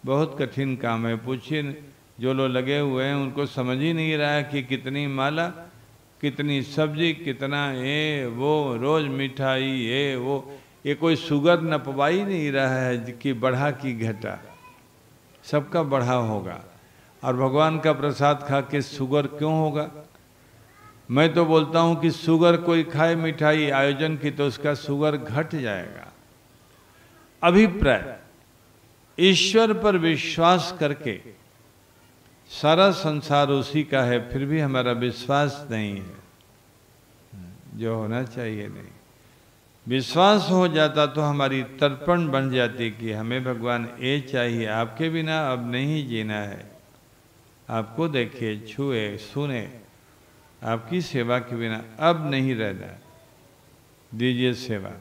बहुत कठिन काम है। पूछिए जो लोग लगे हुए हैं, उनको समझ ही नहीं रहा है कि कितनी माला, कितनी सब्ज़ी, कितना ये, वो, रोज मिठाई, ये, वो। ये कोई शुगर नपवा ही नहीं रहा है कि बढ़ा कि घटा। सबका बढ़ा होगा। और भगवान का प्रसाद खा के शुगर क्यों होगा? मैं तो बोलता हूँ कि शुगर कोई खाए मिठाई, आयोजन की तो उसका शुगर घट जाएगा। अभिप्राय, ईश्वर पर विश्वास करके सारा संसार उसी का है, फिर भी हमारा विश्वास नहीं है। जो होना चाहिए नहीं। विश्वास हो जाता तो हमारी तर्पण बन जाती कि हमें भगवान ये चाहिए, आपके बिना अब नहीं जीना है। आपको देखे छुए, सुने, आपकी सेवा के बिना अब नहीं रहना। दीजिए सेवा।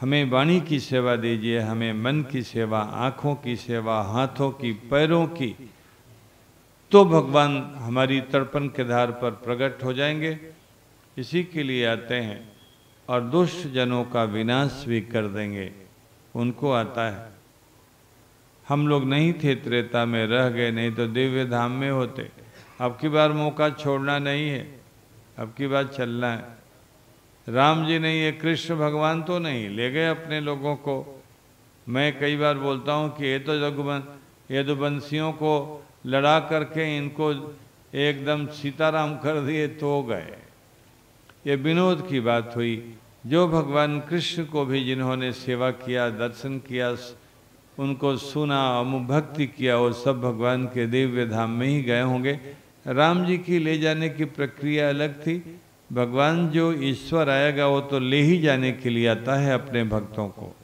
हमें वाणी की सेवा दीजिए, हमें मन की सेवा, आँखों की सेवा, हाथों की, पैरों की तो भगवान हमारी तर्पण के धार पर प्रकट हो जाएँगे। इसी के लिए आते हैं और दुष्ट जनों का विनाश भी कर देंगे। उनको आता है। हम लोग नहीं थे त्रेता में, रह गए, नहीं तो दिव्य धाम में होते। अब की बार मौका छोड़ना नहीं है, अब की बार चलना है। राम जी नहीं ये कृष्ण भगवान तो नहीं, ले गए अपने लोगों को। मैं कई बार बोलता हूँ कि ये तो जगवन यदुवंशियों को लड़ा करके इनको एकदम सीताराम कर दिए तो गए। ये विनोद की बात हुई। जो भगवान कृष्ण को भी जिन्होंने सेवा किया, दर्शन किया, उनको सुना, अमुभक्ति किया, वो सब भगवान के दिव्य धाम में ही गए होंगे। राम जी की ले जाने की प्रक्रिया अलग थी। भगवान जो ईश्वर आएगा, वो तो ले ही जाने के लिए आता है अपने भक्तों को।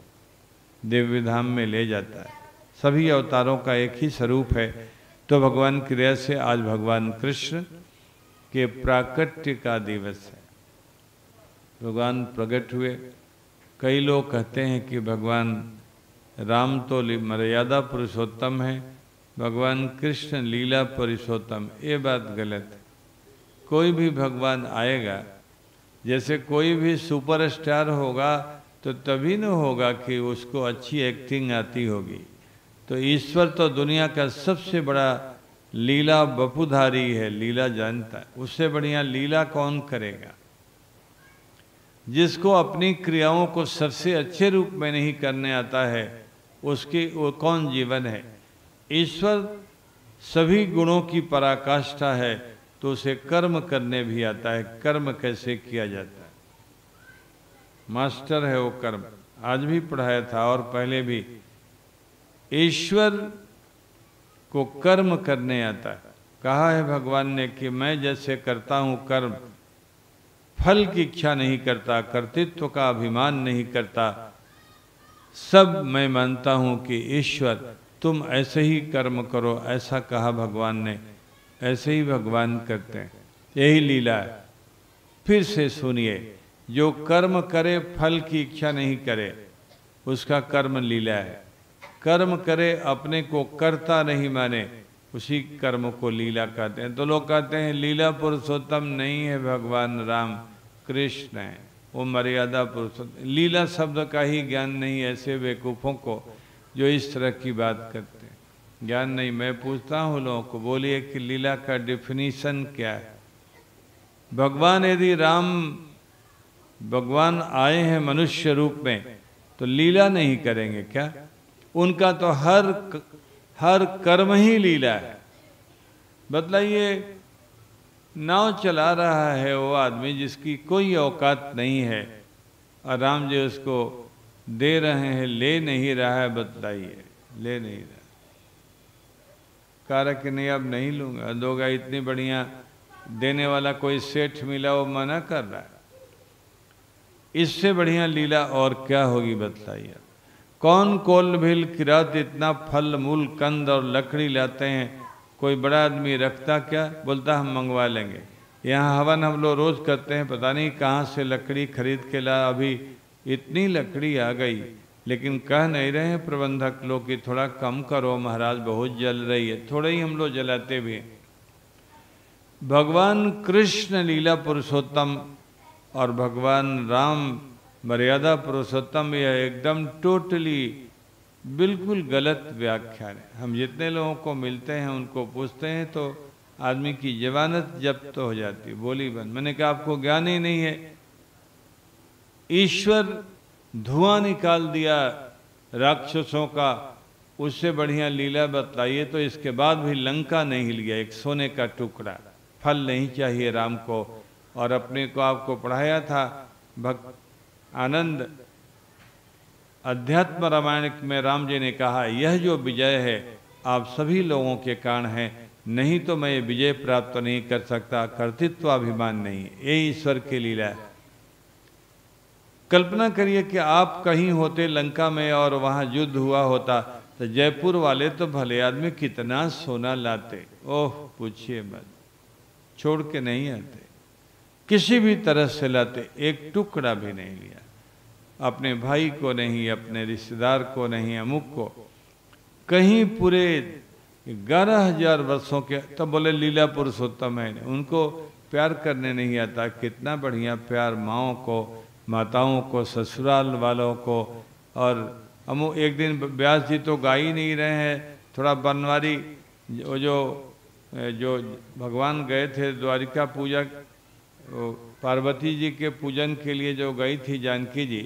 दिव्य धाम में ले जाता है। सभी अवतारों का एक ही स्वरूप है। तो भगवान क्रिया से आज भगवान कृष्ण के प्राकट्य का दिवस है। भगवान प्रकट हुए। कई लोग कहते हैं कि भगवान राम तो मर्यादा पुरुषोत्तम है, भगवान कृष्ण लीला पुरुषोत्तम, ये बात गलत है। कोई भी भगवान आएगा, जैसे कोई भी सुपरस्टार होगा तो तभी न होगा कि उसको अच्छी एक्टिंग आती होगी। तो ईश्वर तो दुनिया का सबसे बड़ा लीला बपुधारी है, लीला जानता। है उससे बढ़िया लीला कौन करेगा? जिसको अपनी क्रियाओं को सबसे अच्छे रूप में नहीं करने आता है, उसकी, वो कौन जीवन है? ईश्वर सभी गुणों की पराकाष्ठा है तो उसे कर्म करने भी आता है। कर्म कैसे किया जाता है? मास्टर है वो कर्म। आज भी पढ़ाया था और पहले भी। ईश्वर को कर्म करने आता है। कहा है भगवान ने कि मैं जैसे करता हूँ कर्म, फल की इच्छा नहीं करता, कर्तृत्व का अभिमान नहीं करता, सब मैं मानता हूँ कि ईश्वर, तुम ऐसे ही कर्म करो, ऐसा कहा भगवान ने, ऐसे ही भगवान करते हैं। यही लीला है। फिर से सुनिए, जो कर्म करे, फल की इच्छा नहीं करे, उसका कर्म लीला है। कर्म करे, अपने को करता नहीं माने, उसी कर्म को लीला कहते हैं। तो लोग कहते हैं, लीला पुरुषोत्तम नहीं है भगवान राम, कृष्ण है, वो मर्यादा पुरुषोत्तम। लीला शब्द का ही ज्ञान नहीं ऐसे बेकूफ़ों को, जो इस तरह की बात करते हैं। ज्ञान नहीं, मैं पूछता हूँ लोगों को, बोलिए कि लीला का डिफिनीशन क्या है? भगवान यदि राम, भगवान आए हैं मनुष्य रूप में तो लीला नहीं करेंगे क्या? उनका तो हर हर कर्म ही लीला है। बतलाइए, नाव चला रहा है वो आदमी जिसकी कोई औकात नहीं है और राम जी उसको दे रहे हैं, ले नहीं रहा है, बतलाइए, ले नहीं रहा। कह कि नहीं अब नहीं लूँगा, दोगा इतनी बढ़िया देने वाला कोई सेठ मिला, वो मना कर रहा है। इससे बढ़िया लीला और क्या होगी, बतलाइए। कौन कोल भील किरात इतना फल, मूल, कंद और लकड़ी लाते हैं? कोई बड़ा आदमी रखता क्या? बोलता, हम मंगवा लेंगे। यहाँ हवन हम लोग रोज़ करते हैं, पता नहीं कहाँ से लकड़ी खरीद के ला, अभी इतनी लकड़ी आ गई। लेकिन कह नहीं रहे प्रबंधक लोग कि थोड़ा कम करो, महाराज, बहुत जल रही है। थोड़े ही हम लोग जलाते भी हैं। भगवान कृष्ण लीला पुरुषोत्तम और भगवान राम मर्यादा पुरुषोत्तम, यह एकदम टोटली बिल्कुल गलत व्याख्यान है। हम जितने लोगों को मिलते हैं, उनको पूछते हैं तो आदमी की जवानत जब्त तो हो जाती बोली बंद। मैंने कहा, आपको ज्ञान ही नहीं है। ईश्वर धुआँ निकाल दिया राक्षसों का, उससे बढ़िया लीला बताइए तो इसके बाद भी लंका नहीं हिल गया, एक सोने का टुकड़ा। फल नहीं चाहिए राम को, और अपने को आपको पढ़ाया था, भक्त आनंद। अध्यात्म रामायण में राम जी ने कहा, यह जो विजय है, आप सभी लोगों के कारण है। नहीं तो मैं विजय प्राप्त नहीं कर सकता, कर्तृत्वाभिमान नहीं। ये ईश्वर की लीला कल्पना करिए कि आप कहीं होते लंका में और वहाँ युद्ध हुआ होता तो जयपुर वाले तो भले आदमी कितना सोना लाते। ओह, पूछिए मत। छोड़ के नहीं आते। किसी भी तरह से लाते, एक टुकड़ा भी नहीं लिया। अपने भाई को नहीं, अपने रिश्तेदार को नहीं, अमुक को। कहीं पूरे ग्यारह हज़ार वर्षों के, तब बोले लीला पुरुषोत्तम है। उनको प्यार करने नहीं आता। कितना बढ़िया प्यार माओ को, माताओं को, ससुराल वालों को। और अमु एक दिन व्यास जी तो गा ही नहीं रहे हैं। थोड़ा बनवारी, वो जो जो भगवान गए थे द्वारिका पूजा पार्वती जी के पूजन के लिए जो गई थी जानकी जी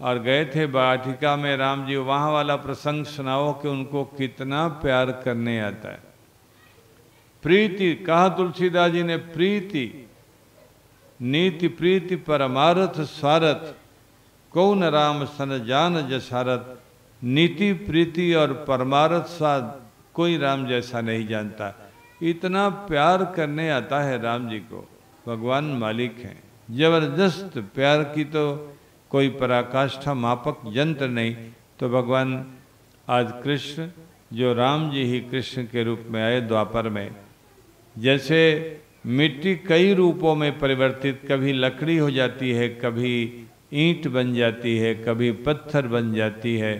और गए थे बाटिका में राम जी, वहाँ वाला प्रसंग सुनाओ कि उनको कितना प्यार करने आता है। प्रीति, कहा तुलसीदास जी ने, प्रीति, नीति प्रीति परमारथ स्वारथ कौन राम सन जान जसारथ? नीति प्रीति और परमारथ स्वाद कोई राम जैसा नहीं जानता। इतना प्यार करने आता है राम जी को। भगवान मालिक हैं। ज़बरदस्त प्यार की तो कोई पराकाष्ठा मापक यंत्र नहीं। तो भगवान आज कृष्ण, जो राम जी ही कृष्ण के रूप में आए द्वापर में, जैसे मिट्टी कई रूपों में परिवर्तित, कभी लकड़ी हो जाती है, कभी ईंट बन जाती है, कभी पत्थर बन जाती है,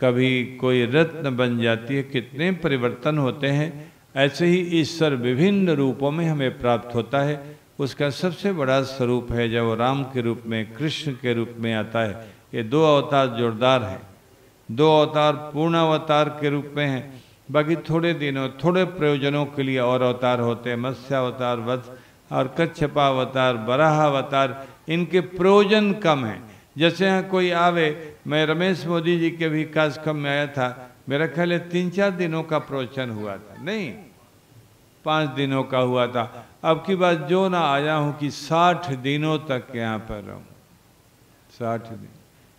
कभी कोई रत्न बन जाती है, कितने परिवर्तन होते हैं। ऐसे ही ईश्वर विभिन्न रूपों में हमें प्राप्त होता है। उसका सबसे बड़ा स्वरूप है जब वो राम के रूप में, कृष्ण के रूप में आता है। ये दो अवतार जोरदार हैं। दो अवतार पूर्ण अवतार के रूप में हैं। बाकी थोड़े दिनों, थोड़े प्रयोजनों के लिए और अवतार होते हैं। मत्स्यावतार वत्स और कच्छपा अवतार, बराह अवतार, इनके प्रयोजन कम हैं। जैसे यहाँ कोई आवे, मैं रमेश मोदी जी के भी कार्यक्रम में आया था। मेरा ख्याल है तीन चार दिनों का प्रवचन हुआ था। नहीं, पाँच दिनों का हुआ था। अब की बात जो ना आया हूँ कि साठ दिनों तक यहाँ पर रहूँ। साठ दिन।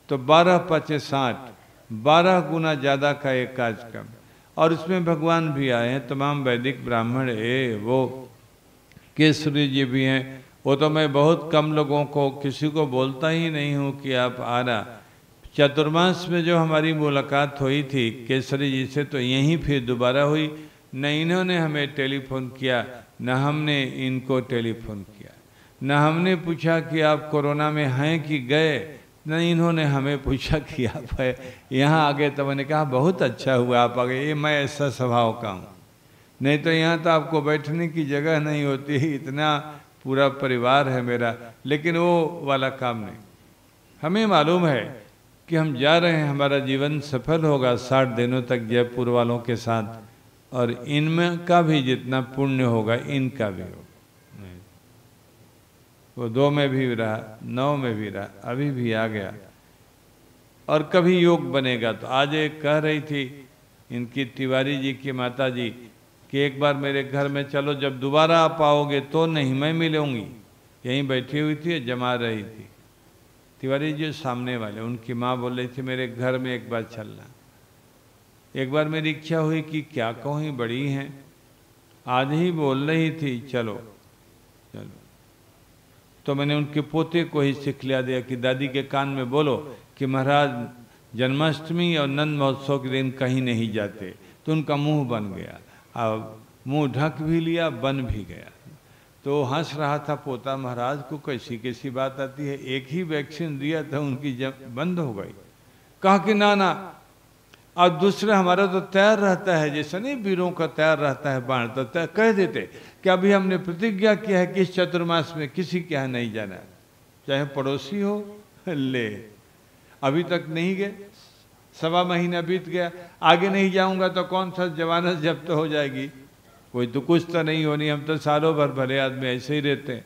तो बारह पचे साठ। बारह गुना ज़्यादा का एक कार्यक्रम और उसमें भगवान भी आए हैं, तमाम वैदिक ब्राह्मण, ए, वो, केसरी जी भी हैं। वो तो मैं बहुत कम लोगों को, किसी को बोलता ही नहीं हूँ कि आप आ रहा। चतुर्मास में जो हमारी मुलाकात हुई थी, केसरी जी से तो यहीं फिर दोबारा हुई। न इन्होंने हमें टेलीफोन किया न हमने इनको टेलीफोन किया। न हमने पूछा कि आप कोरोना में हैं कि गए? न इन्होंने हमें पूछा कि आप है। यहाँ आ गए तो मैंने कहा, बहुत अच्छा हुआ आप आ गए ये मैं ऐसा स्वभाव का हूँ। नहीं तो यहाँ तो आपको बैठने की जगह नहीं होती। इतना पूरा परिवार है मेरा। लेकिन वो वाला काम नहीं। हमें मालूम है कि हम जा रहे हैं। हमारा जीवन सफल होगा साठ दिनों तक जयपुर वालों के साथ। और इनमें का भी जितना पुण्य होगा, इनका भी होगा। वो दो में भी रहा, नौ में भी रहा, अभी भी आ गया। और कभी योग बनेगा तो आज एक कह रही थी इनकी तिवारी जी की माता जी कि एक बार मेरे घर में चलो, जब दोबारा आप आओगे तो नहीं मैं मिलूँगी। यहीं बैठी हुई थी, जमा रही थी। तिवारी जी सामने वाले, उनकी माँ बोल रही थी, मेरे घर में एक बार चलना। एक बार मेरी इच्छा हुई कि क्या कहूँ बड़ी हैं। आज ही बोल रही थी, चलो चलो। तो मैंने उनके पोते को ही सिख लिया दिया कि दादी के कान में बोलो कि महाराज, जन्माष्टमी और नंद महोत्सव के दिन कहीं नहीं जाते। तो उनका मुँह बन गया। अब मुँह ढक भी लिया, बन भी गया। तो हंस रहा था पोता, महाराज को कैसी कैसी बात आती है। एक ही वैक्सीन दिया था, उनकी जब बंद हो गई। कहा कि ना ना और दूसरे, हमारा तो तैयार रहता है, जैसे नहीं वीरों का तैयार रहता है बाण तो तैयार कह देते कि अभी हमने प्रतिज्ञा किया है कि इस चतुर्मास में किसी के यहाँ नहीं जाना चाहे पड़ोसी हो, ले। अभी तक नहीं गए। सवा महीना बीत गया। आगे नहीं जाऊँगा तो कौन सा जमानत जब्त हो जाएगी? कोई तो कुछ तो नहीं होनी, हम तो सालों भर भले आदमी ऐसे ही रहते हैं।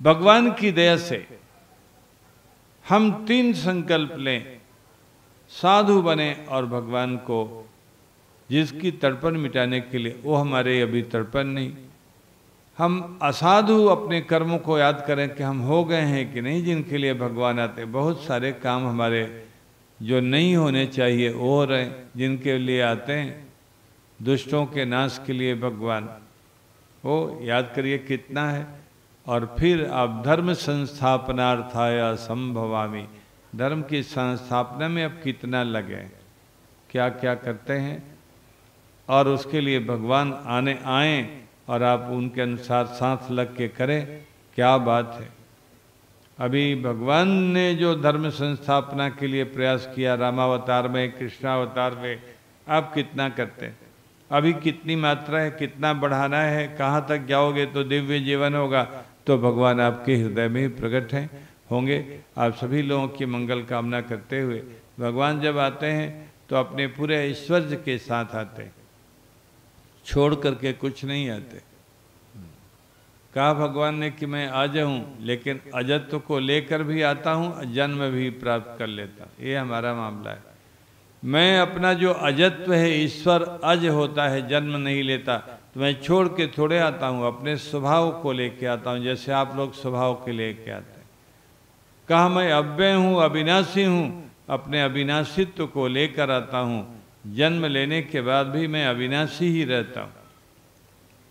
भगवान की दया से हम तीन संकल्प लें। साधु बने और भगवान को जिसकी तड़पन मिटाने के लिए, वो हमारे अभी तड़पन नहीं। हम असाधु अपने कर्मों को याद करें कि हम हो गए हैं कि नहीं, जिनके लिए भगवान आते। बहुत सारे काम हमारे जो नहीं होने चाहिए, वो हो रहे जिनके लिए आते हैं। दुष्टों के नाश के लिए भगवान। वो याद करिए कितना है। और फिर आप धर्म संस्थापनार्थाय असंभवामी धर्म की संस्थापना में अब कितना लगे क्या क्या करते हैं? और उसके लिए भगवान आने आए और आप उनके अनुसार सांस लग के करें, क्या बात है? अभी भगवान ने जो धर्म संस्थापना के लिए प्रयास किया, रामावतार में, कृष्णावतार में, आप कितना करते हैं? अभी कितनी मात्रा है, कितना बढ़ाना है, कहाँ तक जाओगे तो दिव्य जीवन होगा तो भगवान आपके हृदय में ही प्रकट हैं। होंगे। आप सभी लोगों की मंगल कामना करते हुए भगवान जब आते हैं तो अपने पूरे ऐश्वर्य के साथ आते हैं। छोड़ करके कुछ नहीं आते। कहा भगवान ने कि मैं आ जाऊँ, लेकिन अजत्व को लेकर भी आता हूँ, जन्म भी प्राप्त कर लेता ये हमारा मामला है। मैं अपना जो अजत्व है, ईश्वर अज होता है, जन्म नहीं लेता तो मैं छोड़ के थोड़े आता हूँ, अपने स्वभाव को लेके आता हूँ, जैसे आप लोग स्वभाव के लेके आते कहा, मैं अव्यय हूँ, अविनाशी हूँ, अपने अविनाशित्व को लेकर आता हूँ। जन्म लेने के बाद भी मैं अविनाशी ही रहता हूँ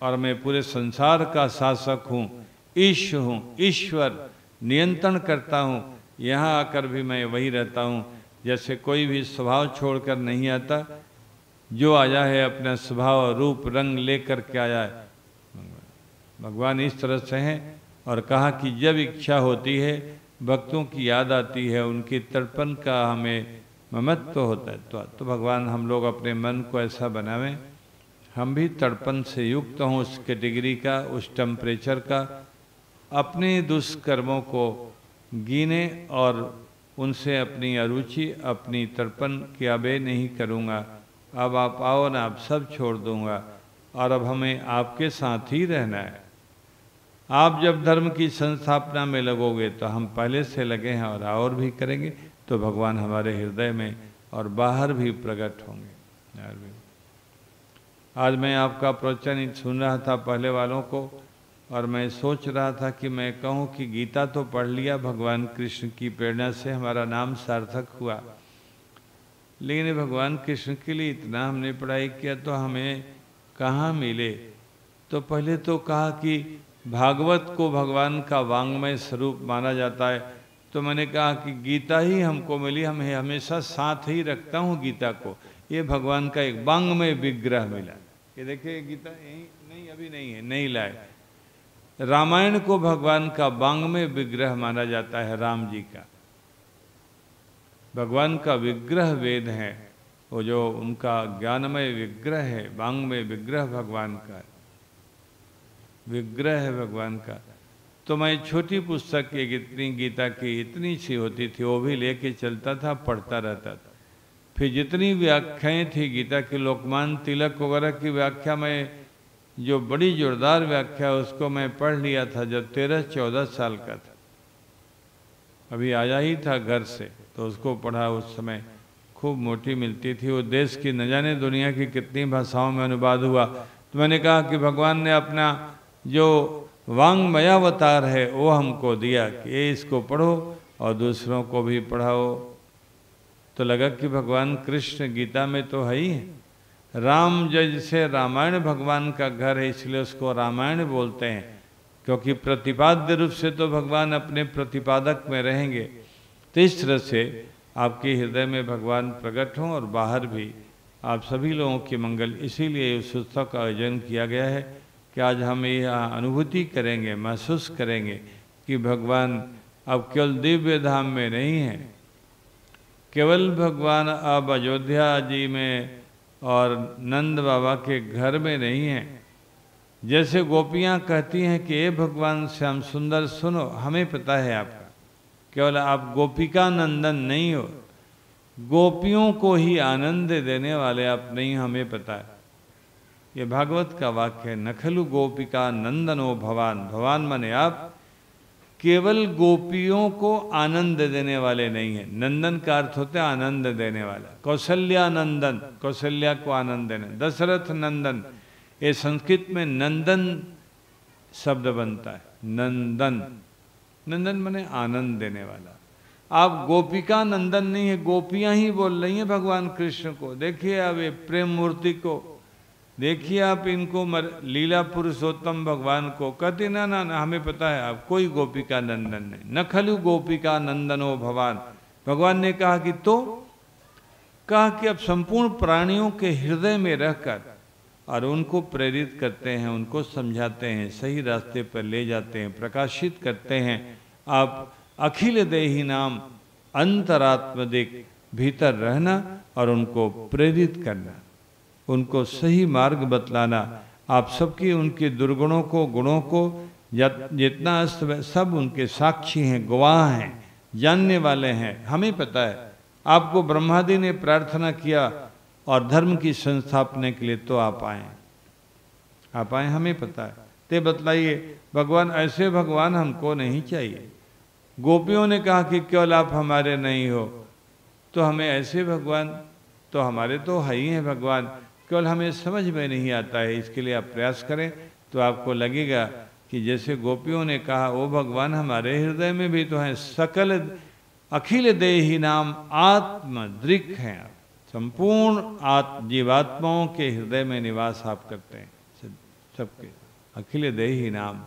और मैं पूरे संसार का शासक हूँ, ईश हूँ, ईश्वर, नियंत्रण करता हूँ। यहाँ आकर भी मैं वही रहता हूँ, जैसे कोई भी स्वभाव छोड़कर नहीं आता। जो आया है अपना स्वभाव, रूप, रंग लेकर के आया है। भगवान इस तरह से हैं और कहा कि जब इच्छा होती है भक्तों की याद आती है उनके तड़पन का हमें ममत्व तो होता है। तो, तो भगवान हम लोग अपने मन को ऐसा बनावें। हम भी तड़पन से युक्त हों उस कैटेगरी का उस टेम्परेचर का अपने दुष्कर्मों को गिने और उनसे अपनी अरुचि अपनी तड़पन की अबे नहीं करूँगा। अब आप आओ ना आप सब छोड़ दूँगा। और अब हमें आपके साथ ही रहना है। आप जब धर्म की संस्थापना में लगोगे तो हम पहले से लगे हैं और और भी करेंगे तो भगवान हमारे हृदय में और बाहर भी प्रकट होंगे। आज मैं आपका प्रवचन सुन रहा था पहले वालों को, और मैं सोच रहा था कि मैं कहूँ कि गीता तो पढ़ लिया भगवान कृष्ण की प्रेरणा से हमारा नाम सार्थक हुआ। लेकिन भगवान कृष्ण के लिए इतना हमने पढ़ाई किया तो हमें कहाँ मिले? तो पहले तो कहा कि भागवत को भगवान का वांग्मय स्वरूप माना जाता है। तो मैंने कहा कि गीता ही हमको मिली, हम हमेशा साथ ही रखता हूँ गीता को। ये भगवान का एक वांग्मय विग्रह मिला। ये देखिए गीता यही नहीं, अभी नहीं है, नहीं लाए। रामायण को भगवान का वांग्मय विग्रह माना जाता है राम जी का। भगवान का विग्रह वेद है, वो जो उनका ज्ञानमय विग्रह है, वांग्मय विग्रह भगवान का विग्रह है भगवान का। तो मैं छोटी पुस्तक एक इतनी, गीता की इतनी सी होती थी, वो भी लेके चलता था, पढ़ता रहता था। फिर जितनी व्याख्याएँ थी, गीता की लोकमान तिलक वगैरह की व्याख्या, मैं जो बड़ी जोरदार व्याख्या, उसको मैं पढ़ लिया था जब तेरह, चौदह साल का था। अभी आया ही था घर से तो उसको पढ़ा उस समय। खूब मोटी मिलती थी, वो देश की न जाने दुनिया की कितनी भाषाओं में अनुवाद हुआ। तो मैंने कहा कि भगवान ने अपना जो वांगमयावतार है, वो हमको दिया कि ये इसको पढ़ो और दूसरों को भी पढ़ाओ। तो लगा कि भगवान कृष्ण गीता में तो है ही है। राम जैसे रामायण भगवान का घर है, इसलिए उसको रामायण बोलते हैं। क्योंकि प्रतिपाद्य रूप से तो भगवान अपने प्रतिपादक में रहेंगे। तो इस तरह से आपके हृदय में भगवान प्रकट हों और बाहर भी आप सभी लोगों की मंगल इसीलिए उस उत्सव का आयोजन किया गया है। कि आज हम यह अनुभूति करेंगे, महसूस करेंगे कि भगवान अब केवल दिव्य धाम में नहीं है। केवल भगवान अब अयोध्या जी में और नंद बाबा के घर में नहीं है। जैसे गोपियाँ कहती हैं कि ये भगवान, श्याम सुंदर, सुनो, हमें पता है आपका। केवल आप गोपिका नंदन नहीं हो। गोपियों को ही आनंद देने वाले आप नहीं, हमें पता है। ये भागवत का वाक्य है, नखलु गोपिका नंदनो भवान भवान माने आप, केवल गोपियों को आनंद देने वाले नहीं है। नंदन का अर्थ होता है आनंद देने वाला। कौशल्या नंदन कौशल्या को आनंद देने। दशरथ नंदन, ये संस्कृत में नंदन शब्द बनता है। नंदन। नंदन मने आनंद देने वाला। आप गोपिका नंदन नहीं है, गोपियाँ ही बोल रही हैं भगवान कृष्ण को। देखिए अब ये प्रेम मूर्ति को देखिए आप इनको मर, लीला पुरुषोत्तम भगवान को कहते ना ना ना हमें पता है आप कोई गोपिका नंदन नहीं न खलु गोपिका नंदनो भगवान भगवान ने कहा कि तो? कहा कि अब संपूर्ण प्राणियों के हृदय में रहकर और उनको प्रेरित करते हैं उनको समझाते हैं सही रास्ते पर ले जाते हैं प्रकाशित करते हैं। आप अखिल देही नाम अंतरात्मदिक भीतर रहना और उनको प्रेरित करना। उनको सही मार्ग बतलाना। आप सबकी उनके दुर्गुणों को, गुणों को जितना अस्त सब उनके साक्षी हैं, गवाह हैं, जानने वाले हैं। हमें पता है, आपको ब्रह्मादि ने प्रार्थना किया और धर्म की संस्थापने के लिए तो आप आए। आप आए, हमें पता है। ते बतलाइए, भगवान, ऐसे भगवान हमको नहीं चाहिए। गोपियों ने कहा कि केवल आप हमारे नहीं हो तो हमें ऐसे भगवान तो हमारे तो है ही हैं भगवान। केवल हमें समझ में नहीं आता है, इसके लिए आप प्रयास करें। तो आपको लगेगा कि जैसे गोपियों ने कहा वो भगवान, हमारे हृदय में भी तो हैं, सकल अखिल देही नाम आत्मदृक हैं। आप संपूर्ण आत्म जीवात्माओं के हृदय में निवास आप करते हैं। सबके, अखिल देही नाम।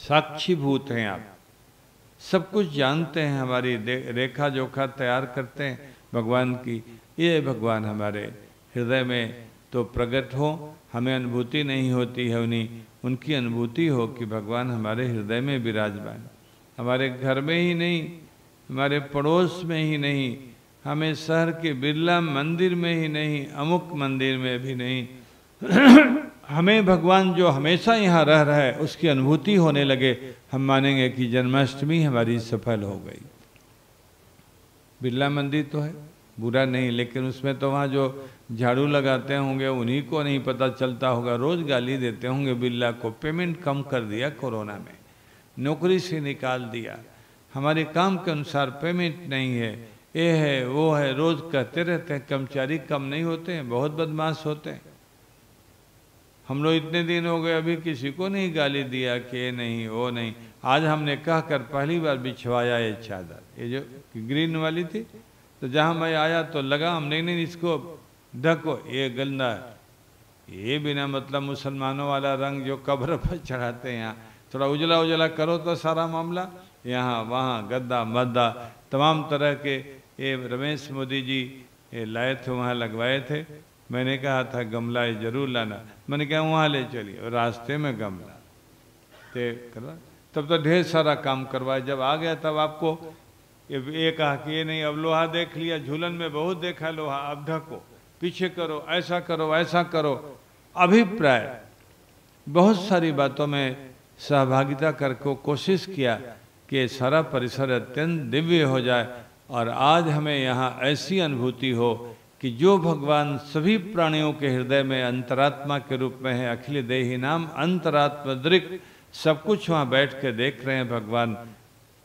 साक्षीभूत हैं आप। सब कुछ जानते हैं, हमारी रेखा जोखा तैयार करते हैं, भगवान की। ये भगवान हमारे हृदय में तो प्रकट हो, हमें अनुभूति नहीं होती है उन्हीं उनकी अनुभूति हो कि भगवान हमारे हृदय में विराजमान। हमारे घर में ही नहीं, हमारे पड़ोस में ही नहीं, हमें शहर के बिरला मंदिर में ही नहीं, अमुक मंदिर में भी नहीं। हमें भगवान जो हमेशा यहाँ रह रहा है, उसकी अनुभूति होने लगे। हम मानेंगे कि जन्माष्टमी हमारी सफल हो गई। बिरला मंदिर तो है। बुरा नहीं, लेकिन उसमें तो वहाँ जो झाड़ू लगाते होंगे, उन्हीं को नहीं पता चलता होगा। रोज गाली देते होंगे, बिल्ला को पेमेंट कम कर दिया कोरोना में। नौकरी से निकाल दिया। हमारे काम के अनुसार पेमेंट नहीं है। ये है, वो है, रोज कहते रहते हैं, कर्मचारी कम नहीं होते हैं, बहुत बदमाश होते हैं। हम लोग इतने दिन हो गए, अभी किसी को नहीं गाली दिया कि ये नहीं, वो नहीं। आज हमने कह कर पहली बार बिछवाया ये चादर। ये जो ग्रीन वाली थी तो जहाँ मैं आया तो लगा हम नहीं इसको ढको, ये गंदा है। ये बिना मतलब मुसलमानों वाला रंग जो कब्र पर चढ़ाते हैं यहाँ। थोड़ा उजला उजला करो तो सारा मामला। यहाँ, वहाँ, गद्दा, मद्दा, तमाम तरह के ये रमेश मोदी जी ये लाए थे, वहाँ लगवाए थे। मैंने कहा था, गमला ये ज़रूर लाना। मैंने कहा, वहाँ ले चलिए। रास्ते में गमला। ते करवा तब तो ढेर सारा काम करवाए जब आ गया तब आपको ये कहा कि ये नहीं, अब लोहा देख लिया, झूलन में बहुत देखा लोहा, अब ढको, पीछे करो, ऐसा करो ऐसा करो। अभिप्राय। बहुत सारी बातों में सहभागिता करके कोशिश किया कि सारा परिसर अत्यंत दिव्य हो जाए और आज हमें यहाँ ऐसी अनुभूति हो कि जो भगवान सभी प्राणियों के हृदय में अंतरात्मा के रूप में है, अखिल देही नाम अंतरात्मा दृक सब कुछ वहाँ बैठ के देख रहे हैं भगवान।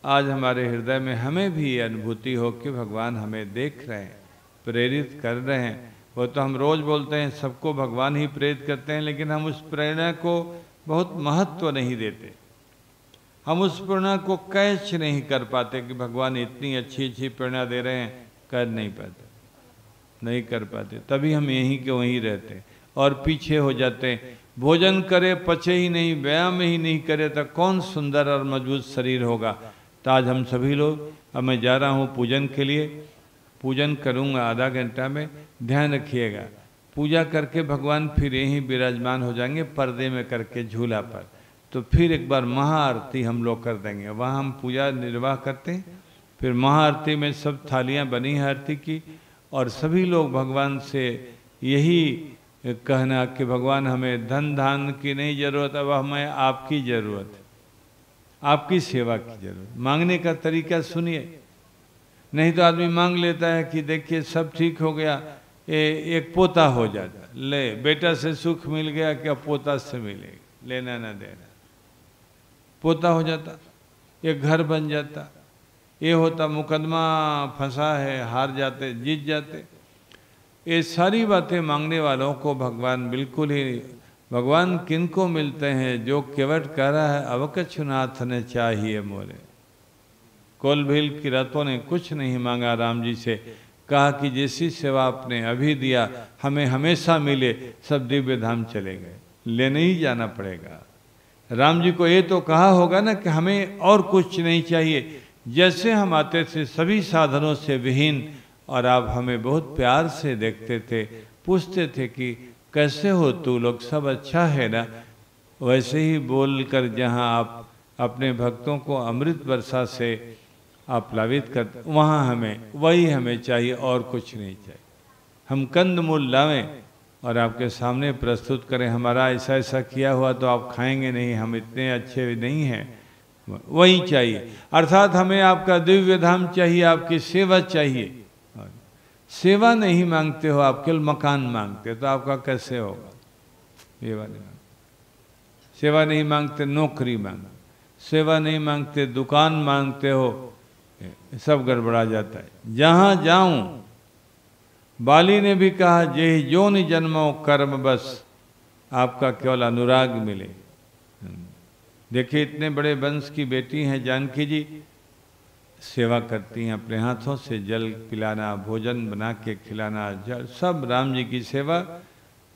आज हमारे हृदय में हमें भी ये अनुभूति हो कि भगवान हमें देख रहे हैं, प्रेरित कर रहे हैं। वो तो हम रोज बोलते हैं, सबको भगवान ही प्रेरित करते हैं, लेकिन हम उस प्रेरणा को बहुत महत्व नहीं देते। हम उस प्रेरणा को कैच नहीं कर पाते कि भगवान इतनी अच्छी अच्छी प्रेरणा दे रहे हैं, कर नहीं पाते। नहीं कर पाते, तभी हम यहीं के वहीं रहते और पीछे हो जाते भोजन करे, पचे ही नहीं, व्यायाम ही नहीं करे तो कौन सुंदर और मज़बूत शरीर होगा? तो आज हम सभी लोग, अब मैं जा रहा हूँ पूजन के लिए। पूजन करूँगा आधा घंटा में। ध्यान रखिएगा, पूजा करके भगवान फिर यहीं विराजमान हो जाएँगे पर्दे में करके झूला पर। तो फिर एक बार महाआरती हम लोग कर देंगे। वहाँ हम पूजा निर्वाह करते हैं। फिर महाआरती में सब थालियाँ बनी हैं आरती की और सभी लोग भगवान से यही कहना कि भगवान हमें धन धान की नहीं ज़रूरत, अब हमें आपकी ज़रूरत है। आपकी सेवा की ज़रूरत। मांगने का तरीका सुनिए। नहीं तो आदमी मांग लेता है कि देखिए सब ठीक हो गया ए, एक पोता हो जाता। ले बेटा से सुख मिल गया क्या पोता से मिलेगा? लेना ना देना। पोता हो जाता एक घर बन जाता। ये होता मुकदमा फंसा है हार जाते जीत जाते। ये सारी बातें मांगने वालों को भगवान बिल्कुल ही भगवान किनको मिलते हैं जो केवट कह रहा है अवकच्छुनाथ ने चाहिए मोरे। कोल भील की रतों ने कुछ नहीं मांगा राम जी से। कहा कि जैसी सेवा आपने अभी दिया, हमें हमेशा मिले, सब दिव्य धाम चले गए। लेने ही जाना पड़ेगा। राम जी को ये तो कहा होगा ना कि हमें और कुछ नहीं चाहिए। जैसे हम आते थे, सभी साधनों से विहीन, और आप हमें बहुत प्यार से देखते थे, पूछते थे कि कैसे हो तू लोग? सब अच्छा है ना? वैसे ही बोल कर जहाँ आप अपने भक्तों को अमृत वर्षा से आप प्लावित करते वहाँ हमें, वही हमें चाहिए, और कुछ नहीं चाहिए। हम कंद मूल लावें और आपके सामने प्रस्तुत करें, हमारा ऐसा ऐसा किया हुआ तो आप खाएँगे नहीं, हम इतने अच्छे नहीं हैं। वही चाहिए। अर्थात हमें आपका दिव्य धाम चाहिए, आपकी सेवा चाहिए। सेवा नहीं मांगते हो, आप केवल मकान मांगते हो तो आपका कैसे होगा? सेवा नहीं मांगते। सेवा नहीं मांगते, नौकरी मांग सेवा नहीं मांगते, दुकान मांगते हो सब गड़बड़ा जाता है। जहाँ जाऊँ, बाली ने भी कहा जे जो नि जन्मो कर्म बस, आपका केवल अनुराग मिले। देखिए, इतने बड़े वंश की बेटी हैं जानकी जी सेवा करती हैं अपने हाथों से, जल पिलाना, भोजन बना के खिलाना, जल, सब राम जी की सेवा।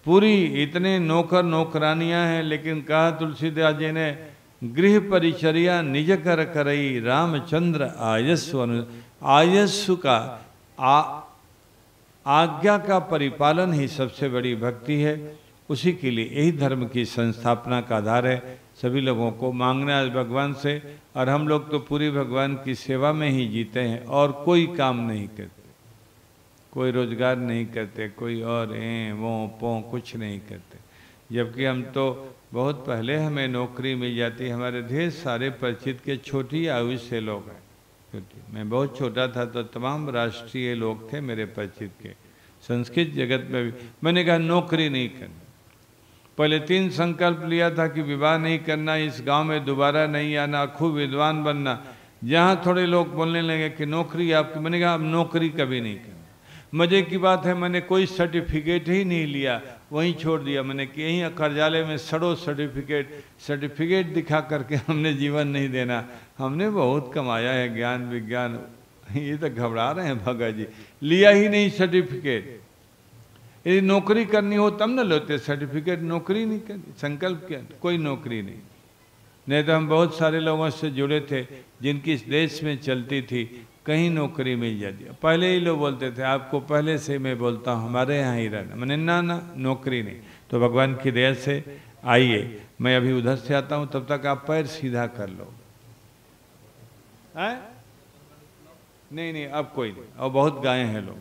पूरी इतने नौकर नौकरानियाँ हैं, लेकिन कहा तुलसीदास जी ने, गृह परिचर्या निज कर करई रामचंद्र आयस्व आयस्व का आ, आज्ञा का परिपालन ही सबसे बड़ी भक्ति है। उसी के लिए यही धर्म की संस्थापना का आधार है। सभी लोगों को मांगना है भगवान से। और हम लोग तो पूरी भगवान की सेवा में ही जीते हैं और कोई काम नहीं करते। कोई रोज़गार नहीं करते, कोई और ए वो पो कुछ नहीं करते। जबकि हम तो बहुत पहले हमें नौकरी मिल जाती हमारे ढेर सारे परिचित के छोटी आयु से लोग हैं। छोटी, मैं बहुत छोटा था तो तमाम राष्ट्रीय लोग थे मेरे परिचित के। संस्कृत जगत में भी। मैंने कहा, नौकरी नहीं करनी। पहले तीन संकल्प लिया था कि विवाह नहीं करना, इस गाँव में दोबारा नहीं आना, खूब विद्वान बनना। जहाँ थोड़े लोग बोलने लगे कि नौकरी आपकी, मैंने कहा, अब नौकरी कभी नहीं करना। मज़े की बात है, मैंने कोई सर्टिफिकेट ही नहीं लिया। वहीं छोड़ दिया। मैंने कि यहीं कर्जालय में सड़ो सर्टिफिकेट सर्टिफिकेट दिखा करके हमने जीवन नहीं देना। हमने बहुत कमाया है, ज्ञान, विज्ञान। ये तो घबरा रहे हैं भगत जी। लिया ही नहीं सर्टिफिकेट यदि नौकरी करनी हो, तब न लेते सर्टिफिकेट नौकरी नहीं करनी, संकल्प क्या? कोई नौकरी नहीं। नहीं तो हम बहुत सारे लोगों से जुड़े थे, जिनकी इस देश में चलती थी, कहीं नौकरी मिल जाती। पहले ही लोग बोलते थे, आपको पहले से मैं बोलता हूँ, हमारे यहाँ ही रहना। मैंने, ना ना, नौकरी नहीं। तो भगवान की दया से आइए, मैं अभी उधर से आता हूँ, तब तक आप पैर सीधा कर लो। है? नहीं नहीं, अब कोई नहीं। और बहुत गाए हैं लोग।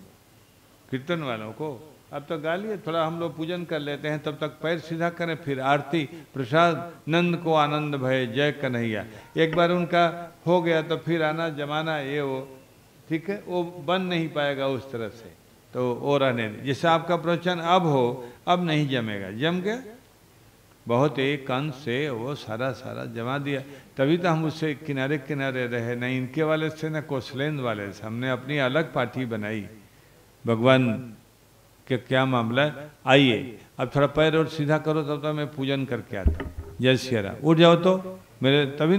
कीर्तन वालों को अब तो गा लिए थोड़ा हम लोग पूजन कर लेते हैं, तब तक पैर सीधा करें, फिर आरती, प्रसाद, नंद को आनंद भय, जय कन्हैया। एक बार उनका हो गया तो फिर आना, जमाना ये वो, ठीक है, वो बन नहीं पाएगा उस तरह से तो वो रहने जैसे आपका प्रवचन अब हो, अब नहीं जमेगा। जम गया? बहुत एक कंस से वो सारा सारा जमा दिया। तभी तो हम उससे किनारे किनारे रहे, न इनके वाले से, न कौशलेंद्र वाले से। हमने अपनी अलग पार्टी बनाई। भगवान के क्या मामला है? आइए, अब थोड़ा पैर और सीधा करो तब तो मैं पूजन करके आता हूँ। जय सिया उठ जाओ तो मेरे तभी